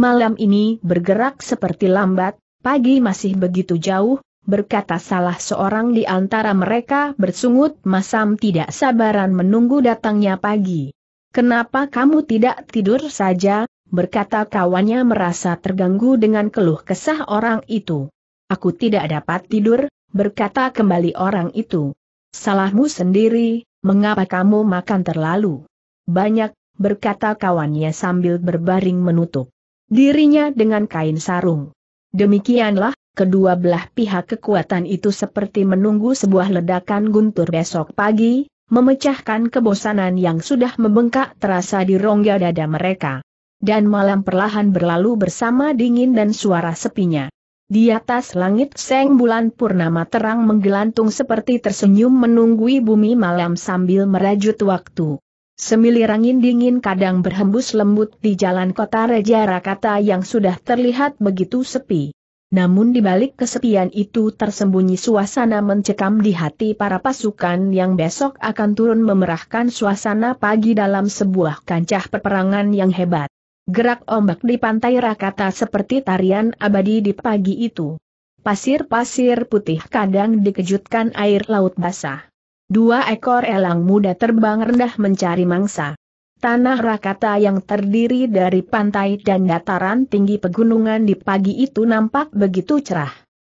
Malam ini bergerak seperti lambat, pagi masih begitu jauh, berkata salah seorang di antara mereka bersungut masam tidak sabaran menunggu datangnya pagi. Kenapa kamu tidak tidur saja? berkata kawannya merasa terganggu dengan keluh kesah orang itu. Aku tidak dapat tidur, berkata kembali orang itu. Salahmu sendiri, mengapa kamu makan terlalu banyak, berkata kawannya sambil berbaring menutup dirinya dengan kain sarung. Demikianlah, kedua belah pihak kekuatan itu seperti menunggu sebuah ledakan guntur besok pagi, memecahkan kebosanan yang sudah membengkak terasa di rongga dada mereka. Dan malam perlahan berlalu bersama dingin dan suara sepinya. Di atas langit seng bulan purnama terang menggelantung seperti tersenyum menunggui bumi malam sambil merajut waktu. Semilir angin dingin kadang berhembus lembut di jalan kota Raja Rakata yang sudah terlihat begitu sepi. Namun di balik kesepian itu tersembunyi suasana mencekam di hati para pasukan yang besok akan turun memerahkan suasana pagi dalam sebuah kancah peperangan yang hebat. Gerak ombak di pantai Rakata seperti tarian abadi di pagi itu. Pasir-pasir putih kadang dikejutkan air laut basah. Dua ekor elang muda terbang rendah mencari mangsa. Tanah Rakata yang terdiri dari pantai dan dataran tinggi pegunungan di pagi itu nampak begitu cerah.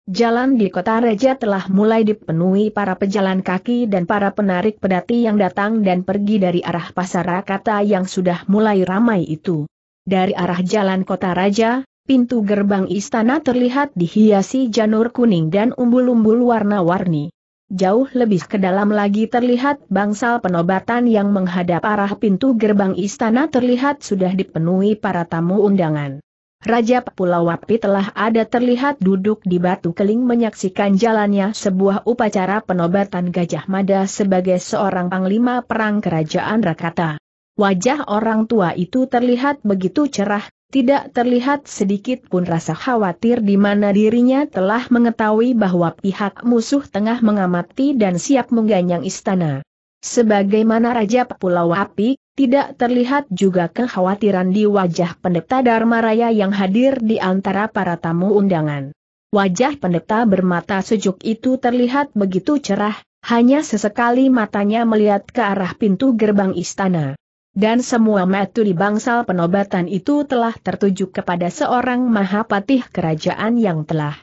Jalan di kota Raja telah mulai dipenuhi para pejalan kaki dan para penarik pedati yang datang dan pergi dari arah pasar Rakata yang sudah mulai ramai itu. Dari arah jalan kota Raja, pintu gerbang istana terlihat dihiasi janur kuning dan umbul-umbul warna-warni. Jauh lebih ke dalam lagi terlihat bangsal penobatan yang menghadap arah pintu gerbang istana terlihat sudah dipenuhi para tamu undangan. Raja Pulau Wapi telah ada terlihat duduk di batu keling menyaksikan jalannya sebuah upacara penobatan Gajah Mada sebagai seorang panglima perang kerajaan Rakata. Wajah orang tua itu terlihat begitu cerah, tidak terlihat sedikit pun rasa khawatir di mana dirinya telah mengetahui bahwa pihak musuh tengah mengamati dan siap mengganyang istana. Sebagaimana Raja Pulau Api, tidak terlihat juga kekhawatiran di wajah pendeta Dharma Raya yang hadir di antara para tamu undangan. Wajah pendeta bermata sejuk itu terlihat begitu cerah, hanya sesekali matanya melihat ke arah pintu gerbang istana. Dan semua mata di bangsal penobatan itu telah tertuju kepada seorang Mahapatih kerajaan yang telah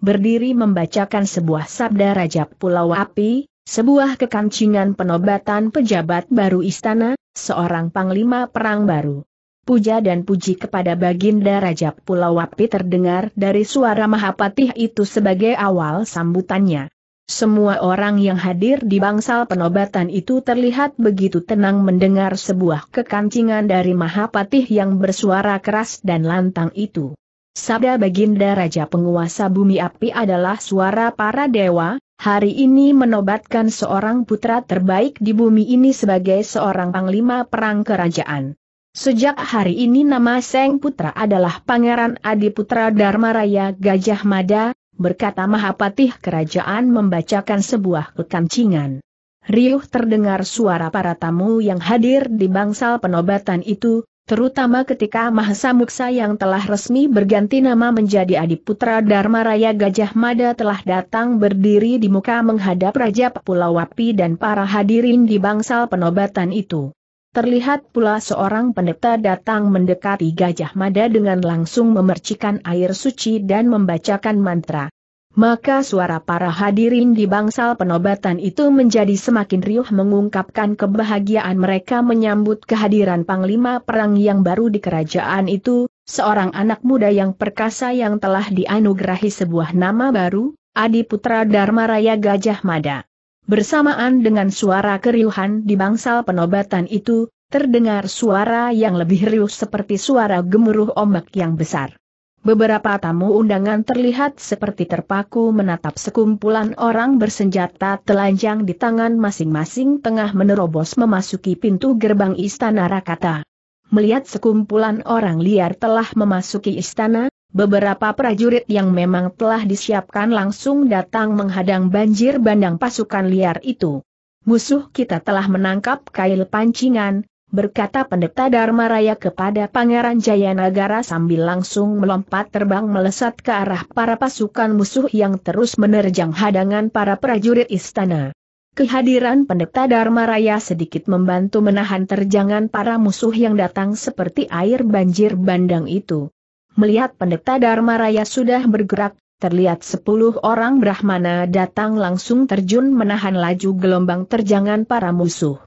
berdiri membacakan sebuah sabda Raja Pulau Api, sebuah kekancingan penobatan pejabat baru istana, seorang panglima perang baru. Puja dan puji kepada Baginda Raja Pulau Api terdengar dari suara Mahapatih itu sebagai awal sambutannya. Semua orang yang hadir di bangsal penobatan itu terlihat begitu tenang mendengar sebuah kekancingan dari Mahapatih yang bersuara keras dan lantang itu. Sabda Baginda Raja Penguasa Bumi Api adalah suara para dewa, hari ini menobatkan seorang putra terbaik di bumi ini sebagai seorang panglima perang kerajaan. Sejak hari ini nama Seng Putra adalah Pangeran Adiputra Dharma Raya Gajah Mada, berkata Mahapatih kerajaan membacakan sebuah kekancingan. Riuh terdengar suara para tamu yang hadir di bangsal penobatan itu, terutama ketika Mahasa Muksa yang telah resmi berganti nama menjadi Adiputra Dharma Raya Gajah Mada telah datang berdiri di muka menghadap Raja Pulau Wapi dan para hadirin di bangsal penobatan itu. Terlihat pula seorang pendeta datang mendekati Gajah Mada dengan langsung memercikan air suci dan membacakan mantra. Maka suara para hadirin di bangsal penobatan itu menjadi semakin riuh mengungkapkan kebahagiaan mereka menyambut kehadiran Panglima Perang yang baru di kerajaan itu, seorang anak muda yang perkasa yang telah dianugerahi sebuah nama baru, Adi Putra Dharma Raya Gajah Mada. Bersamaan dengan suara keriuhan di bangsal penobatan itu, terdengar suara yang lebih riuh seperti suara gemuruh ombak yang besar. Beberapa tamu undangan terlihat seperti terpaku menatap sekumpulan orang bersenjata telanjang di tangan masing-masing tengah menerobos memasuki pintu gerbang istana Rakata. Melihat sekumpulan orang liar telah memasuki istana, beberapa prajurit yang memang telah disiapkan langsung datang menghadang banjir bandang pasukan liar itu. Musuh kita telah menangkap kail pancingan, berkata pendeta Dharma Raya kepada Pangeran Jayanagara sambil langsung melompat terbang melesat ke arah para pasukan musuh yang terus menerjang hadangan para prajurit istana. Kehadiran pendeta Dharma Raya sedikit membantu menahan terjangan para musuh yang datang seperti air banjir bandang itu. Melihat pendeta Dharma Raya sudah bergerak, terlihat sepuluh orang Brahmana datang langsung terjun menahan laju gelombang terjangan para musuh.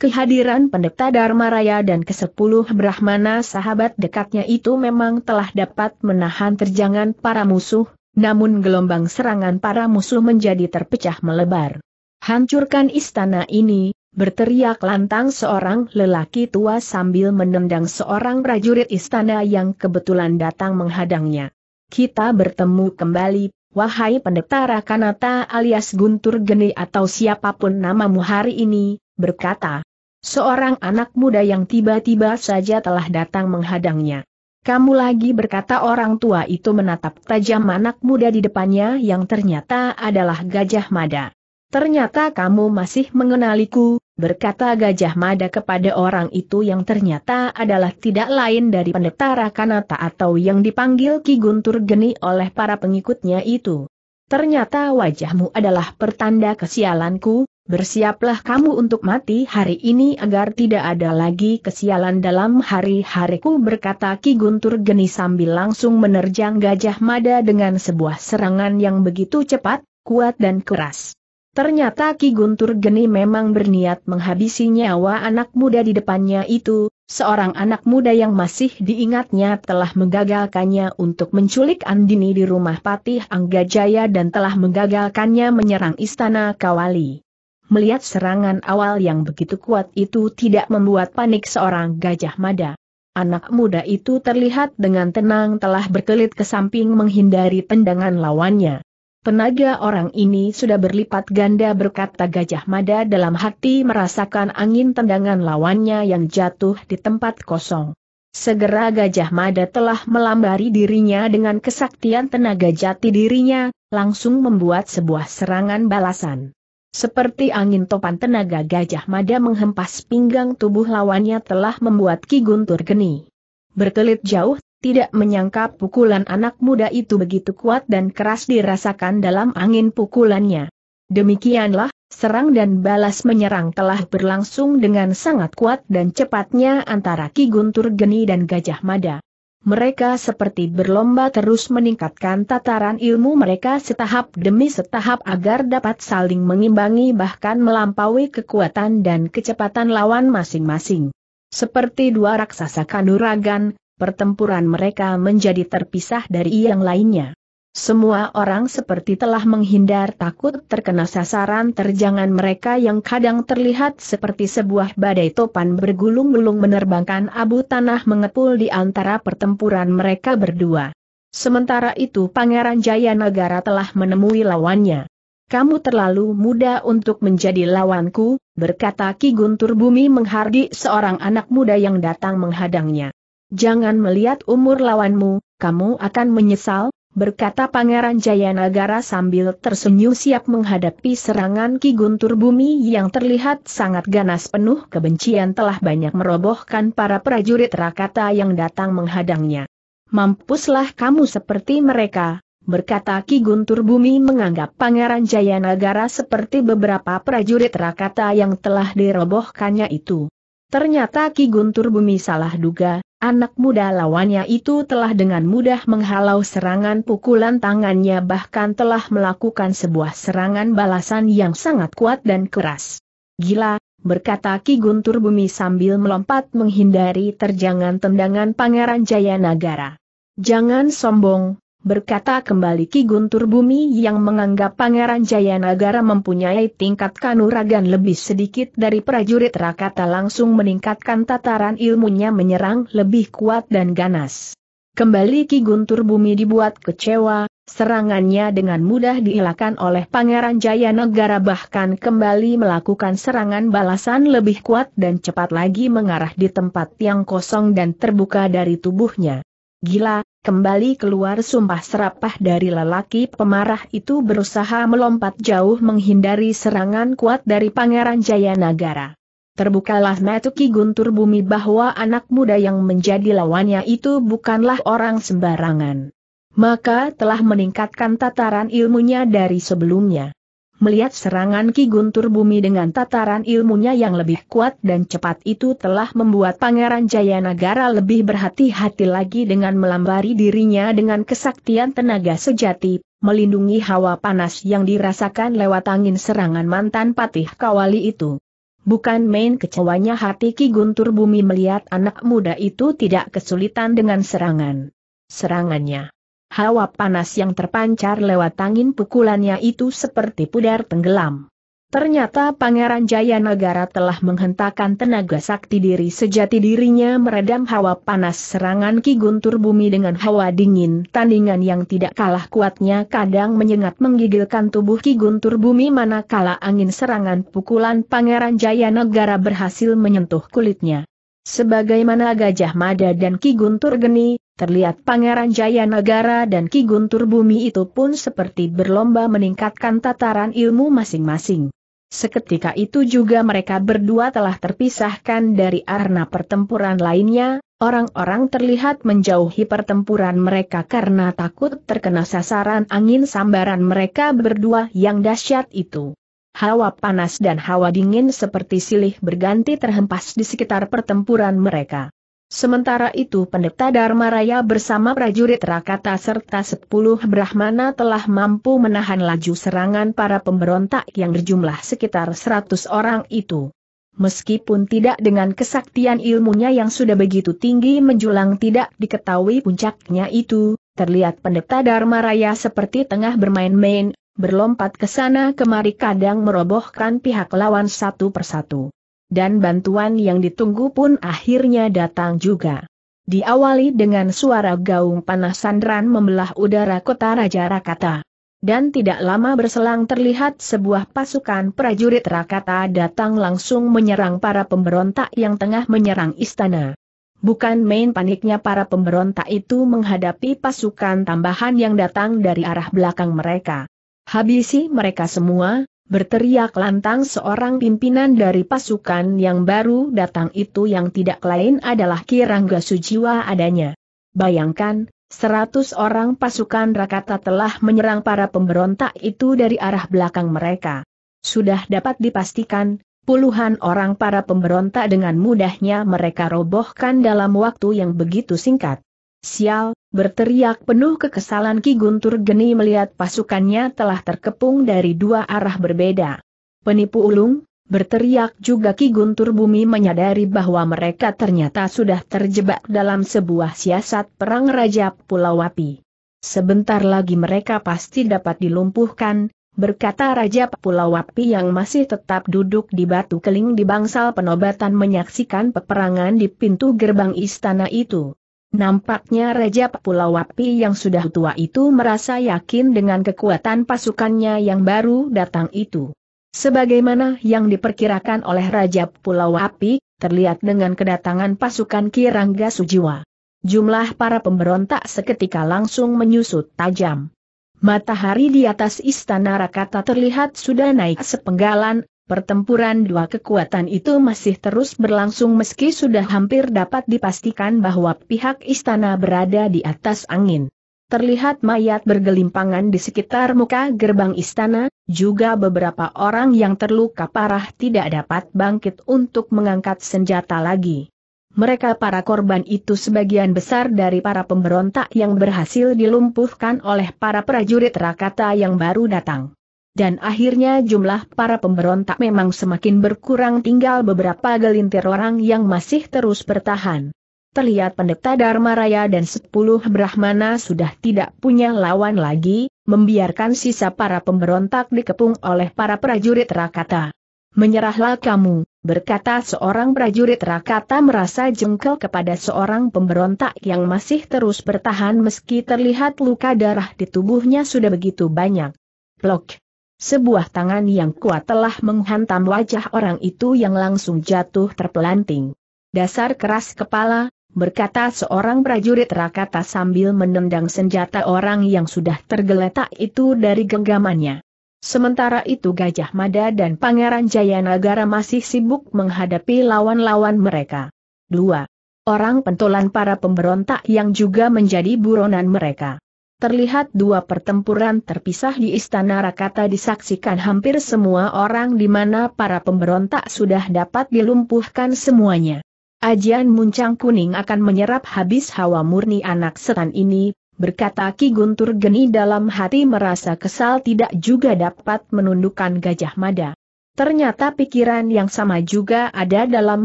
Kehadiran pendeta Dharma Raya dan kesepuluh Brahmana sahabat dekatnya itu memang telah dapat menahan terjangan para musuh, namun gelombang serangan para musuh menjadi terpecah melebar. Hancurkan istana ini, berteriak lantang seorang lelaki tua sambil menendang seorang prajurit istana yang kebetulan datang menghadangnya. Kita bertemu kembali, wahai pendeta Rakanata alias Guntur Geni atau siapa pun namamu hari ini, berkata, Seorang anak muda yang tiba-tiba saja telah datang menghadangnya. Kamu lagi berkata orang tua itu menatap tajam anak muda di depannya yang ternyata adalah Gajah Mada. Ternyata kamu masih mengenaliku, berkata Gajah Mada kepada orang itu yang ternyata adalah tidak lain dari pendeta Rakanata atau yang dipanggil Ki Guntur Geni oleh para pengikutnya itu. Ternyata wajahmu adalah pertanda kesialanku, Bersiaplah kamu untuk mati hari ini agar tidak ada lagi kesialan dalam hari-hariku berkata Ki Guntur Geni sambil langsung menerjang Gajah Mada dengan sebuah serangan yang begitu cepat, kuat dan keras. Ternyata Ki Guntur Geni memang berniat menghabisi nyawa anak muda di depannya itu, seorang anak muda yang masih diingatnya telah menggagalkannya untuk menculik Andini di rumah Patih Anggajaya dan telah menggagalkannya menyerang istana Kawali. Melihat serangan awal yang begitu kuat itu tidak membuat panik seorang gajah mada. Anak muda itu terlihat dengan tenang telah berkelit ke samping menghindari tendangan lawannya. Tenaga orang ini sudah berlipat ganda berkata Gajah Mada dalam hati merasakan angin tendangan lawannya yang jatuh di tempat kosong. Segera Gajah Mada telah melambari dirinya dengan kesaktian tenaga jati dirinya, langsung membuat sebuah serangan balasan. Seperti angin topan tenaga gajah mada menghempas pinggang tubuh lawannya telah membuat Ki Guntur geni. Berkelit jauh, tidak menyangka pukulan anak muda itu begitu kuat dan keras dirasakan dalam angin pukulannya. Demikianlah, serang dan balas menyerang telah berlangsung dengan sangat kuat dan cepatnya antara Ki Guntur Geni dan Gajah Mada. Mereka seperti berlomba terus meningkatkan tataran ilmu mereka setahap demi setahap agar dapat saling mengimbangi bahkan melampaui kekuatan dan kecepatan lawan masing-masing. Seperti dua raksasa kanuragan, pertempuran mereka menjadi terpisah dari yang lainnya. Semua orang seperti telah menghindar takut terkena sasaran terjangan mereka yang kadang terlihat seperti sebuah badai topan bergulung-gulung menerbangkan abu tanah mengepul di antara pertempuran mereka berdua. Sementara itu Pangeran Jaya Negara telah menemui lawannya. Kamu terlalu muda untuk menjadi lawanku, berkata Ki Guntur Bumi menghardi seorang anak muda yang datang menghadangnya. Jangan melihat umur lawanmu, kamu akan menyesal, berkata Pangeran Jayanagara sambil tersenyum siap menghadapi serangan Ki Guntur Bumi yang terlihat sangat ganas penuh kebencian telah banyak merobohkan para prajurit Rakata yang datang menghadangnya. Mampuslah kamu seperti mereka, berkata Ki Guntur Bumi menganggap Pangeran Jayanagara seperti beberapa prajurit Rakata yang telah dirobohkannya itu. Ternyata Ki Guntur Bumi salah duga, Anak muda lawannya itu telah dengan mudah menghalau serangan pukulan tangannya bahkan telah melakukan sebuah serangan balasan yang sangat kuat dan keras. Gila, berkata Ki Guntur Bumi sambil melompat menghindari terjangan tendangan Pangeran Jayanagara. Jangan sombong, berkata kembali Ki Guntur Bumi yang menganggap Pangeran Jayanagara mempunyai tingkat kanuragan lebih sedikit dari prajurit Rakata langsung meningkatkan tataran ilmunya menyerang lebih kuat dan ganas. Kembali Ki Guntur Bumi dibuat kecewa, serangannya dengan mudah dielakkan oleh Pangeran Jayanagara bahkan kembali melakukan serangan balasan lebih kuat dan cepat lagi mengarah di tempat yang kosong dan terbuka dari tubuhnya. Gila, kembali keluar sumpah serapah dari lelaki pemarah itu berusaha melompat jauh menghindari serangan kuat dari Pangeran Jayanagara. Terbukalah Metuki Guntur Bumi bahwa anak muda yang menjadi lawannya itu bukanlah orang sembarangan. Maka telah meningkatkan tataran ilmunya dari sebelumnya. Melihat serangan Ki Guntur Bumi dengan tataran ilmunya yang lebih kuat dan cepat itu telah membuat Pangeran Jayanagara lebih berhati-hati lagi dengan melambari dirinya dengan kesaktian tenaga sejati, melindungi hawa panas yang dirasakan lewat angin serangan mantan patih kawali itu. Bukan main kecewanya hati Ki Guntur Bumi melihat anak muda itu tidak kesulitan dengan serangan. Serangannya Hawa panas yang terpancar lewat angin pukulannya itu seperti pudar tenggelam. Ternyata Pangeran Jayanagara telah menghentakkan tenaga sakti diri sejati dirinya meredam hawa panas serangan Ki Guntur Bumi dengan hawa dingin tandingan yang tidak kalah kuatnya kadang menyengat menggigilkan tubuh Ki Guntur Bumi manakala angin serangan pukulan Pangeran Jayanagara berhasil menyentuh kulitnya. Sebagaimana Gajah Mada dan Ki Guntur Geni, terlihat Pangeran Jaya Negara dan Ki Guntur Bumi itu pun seperti berlomba meningkatkan tataran ilmu masing-masing. Seketika itu juga mereka berdua telah terpisahkan dari arena pertempuran lainnya, orang-orang terlihat menjauhi pertempuran mereka karena takut terkena sasaran angin sambaran mereka berdua yang dahsyat itu. Hawa panas dan hawa dingin seperti silih berganti terhempas di sekitar pertempuran mereka. Sementara itu pendeta Dharma Raya bersama prajurit Rakata serta sepuluh Brahmana telah mampu menahan laju serangan para pemberontak yang berjumlah sekitar seratus orang itu. Meskipun tidak dengan kesaktian ilmunya yang sudah begitu tinggi menjulang tidak diketahui puncaknya itu, terlihat pendeta Dharma Raya seperti tengah bermain-main, berlompat ke sana kemari kadang merobohkan pihak lawan satu persatu dan bantuan yang ditunggu pun akhirnya datang juga. Diawali dengan suara gaung panas sandran membelah udara kota Raja Rakata. Dan tidak lama berselang terlihat sebuah pasukan prajurit Rakata datang langsung menyerang para pemberontak yang tengah menyerang istana. Bukan main paniknya para pemberontak itu menghadapi pasukan tambahan yang datang dari arah belakang mereka. Habisi mereka semua, berteriak lantang seorang pimpinan dari pasukan yang baru datang itu yang tidak lain adalah Kirangga Sujiwa adanya. Bayangkan, seratus orang pasukan Rakata telah menyerang para pemberontak itu dari arah belakang mereka. Sudah dapat dipastikan, puluhan orang para pemberontak dengan mudahnya mereka robohkan dalam waktu yang begitu singkat. Sial, berteriak penuh kekesalan Ki Guntur Geni melihat pasukannya telah terkepung dari dua arah berbeda. Penipu ulung, berteriak juga Ki Guntur Bumi menyadari bahwa mereka ternyata sudah terjebak dalam sebuah siasat perang Raja Pulau Api. Sebentar lagi mereka pasti dapat dilumpuhkan, berkata Raja Pulau Api yang masih tetap duduk di batu keling di bangsal penobatan menyaksikan peperangan di pintu gerbang istana itu. Nampaknya Raja Pulau Api yang sudah tua itu merasa yakin dengan kekuatan pasukannya yang baru datang itu. Sebagaimana yang diperkirakan oleh Raja Pulau Api, terlihat dengan kedatangan pasukan Kirangga Sujiwa. Jumlah para pemberontak seketika langsung menyusut tajam. Matahari di atas istana Rakata terlihat sudah naik sepenggalan, pertempuran dua kekuatan itu masih terus berlangsung meski sudah hampir dapat dipastikan bahwa pihak istana berada di atas angin. Terlihat mayat bergelimpangan di sekitar muka gerbang istana, juga beberapa orang yang terluka parah tidak dapat bangkit untuk mengangkat senjata lagi. Mereka para korban itu sebagian besar dari para pemberontak yang berhasil dilumpuhkan oleh para prajurit Rakata yang baru datang. Dan akhirnya jumlah para pemberontak memang semakin berkurang tinggal beberapa gelintir orang yang masih terus bertahan. Terlihat pendeta Dharma Raya dan sepuluh Brahmana sudah tidak punya lawan lagi, membiarkan sisa para pemberontak dikepung oleh para prajurit Rakata. Menyerahlah kamu, berkata seorang prajurit Rakata merasa jengkel kepada seorang pemberontak yang masih terus bertahan meski terlihat luka darah di tubuhnya sudah begitu banyak. Plok! Sebuah tangan yang kuat telah menghantam wajah orang itu yang langsung jatuh terpelanting. Dasar keras kepala, berkata seorang prajurit Rakata sambil menendang senjata orang yang sudah tergeletak itu dari genggamannya. Sementara itu Gajah Mada dan Pangeran Jayanagara masih sibuk menghadapi lawan-lawan mereka. Dua. Orang pentolan para pemberontak yang juga menjadi buronan mereka. Terlihat dua pertempuran terpisah di Istana Rakata disaksikan hampir semua orang di mana para pemberontak sudah dapat dilumpuhkan semuanya. Ajian muncang kuning akan menyerap habis hawa murni anak setan ini, berkata Ki Guntur Geni dalam hati merasa kesal tidak juga dapat menundukkan Gajah Mada. Ternyata pikiran yang sama juga ada dalam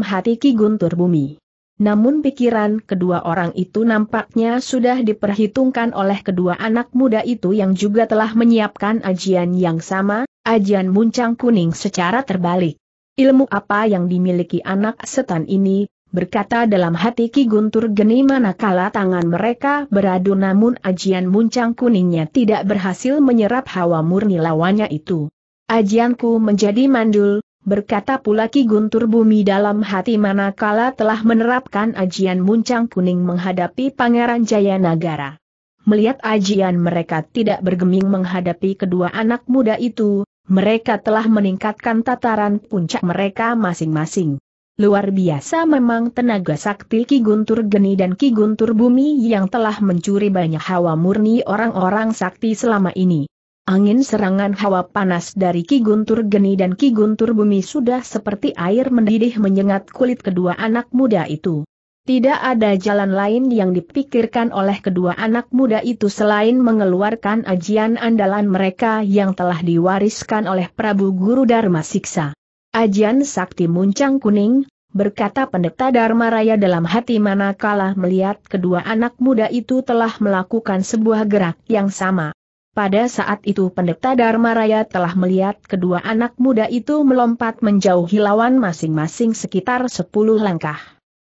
hati Ki Guntur Bumi. Namun pikiran kedua orang itu nampaknya sudah diperhitungkan oleh kedua anak muda itu yang juga telah menyiapkan ajian yang sama, ajian muncang kuning secara terbalik. Ilmu apa yang dimiliki anak setan ini, berkata dalam hati Ki Guntur Geni manakala tangan mereka beradu namun ajian muncang kuningnya tidak berhasil menyerap hawa murni lawannya itu. Ajianku menjadi mandul, berkata pula Ki Guntur Bumi dalam hati manakala telah menerapkan ajian muncang kuning menghadapi Pangeran Jaya Nagara. Melihat ajian mereka tidak bergeming menghadapi kedua anak muda itu, mereka telah meningkatkan tataran puncak mereka masing-masing. Luar biasa memang tenaga sakti Ki Guntur Geni dan Ki Guntur Bumi yang telah mencuri banyak hawa murni orang-orang sakti selama ini. Angin serangan hawa panas dari Ki Guntur Geni dan Ki Guntur Bumi sudah seperti air mendidih menyengat kulit kedua anak muda itu. Tidak ada jalan lain yang dipikirkan oleh kedua anak muda itu selain mengeluarkan ajian andalan mereka yang telah diwariskan oleh Prabu Guru Dharma Siksa. Ajian Sakti Muncang Kuning, berkata Pendeta Dharma Raya dalam hati manakala melihat kedua anak muda itu telah melakukan sebuah gerak yang sama. Pada saat itu Pendeta Dharma Raya telah melihat kedua anak muda itu melompat menjauhi lawan masing-masing sekitar sepuluh langkah.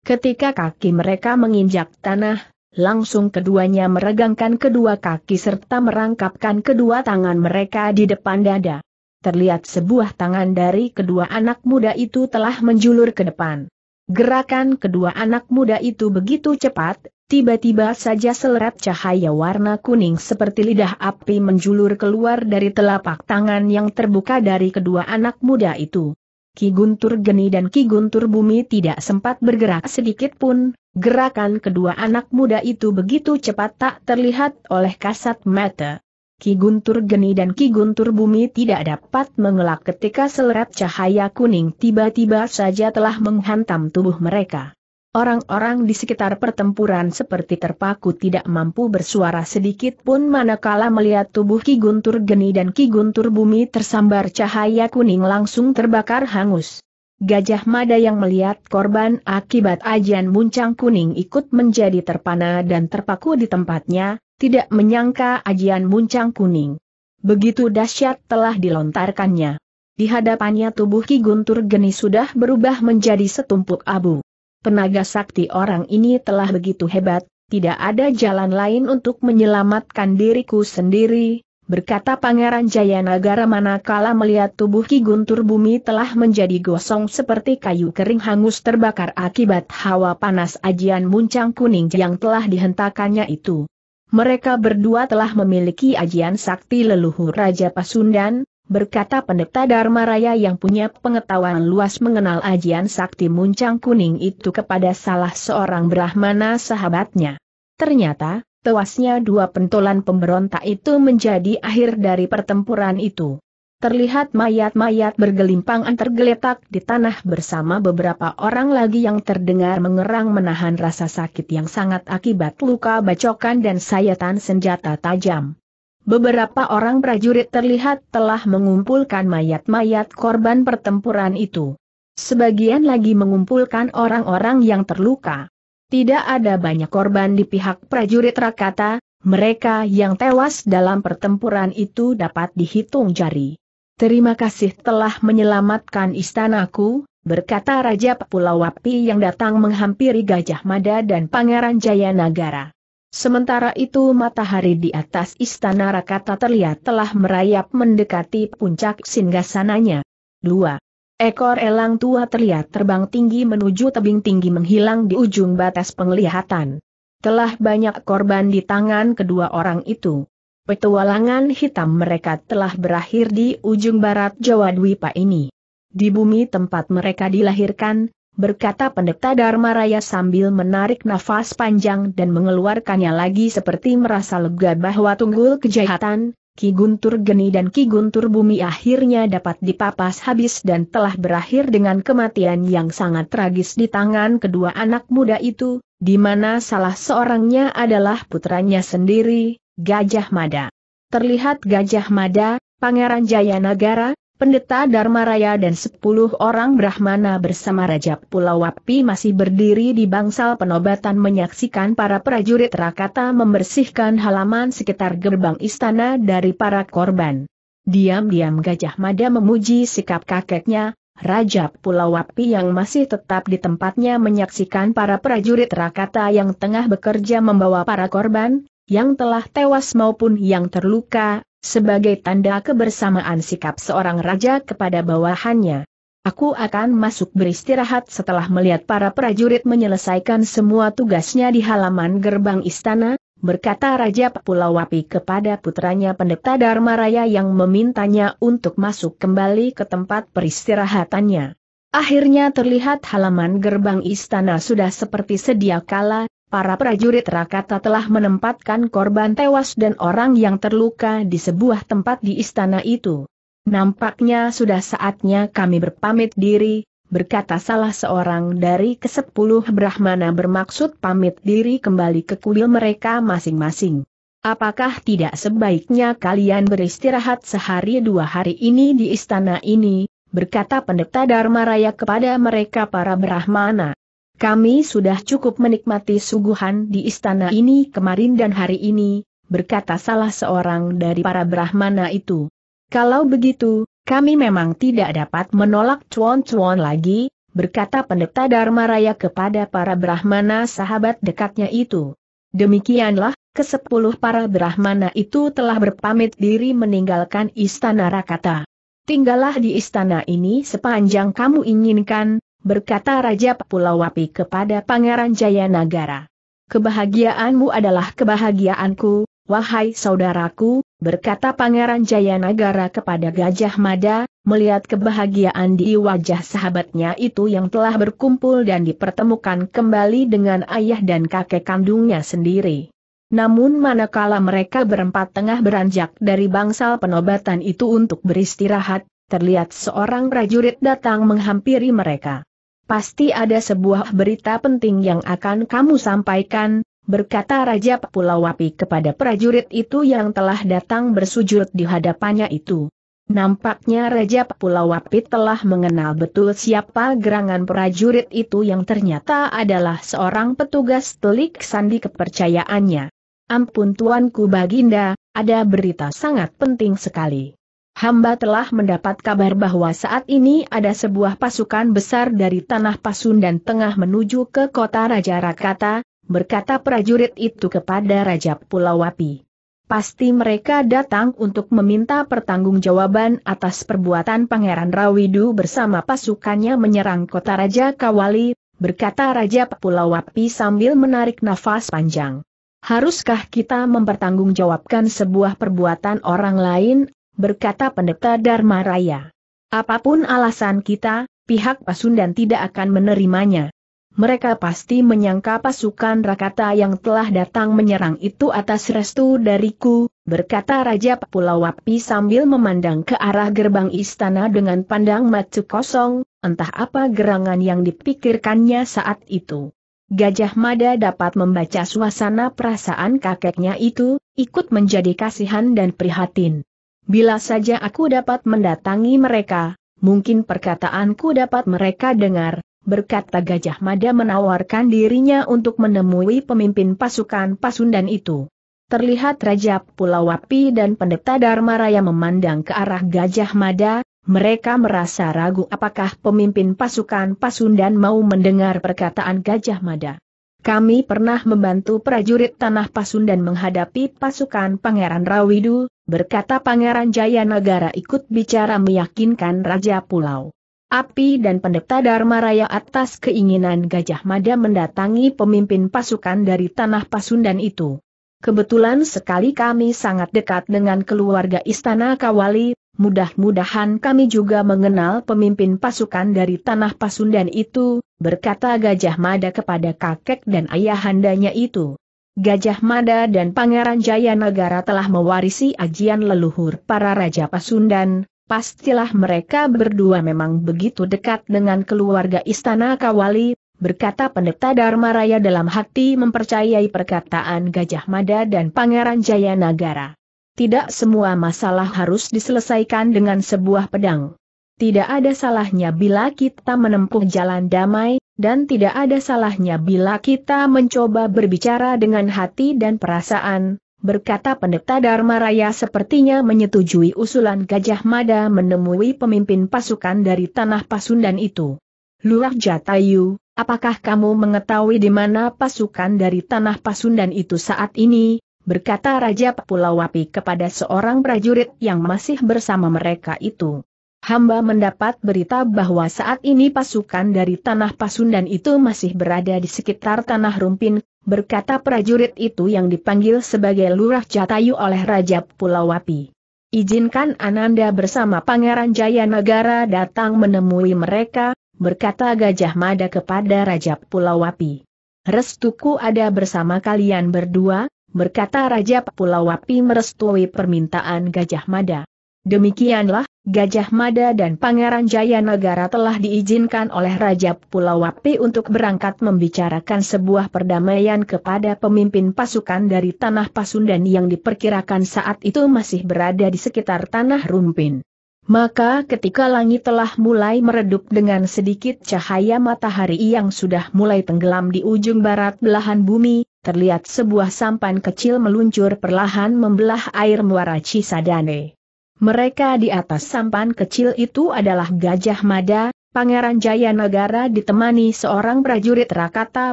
Ketika kaki mereka menginjak tanah, langsung keduanya meregangkan kedua kaki serta merangkapkan kedua tangan mereka di depan dada terlihat sebuah tangan dari kedua anak muda itu telah menjulur ke depan. Gerakan kedua anak muda itu begitu cepat, tiba-tiba saja seleret cahaya warna kuning seperti lidah api menjulur keluar dari telapak tangan yang terbuka dari kedua anak muda itu. Ki Guntur Geni dan Ki Guntur Bumi tidak sempat bergerak sedikit pun, gerakan kedua anak muda itu begitu cepat tak terlihat oleh kasat mata. Ki Guntur Geni dan Ki Guntur Bumi tidak dapat mengelak ketika seleret cahaya kuning tiba-tiba saja telah menghantam tubuh mereka. Orang-orang di sekitar pertempuran seperti terpaku tidak mampu bersuara sedikit pun manakala melihat tubuh Ki Guntur Geni dan Ki Guntur Bumi tersambar cahaya kuning langsung terbakar hangus. Gajah Mada yang melihat korban akibat ajian muncang kuning ikut menjadi terpana dan terpaku di tempatnya, tidak menyangka ajian muncang kuning. Begitu dahsyat telah dilontarkannya. Di hadapannya tubuh Ki Guntur Geni sudah berubah menjadi setumpuk abu. Penaga sakti orang ini telah begitu hebat, tidak ada jalan lain untuk menyelamatkan diriku sendiri, berkata Pangeran Jayanagara manakala melihat tubuh Ki Guntur bumi telah menjadi gosong seperti kayu kering hangus terbakar akibat hawa panas ajian muncang kuning yang telah dihentakannya itu. Mereka berdua telah memiliki ajian sakti leluhur Raja Pasundan, berkata pendeta Dharma Raya yang punya pengetahuan luas mengenal ajian sakti muncang kuning itu kepada salah seorang Brahmana sahabatnya. Ternyata, Tewasnya dua pentolan pemberontak itu menjadi akhir dari pertempuran itu. Terlihat mayat-mayat bergelimpangan tergeletak di tanah bersama beberapa orang lagi yang terdengar mengerang menahan rasa sakit yang sangat akibat luka bacokan dan sayatan senjata tajam. Beberapa orang prajurit terlihat telah mengumpulkan mayat-mayat korban pertempuran itu. Sebagian lagi mengumpulkan orang-orang yang terluka. Tidak ada banyak korban di pihak prajurit Rakata, mereka yang tewas dalam pertempuran itu dapat dihitung jari. Terima kasih telah menyelamatkan istanaku, berkata Raja Pulau Wapi yang datang menghampiri Gajah Mada dan Pangeran Jayanagara. Sementara itu matahari di atas istana Rakata terlihat telah merayap mendekati puncak singgasananya. 2. Ekor elang tua terlihat terbang tinggi menuju tebing tinggi menghilang di ujung batas penglihatan. Telah banyak korban di tangan kedua orang itu. Petualangan hitam mereka telah berakhir di ujung barat Jawa Dwipa ini. Di bumi tempat mereka dilahirkan, berkata pendeta Dharma Raya sambil menarik nafas panjang dan mengeluarkannya lagi seperti merasa lega bahwa tunggul kejahatan, Ki Guntur Geni dan Ki Guntur Bumi akhirnya dapat dipapas habis dan telah berakhir dengan kematian yang sangat tragis di tangan kedua anak muda itu, di mana salah seorangnya adalah putranya sendiri, Gajah Mada. Terlihat Gajah Mada, Pangeran Jayanagara, Pendeta Dharma Raya dan sepuluh orang Brahmana bersama Raja Pulau Wapi masih berdiri di bangsal penobatan menyaksikan para prajurit Rakata membersihkan halaman sekitar gerbang istana dari para korban. Diam-diam Gajah Mada memuji sikap kakeknya, Raja Pulau Wapi yang masih tetap di tempatnya menyaksikan para prajurit Rakata yang tengah bekerja membawa para korban, yang telah tewas maupun yang terluka, sebagai tanda kebersamaan sikap seorang raja kepada bawahannya. Aku akan masuk beristirahat setelah melihat para prajurit menyelesaikan semua tugasnya di halaman gerbang istana, berkata Raja Pulau Wapi kepada putranya pendeta Dharma Raya yang memintanya untuk masuk kembali ke tempat peristirahatannya. Akhirnya terlihat halaman gerbang istana sudah seperti sedia kala, para prajurit Rakata telah menempatkan korban tewas dan orang yang terluka di sebuah tempat di istana itu. Nampaknya sudah saatnya kami berpamit diri, berkata salah seorang dari kesepuluh Brahmana bermaksud pamit diri kembali ke kuil mereka masing-masing. Apakah tidak sebaiknya kalian beristirahat sehari dua hari ini di istana ini, berkata pendeta Dharma Raya kepada mereka para Brahmana. Kami sudah cukup menikmati suguhan di istana ini kemarin dan hari ini, berkata salah seorang dari para Brahmana itu. Kalau begitu, kami memang tidak dapat menolak cuan-cuan lagi, berkata pendeta Dharma Raya kepada para Brahmana sahabat dekatnya itu. Demikianlah, kesepuluh para Brahmana itu telah berpamit diri meninggalkan istana Rakata. Tinggallah di istana ini sepanjang kamu inginkan, berkata Raja Pulau Wapi kepada Pangeran Jayanagara. Kebahagiaanmu adalah kebahagiaanku, wahai saudaraku, berkata Pangeran Jayanagara kepada Gajah Mada, melihat kebahagiaan di wajah sahabatnya itu yang telah berkumpul dan dipertemukan kembali dengan ayah dan kakek kandungnya sendiri. Namun manakala mereka berempat tengah beranjak dari bangsal penobatan itu untuk beristirahat, terlihat seorang prajurit datang menghampiri mereka. Pasti ada sebuah berita penting yang akan kamu sampaikan, berkata Raja Pulau Wapi kepada prajurit itu yang telah datang bersujud di hadapannya itu. Nampaknya Raja Pulau Wapi telah mengenal betul siapa gerangan prajurit itu yang ternyata adalah seorang petugas telik sandi kepercayaannya. Ampun tuanku Baginda, ada berita sangat penting sekali. Hamba telah mendapat kabar bahwa saat ini ada sebuah pasukan besar dari tanah Pasundan tengah menuju ke kota Raja Rakata, berkata prajurit itu kepada Raja Pulau Wapi. Pasti mereka datang untuk meminta pertanggungjawaban atas perbuatan Pangeran Rawidu bersama pasukannya menyerang kota Raja Kawali, berkata Raja Pulau Wapi sambil menarik nafas panjang. Haruskah kita mempertanggungjawabkan sebuah perbuatan orang lain, berkata pendeta Dharma Raya. Apa pun alasan kita, pihak Pasundan tidak akan menerimanya. Mereka pasti menyangka pasukan Rakata yang telah datang menyerang itu atas restu dariku, berkata Raja Pulau Wapi sambil memandang ke arah gerbang istana dengan pandang mata kosong, entah apa gerangan yang dipikirkannya saat itu. Gajah Mada dapat membaca suasana perasaan kakeknya itu, ikut menjadi kasihan dan prihatin. Bila saja aku dapat mendatangi mereka, mungkin perkataanku dapat mereka dengar, berkata Gajah Mada menawarkan dirinya untuk menemui pemimpin pasukan Pasundan itu. Terlihat Raja Pulau Wapi dan Pendeta Dharma Raya memandang ke arah Gajah Mada, mereka merasa ragu apakah pemimpin pasukan Pasundan mau mendengar perkataan Gajah Mada. Kami pernah membantu prajurit tanah Pasundan menghadapi pasukan Pangeran Rawidu, berkata Pangeran Jaya Negara ikut bicara meyakinkan Raja Pulau. Api dan pendeta Dharma Raya atas keinginan Gajah Mada mendatangi pemimpin pasukan dari tanah Pasundan itu. Kebetulan sekali kami sangat dekat dengan keluarga Istana Kawali, mudah-mudahan kami juga mengenal pemimpin pasukan dari tanah Pasundan itu, berkata Gajah Mada kepada kakek dan ayahandanya itu. Gajah Mada dan Pangeran Jaya Negara telah mewarisi ajian leluhur para Raja Pasundan, pastilah mereka berdua memang begitu dekat dengan keluarga Istana Kawali, berkata pendeta Dharma Raya dalam hati mempercayai perkataan Gajah Mada dan Pangeran Jaya Negara. Tidak semua masalah harus diselesaikan dengan sebuah pedang. Tidak ada salahnya bila kita menempuh jalan damai, dan tidak ada salahnya bila kita mencoba berbicara dengan hati dan perasaan, berkata pendeta Dharma Raya sepertinya menyetujui usulan Gajah Mada menemui pemimpin pasukan dari tanah Pasundan itu. Lurah Jatayu, apakah kamu mengetahui di mana pasukan dari tanah Pasundan itu saat ini? berkata Raja Pulau Wapi kepada seorang prajurit yang masih bersama mereka itu. Hamba mendapat berita bahwa saat ini pasukan dari Tanah Pasundan itu masih berada di sekitar Tanah Rumpin, berkata prajurit itu yang dipanggil sebagai Lurah Jatayu oleh Raja Pulau Wapi. Izinkan Ananda bersama Pangeran Jaya Negara datang menemui mereka, berkata Gajah Mada kepada Raja Pulau Wapi. Restuku ada bersama kalian berdua, berkata Raja Pulau Wapi merestui permintaan Gajah Mada. Demikianlah, Gajah Mada dan Pangeran Jaya Negara telah diizinkan oleh Raja Pulau Wapi untuk berangkat membicarakan sebuah perdamaian kepada pemimpin pasukan dari Tanah Pasundan yang diperkirakan saat itu masih berada di sekitar Tanah Rumpin. Maka ketika langit telah mulai meredup dengan sedikit cahaya matahari yang sudah mulai tenggelam di ujung barat belahan bumi, terlihat sebuah sampan kecil meluncur perlahan membelah air muara Cisadane. Mereka di atas sampan kecil itu adalah Gajah Mada, Pangeran Jaya Negara ditemani seorang prajurit Rakata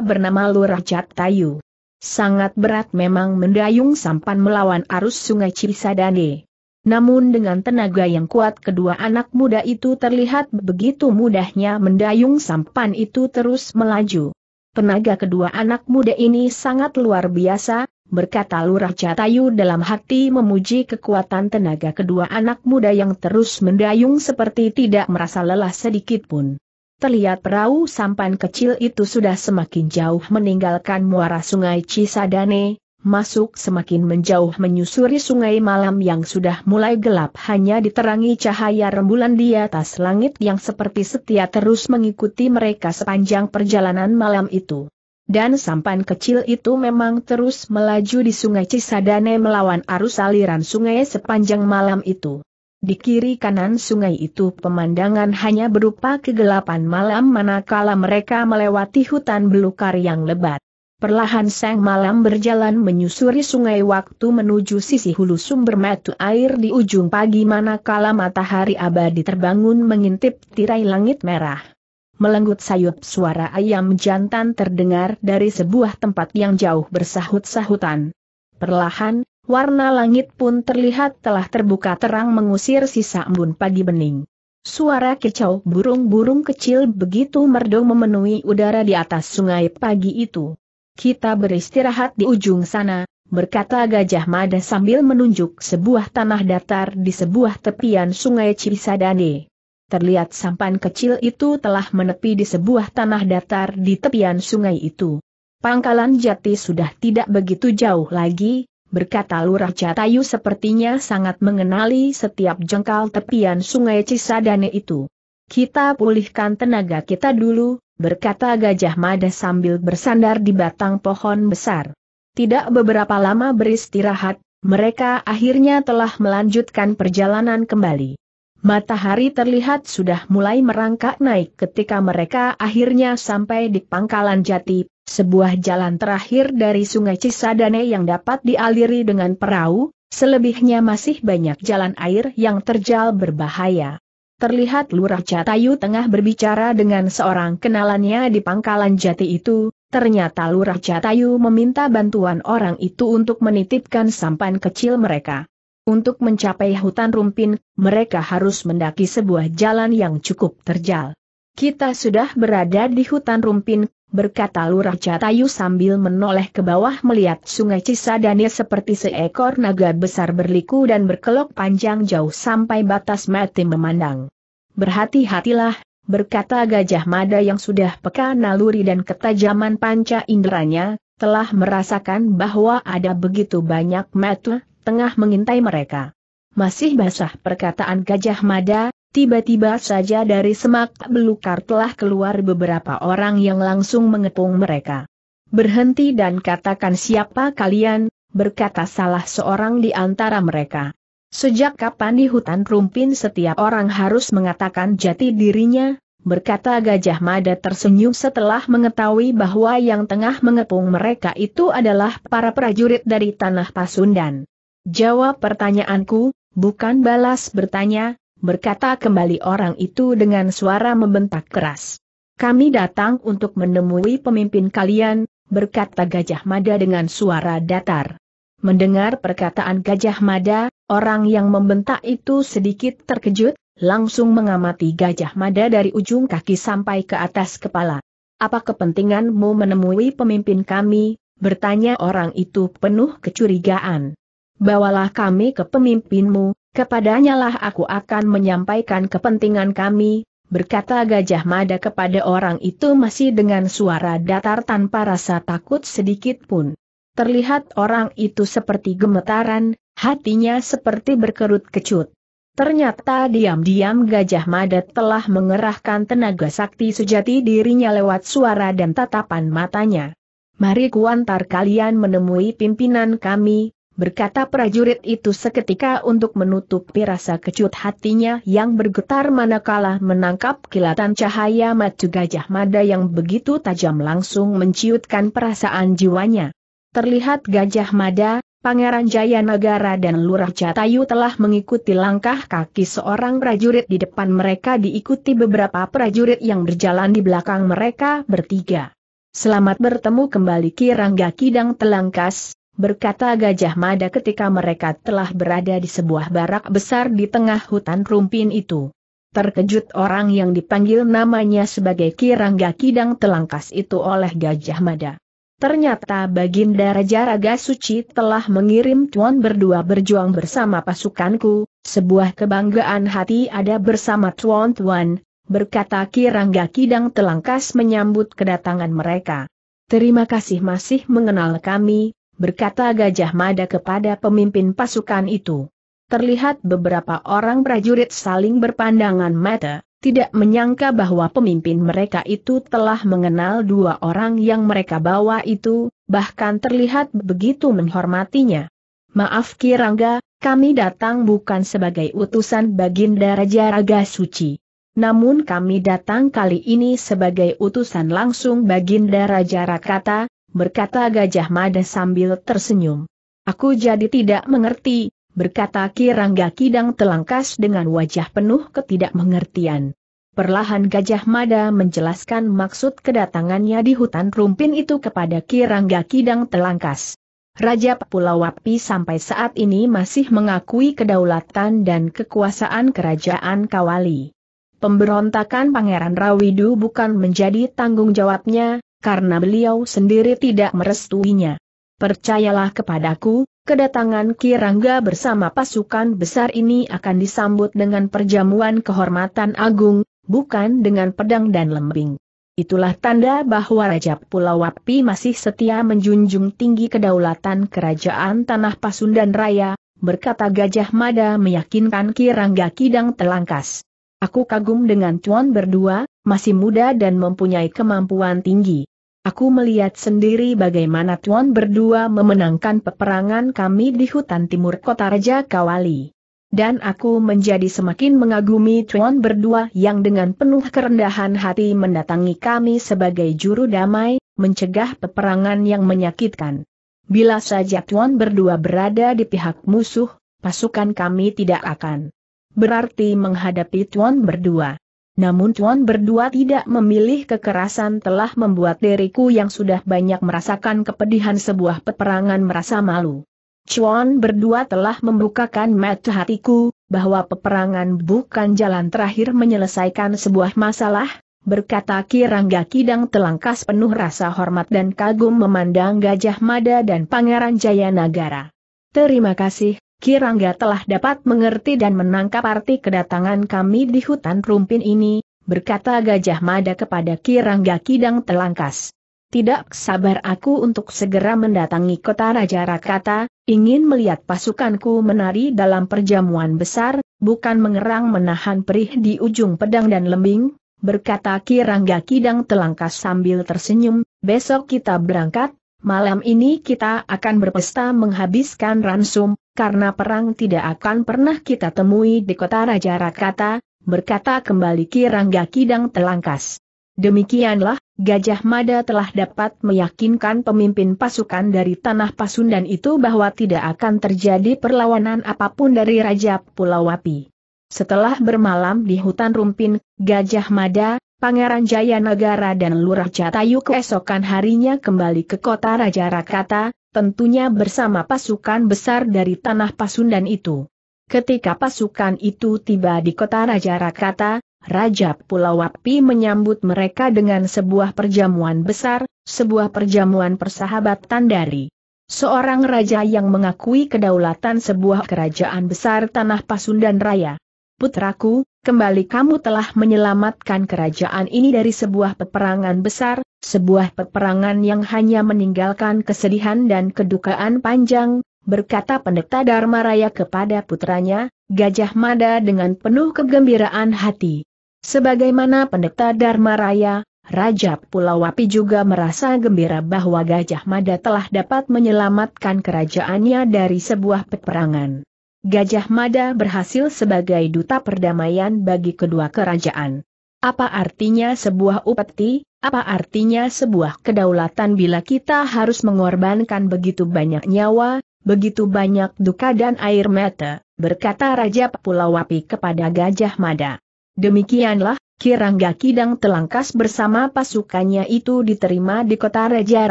bernama Lurah Tayu. Sangat berat memang mendayung sampan melawan arus sungai Cisadane. Namun dengan tenaga yang kuat kedua anak muda itu terlihat begitu mudahnya mendayung sampan itu terus melaju. Tenaga kedua anak muda ini sangat luar biasa, berkata Lurah Catayu dalam hati memuji kekuatan tenaga kedua anak muda yang terus mendayung seperti tidak merasa lelah sedikit pun. Terlihat perahu sampan kecil itu sudah semakin jauh meninggalkan muara sungai Cisadane, masuk semakin menjauh menyusuri sungai malam yang sudah mulai gelap hanya diterangi cahaya rembulan di atas langit yang seperti setia terus mengikuti mereka sepanjang perjalanan malam itu. Dan sampan kecil itu memang terus melaju di sungai Cisadane melawan arus aliran sungai sepanjang malam itu. Di kiri kanan sungai itu pemandangan hanya berupa kegelapan malam manakala mereka melewati hutan belukar yang lebat. Perlahan sang malam berjalan menyusuri sungai waktu menuju sisi hulu sumber mata air di ujung pagi manakala matahari abadi terbangun mengintip tirai langit merah. Melenggut sayup suara ayam jantan terdengar dari sebuah tempat yang jauh bersahut-sahutan. Perlahan, warna langit pun terlihat telah terbuka terang mengusir sisa embun pagi bening. Suara kicau burung-burung kecil begitu merdu memenuhi udara di atas sungai pagi itu. Kita beristirahat di ujung sana, berkata Gajah Mada sambil menunjuk sebuah tanah datar di sebuah tepian sungai Cisadane. Terlihat sampan kecil itu telah menepi di sebuah tanah datar di tepian sungai itu. Pangkalan jati sudah tidak begitu jauh lagi, berkata Lurah Catayu sepertinya sangat mengenali setiap jengkal tepian sungai Cisadane itu. Kita pulihkan tenaga kita dulu, berkata Gajah Mada sambil bersandar di batang pohon besar. Tidak beberapa lama beristirahat, mereka akhirnya telah melanjutkan perjalanan kembali. Matahari terlihat sudah mulai merangkak naik ketika mereka akhirnya sampai di Pangkalan Jati, sebuah jalan terakhir dari sungai Cisadane yang dapat dialiri dengan perahu, selebihnya masih banyak jalan air yang terjal berbahaya. Terlihat Lurah Catayu tengah berbicara dengan seorang kenalannya di pangkalan jati itu, ternyata Lurah Catayu meminta bantuan orang itu untuk menitipkan sampan kecil mereka. Untuk mencapai hutan rumpin, mereka harus mendaki sebuah jalan yang cukup terjal. Kita sudah berada di hutan rumpin, berkata Lurah Catayu sambil menoleh ke bawah melihat sungai Cisadane seperti seekor naga besar berliku dan berkelok panjang jauh sampai batas mati memandang. Berhati-hatilah, berkata Gajah Mada yang sudah peka naluri dan ketajaman panca inderanya, telah merasakan bahwa ada begitu banyak mata, tengah mengintai mereka. Masih basah perkataan Gajah Mada, tiba-tiba saja dari semak belukar telah keluar beberapa orang yang langsung mengepung mereka. Berhenti dan katakan siapa kalian, berkata salah seorang di antara mereka. Sejak kapan di hutan rumpin setiap orang harus mengatakan jati dirinya? Berkata Gajah Mada tersenyum setelah mengetahui bahwa yang tengah mengepung mereka itu adalah para prajurit dari Tanah Pasundan. Jawab pertanyaanku, bukan balas bertanya, berkata kembali orang itu dengan suara membentak keras. Kami datang untuk menemui pemimpin kalian, berkata Gajah Mada dengan suara datar. Mendengar perkataan Gajah Mada, orang yang membentak itu sedikit terkejut, langsung mengamati Gajah Mada dari ujung kaki sampai ke atas kepala. Apa kepentinganmu menemui pemimpin kami? Bertanya orang itu penuh kecurigaan. Bawalah kami ke pemimpinmu, kepadanya lah aku akan menyampaikan kepentingan kami, berkata Gajah Mada kepada orang itu masih dengan suara datar tanpa rasa takut sedikit pun. Terlihat orang itu seperti gemetaran, hatinya seperti berkerut kecut. Ternyata diam-diam Gajah Mada telah mengerahkan tenaga sakti sejati dirinya lewat suara dan tatapan matanya. Mari kuantar kalian menemui pimpinan kami, berkata prajurit itu seketika untuk menutupi rasa kecut hatinya yang bergetar manakala menangkap kilatan cahaya mata Gajah Mada yang begitu tajam langsung menciutkan perasaan jiwanya. Terlihat Gajah Mada, Pangeran Jaya Negara dan Lurah Catayu telah mengikuti langkah kaki seorang prajurit di depan mereka diikuti beberapa prajurit yang berjalan di belakang mereka bertiga. Selamat bertemu kembali Kirangga Kidang Telangkas, berkata Gajah Mada ketika mereka telah berada di sebuah barak besar di tengah hutan rumpin itu. Terkejut orang yang dipanggil namanya sebagai Kirangga Kidang Telangkas itu oleh Gajah Mada. Ternyata Baginda Raja Raga Suci telah mengirim Tuan berdua berjuang bersama pasukanku, sebuah kebanggaan hati ada bersama Tuan-Tuan, berkata Kirangga Kidang Telangkas menyambut kedatangan mereka. Terima kasih masih mengenal kami, berkata Gajah Mada kepada pemimpin pasukan itu. Terlihat beberapa orang prajurit saling berpandangan mata, tidak menyangka bahwa pemimpin mereka itu telah mengenal dua orang yang mereka bawa itu, bahkan terlihat begitu menghormatinya. Maaf Kirangga, kami datang bukan sebagai utusan Baginda Raja Raga Suci. Namun kami datang kali ini sebagai utusan langsung Baginda Raja Rakata, berkata Gajah Mada sambil tersenyum. Aku jadi tidak mengerti, berkata Kirangga Kidang Telangkas dengan wajah penuh ketidakmengertian. Perlahan Gajah Mada menjelaskan maksud kedatangannya di hutan rumpin itu kepada Kirangga Kidang Telangkas. Raja Pulau Wapi sampai saat ini masih mengakui kedaulatan dan kekuasaan kerajaan Kawali. Pemberontakan Pangeran Rawidu bukan menjadi tanggung jawabnya, karena beliau sendiri tidak merestuinya. Percayalah kepadaku, kedatangan Kirangga bersama pasukan besar ini akan disambut dengan perjamuan kehormatan agung, bukan dengan pedang dan lembing. Itulah tanda bahwa Raja Pulau Wapi masih setia menjunjung tinggi kedaulatan kerajaan Tanah Pasundan Raya, berkata Gajah Mada meyakinkan Kirangga Kidang Telangkas. Aku kagum dengan Tuan berdua, masih muda dan mempunyai kemampuan tinggi. Aku melihat sendiri bagaimana Tuan berdua memenangkan peperangan kami di hutan timur kota Raja Kawali. Dan aku menjadi semakin mengagumi Tuan berdua yang dengan penuh kerendahan hati mendatangi kami sebagai juru damai, mencegah peperangan yang menyakitkan. Bila saja Tuan berdua berada di pihak musuh, pasukan kami tidak akan berarti menghadapi Tuan berdua. Namun Tuan berdua tidak memilih kekerasan telah membuat diriku yang sudah banyak merasakan kepedihan sebuah peperangan merasa malu. Chuan berdua telah membukakan mata hatiku, bahwa peperangan bukan jalan terakhir menyelesaikan sebuah masalah, berkata Kirangga Kidang telangkas penuh rasa hormat dan kagum memandang Gajah Mada dan Pangeran Jaya Nagara. Terima kasih, Kirangga telah dapat mengerti dan menangkap arti kedatangan kami di hutan rumpin ini, berkata Gajah Mada kepada Kirangga Kidang Telangkas. Tidak sabar aku untuk segera mendatangi kota Raja Rakata, ingin melihat pasukanku menari dalam perjamuan besar, bukan mengerang menahan perih di ujung pedang dan lembing, berkata Kirangga Kidang Telangkas sambil tersenyum, besok kita berangkat, malam ini kita akan berpesta menghabiskan ransum, karena perang tidak akan pernah kita temui di kota Raja Rakata, berkata kembali Kirangga Kidang Telangkas. Demikianlah, Gajah Mada telah dapat meyakinkan pemimpin pasukan dari Tanah Pasundan itu bahwa tidak akan terjadi perlawanan apa pun dari Raja Pulau Wapi. Setelah bermalam di hutan rumpin, Gajah Mada, Pangeran Jaya Negara dan Lurah Jatayu keesokan harinya kembali ke kota Raja Rakata, tentunya bersama pasukan besar dari tanah Pasundan itu. Ketika pasukan itu tiba di kota Raja Rakata, Raja Pulau Wapi menyambut mereka dengan sebuah perjamuan besar, sebuah perjamuan persahabatan dari seorang raja yang mengakui kedaulatan sebuah kerajaan besar tanah Pasundan Raya. Putraku, kembali kamu telah menyelamatkan kerajaan ini dari sebuah peperangan besar, sebuah peperangan yang hanya meninggalkan kesedihan dan kedukaan panjang, berkata pendeta Dharma Raya kepada putranya, Gajah Mada dengan penuh kegembiraan hati. Sebagaimana pendeta Dharma Raya, Raja Pulau Wapi juga merasa gembira bahwa Gajah Mada telah dapat menyelamatkan kerajaannya dari sebuah peperangan. Gajah Mada berhasil sebagai duta perdamaian bagi kedua kerajaan. Apa artinya sebuah upeti, apa artinya sebuah kedaulatan bila kita harus mengorbankan begitu banyak nyawa, begitu banyak duka dan air mata, berkata Raja Pulau Wapi kepada Gajah Mada. Demikianlah, Kirangga Kidang Telangkas bersama pasukannya itu diterima di kota Raja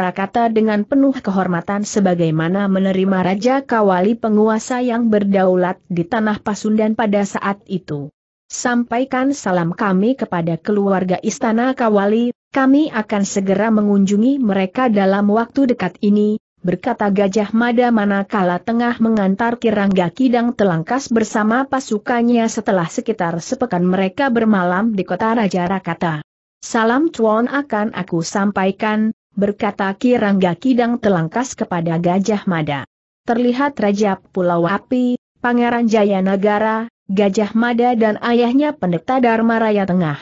Rakata dengan penuh kehormatan sebagaimana menerima Raja Kawali penguasa yang berdaulat di tanah Pasundan pada saat itu. Sampaikan salam kami kepada keluarga Istana Kawali, kami akan segera mengunjungi mereka dalam waktu dekat ini, berkata Gajah Mada manakala tengah mengantar Kirangga Kidang Telangkas bersama pasukannya setelah sekitar sepekan mereka bermalam di kota Raja Rakata. Salam Tuan akan aku sampaikan, berkata Kirangga Kidang Telangkas kepada Gajah Mada. Terlihat Raja Pulau Api, Pangeran Jaya Negara, Gajah Mada dan ayahnya Pendeta Dharma Raya Tengah.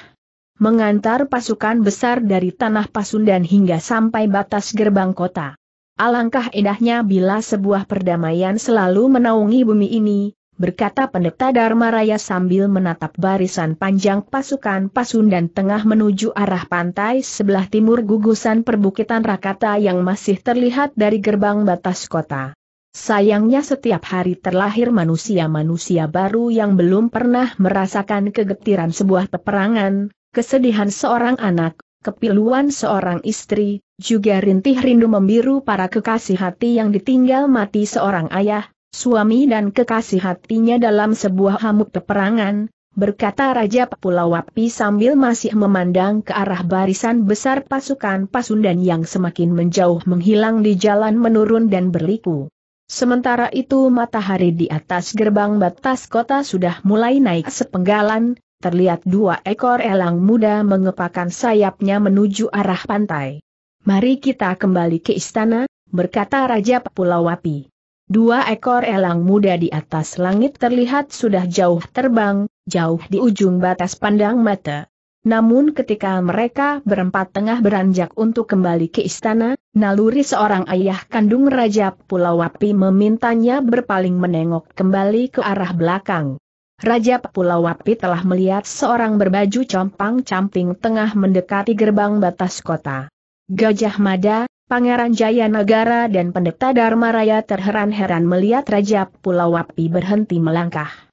Mengantar pasukan besar dari Tanah Pasundan hingga sampai batas gerbang kota. Alangkah indahnya bila sebuah perdamaian selalu menaungi bumi ini, berkata pendeta Dharma Raya sambil menatap barisan panjang pasukan Pasundan tengah menuju arah pantai sebelah timur gugusan perbukitan Rakata yang masih terlihat dari gerbang batas kota. Sayangnya setiap hari terlahir manusia-manusia baru yang belum pernah merasakan kegetiran sebuah peperangan, kesedihan seorang anak, kepiluan seorang istri, juga rintih rindu membiru para kekasih hati yang ditinggal mati seorang ayah, suami dan kekasih hatinya dalam sebuah hamuk peperangan, berkata Raja Pulau Wapi sambil masih memandang ke arah barisan besar pasukan Pasundan yang semakin menjauh menghilang di jalan menurun dan berliku. Sementara itu matahari di atas gerbang batas kota sudah mulai naik sepenggalan, terlihat dua ekor elang muda mengepakkan sayapnya menuju arah pantai. Mari kita kembali ke istana, berkata Raja Pulau Wapi. Dua ekor elang muda di atas langit terlihat sudah jauh terbang, jauh di ujung batas pandang mata. Namun ketika mereka berempat tengah beranjak untuk kembali ke istana, naluri seorang ayah kandung Raja Pulau Wapi memintanya berpaling menengok kembali ke arah belakang. Raja Pulau Wapi telah melihat seorang berbaju compang-camping tengah mendekati gerbang batas kota. Gajah Mada, Pangeran Jaya Negara dan Pendeta Dharma Raya terheran-heran melihat Raja Pulau Wapi berhenti melangkah.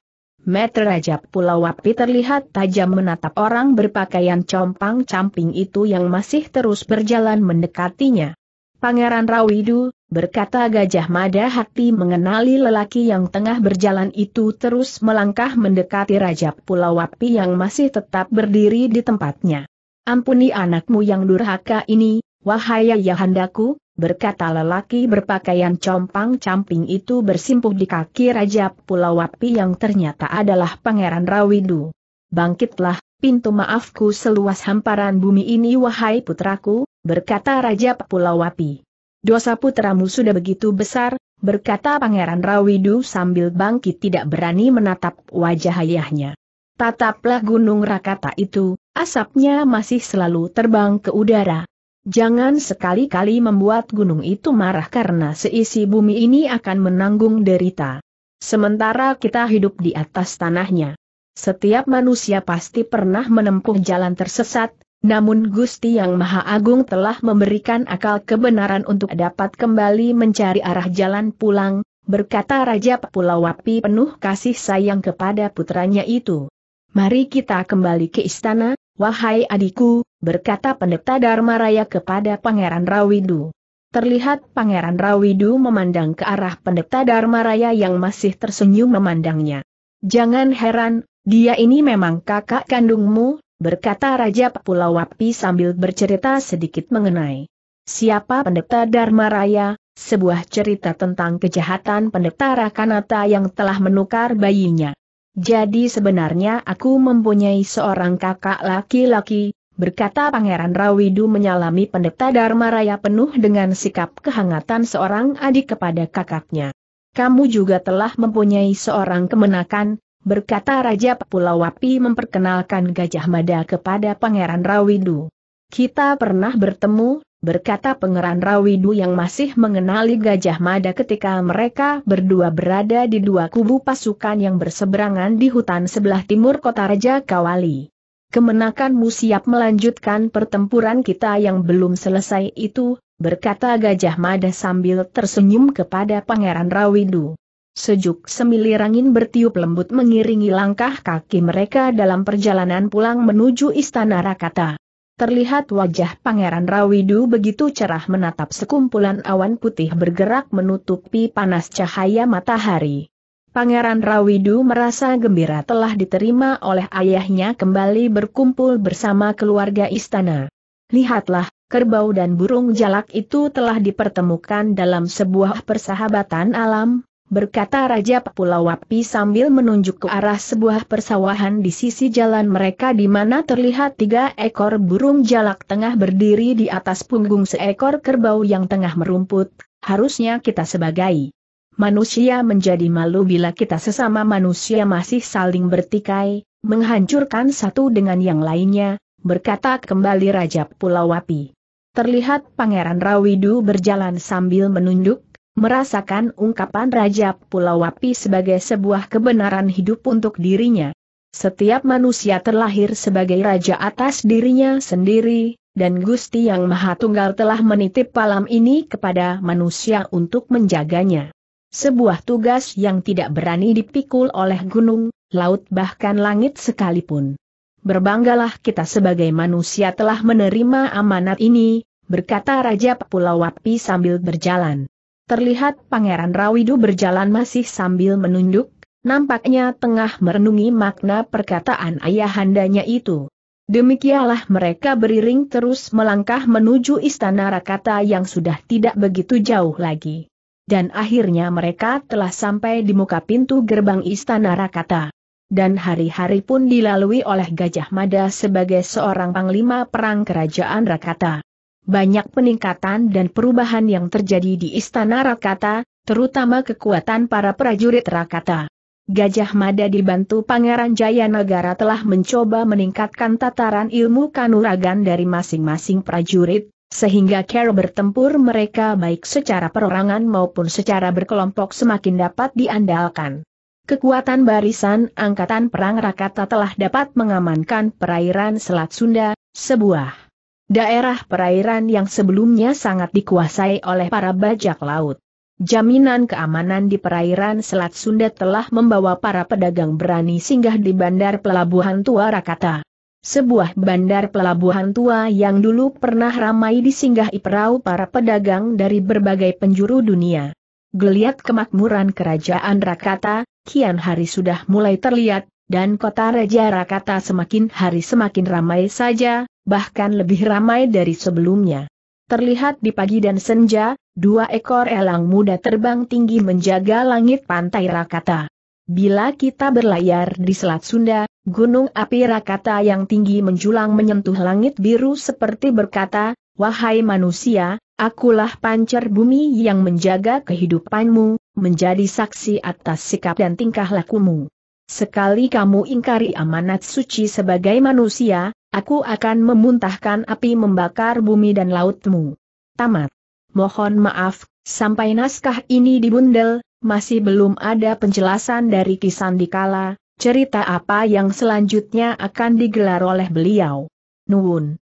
Meter Raja Pulau Wapi terlihat tajam menatap orang berpakaian compang-camping itu yang masih terus berjalan mendekatinya. Pangeran Rawidu, berkata Gajah Mada hati mengenali lelaki yang tengah berjalan itu terus melangkah mendekati Raja Pulau Wapi yang masih tetap berdiri di tempatnya. Ampuni anakmu yang durhaka ini, wahai ayahandaku, berkata lelaki berpakaian compang-camping itu bersimpuh di kaki Raja Pulau Wapi yang ternyata adalah Pangeran Rawidu. Bangkitlah, pintu maafku seluas hamparan bumi ini wahai putraku, berkata Raja Pulau Wapi. Dosa putramu sudah begitu besar, berkata Pangeran Rawidu sambil bangkit tidak berani menatap wajah ayahnya. Tataplah gunung Rakata itu, asapnya masih selalu terbang ke udara. Jangan sekali-kali membuat gunung itu marah karena seisi bumi ini akan menanggung derita. Sementara kita hidup di atas tanahnya. Setiap manusia pasti pernah menempuh jalan tersesat, namun Gusti Yang Maha Agung telah memberikan akal kebenaran untuk dapat kembali mencari arah jalan pulang, berkata Raja Pulau Wapi penuh kasih sayang kepada putranya itu. Mari kita kembali ke istana, wahai adikku, berkata pendeta Dharma Raya kepada Pangeran Rawidu. Terlihat Pangeran Rawidu memandang ke arah pendeta Dharma Raya yang masih tersenyum memandangnya. Jangan heran, dia ini memang kakak kandungmu, berkata Raja Pulau Wapi sambil bercerita sedikit mengenai siapa pendeta Dharma Raya, sebuah cerita tentang kejahatan pendeta Rakanata yang telah menukar bayinya. Jadi sebenarnya aku mempunyai seorang kakak laki-laki, berkata Pangeran Rawidu menyalami pendeta Dharma Raya penuh dengan sikap kehangatan seorang adik kepada kakaknya. Kamu juga telah mempunyai seorang kemenakan, berkata Raja Pulau Wapi memperkenalkan Gajah Mada kepada Pangeran Rawidu. Kita pernah bertemu, berkata Pangeran Rawidu yang masih mengenali Gajah Mada ketika mereka berdua berada di dua kubu pasukan yang berseberangan di hutan sebelah timur kota Raja Kawali. Kemenakanmu siap melanjutkan pertempuran kita yang belum selesai itu, berkata Gajah Mada sambil tersenyum kepada Pangeran Rawidu. Sejuk semilir angin bertiup lembut mengiringi langkah kaki mereka dalam perjalanan pulang menuju Istana Rakata. Terlihat wajah Pangeran Rawidu begitu cerah menatap sekumpulan awan putih bergerak menutupi panas cahaya matahari. Pangeran Rawidu merasa gembira telah diterima oleh ayahnya kembali berkumpul bersama keluarga istana. Lihatlah, kerbau dan burung jalak itu telah dipertemukan dalam sebuah persahabatan alam, berkata Raja Pulau Wapi sambil menunjuk ke arah sebuah persawahan di sisi jalan mereka di mana terlihat tiga ekor burung jalak tengah berdiri di atas punggung seekor kerbau yang tengah merumput, harusnya kita sebagai manusia menjadi malu bila kita sesama manusia masih saling bertikai, menghancurkan satu dengan yang lainnya, berkata kembali Raja Pulau Wapi. Terlihat Pangeran Rawidu berjalan sambil menunduk, merasakan ungkapan Raja Pulau Api sebagai sebuah kebenaran hidup untuk dirinya. Setiap manusia terlahir sebagai raja atas dirinya sendiri, dan Gusti Yang Maha Tunggal telah menitip alam ini kepada manusia untuk menjaganya. Sebuah tugas yang tidak berani dipikul oleh gunung, laut bahkan langit sekalipun. Berbanggalah kita sebagai manusia telah menerima amanat ini, berkata Raja Pulau Api sambil berjalan. Terlihat Pangeran Rawidu berjalan masih sambil menunduk, nampaknya tengah merenungi makna perkataan ayahandanya itu. Demikianlah mereka beriring terus melangkah menuju istana Rakata yang sudah tidak begitu jauh lagi. Dan akhirnya mereka telah sampai di muka pintu gerbang istana Rakata dan hari-hari pun dilalui oleh Gajah Mada sebagai seorang panglima perang kerajaan Rakata. Banyak peningkatan dan perubahan yang terjadi di Istana Rakata, terutama kekuatan para prajurit Rakata. Gajah Mada dibantu Pangeran Jayanagara telah mencoba meningkatkan tataran ilmu kanuragan dari masing-masing prajurit, sehingga cara bertempur mereka baik secara perorangan maupun secara berkelompok semakin dapat diandalkan. Kekuatan barisan Angkatan Perang Rakata telah dapat mengamankan perairan Selat Sunda, sebuah daerah perairan yang sebelumnya sangat dikuasai oleh para bajak laut. Jaminan keamanan di perairan Selat Sunda telah membawa para pedagang berani singgah di Bandar Pelabuhan Tua Rakata. Sebuah bandar pelabuhan tua yang dulu pernah ramai disinggahi perahu para pedagang dari berbagai penjuru dunia. Geliat kemakmuran kerajaan Rakata, kian hari sudah mulai terlihat, dan kota Raja Rakata semakin hari semakin ramai saja, bahkan lebih ramai dari sebelumnya. Terlihat di pagi dan senja, dua ekor elang muda terbang tinggi menjaga langit pantai Rakata. Bila kita berlayar di Selat Sunda, gunung api Rakata yang tinggi menjulang menyentuh langit biru seperti berkata, Wahai manusia, akulah pancar bumi yang menjaga kehidupanmu, menjadi saksi atas sikap dan tingkah lakumu. Sekali kamu ingkari amanat suci sebagai manusia, aku akan memuntahkan api membakar bumi dan lautmu. Tamat. Mohon maaf, sampai naskah ini dibundel, masih belum ada penjelasan dari Kisan Dikala, cerita apa yang selanjutnya akan digelar oleh beliau. Nuwun.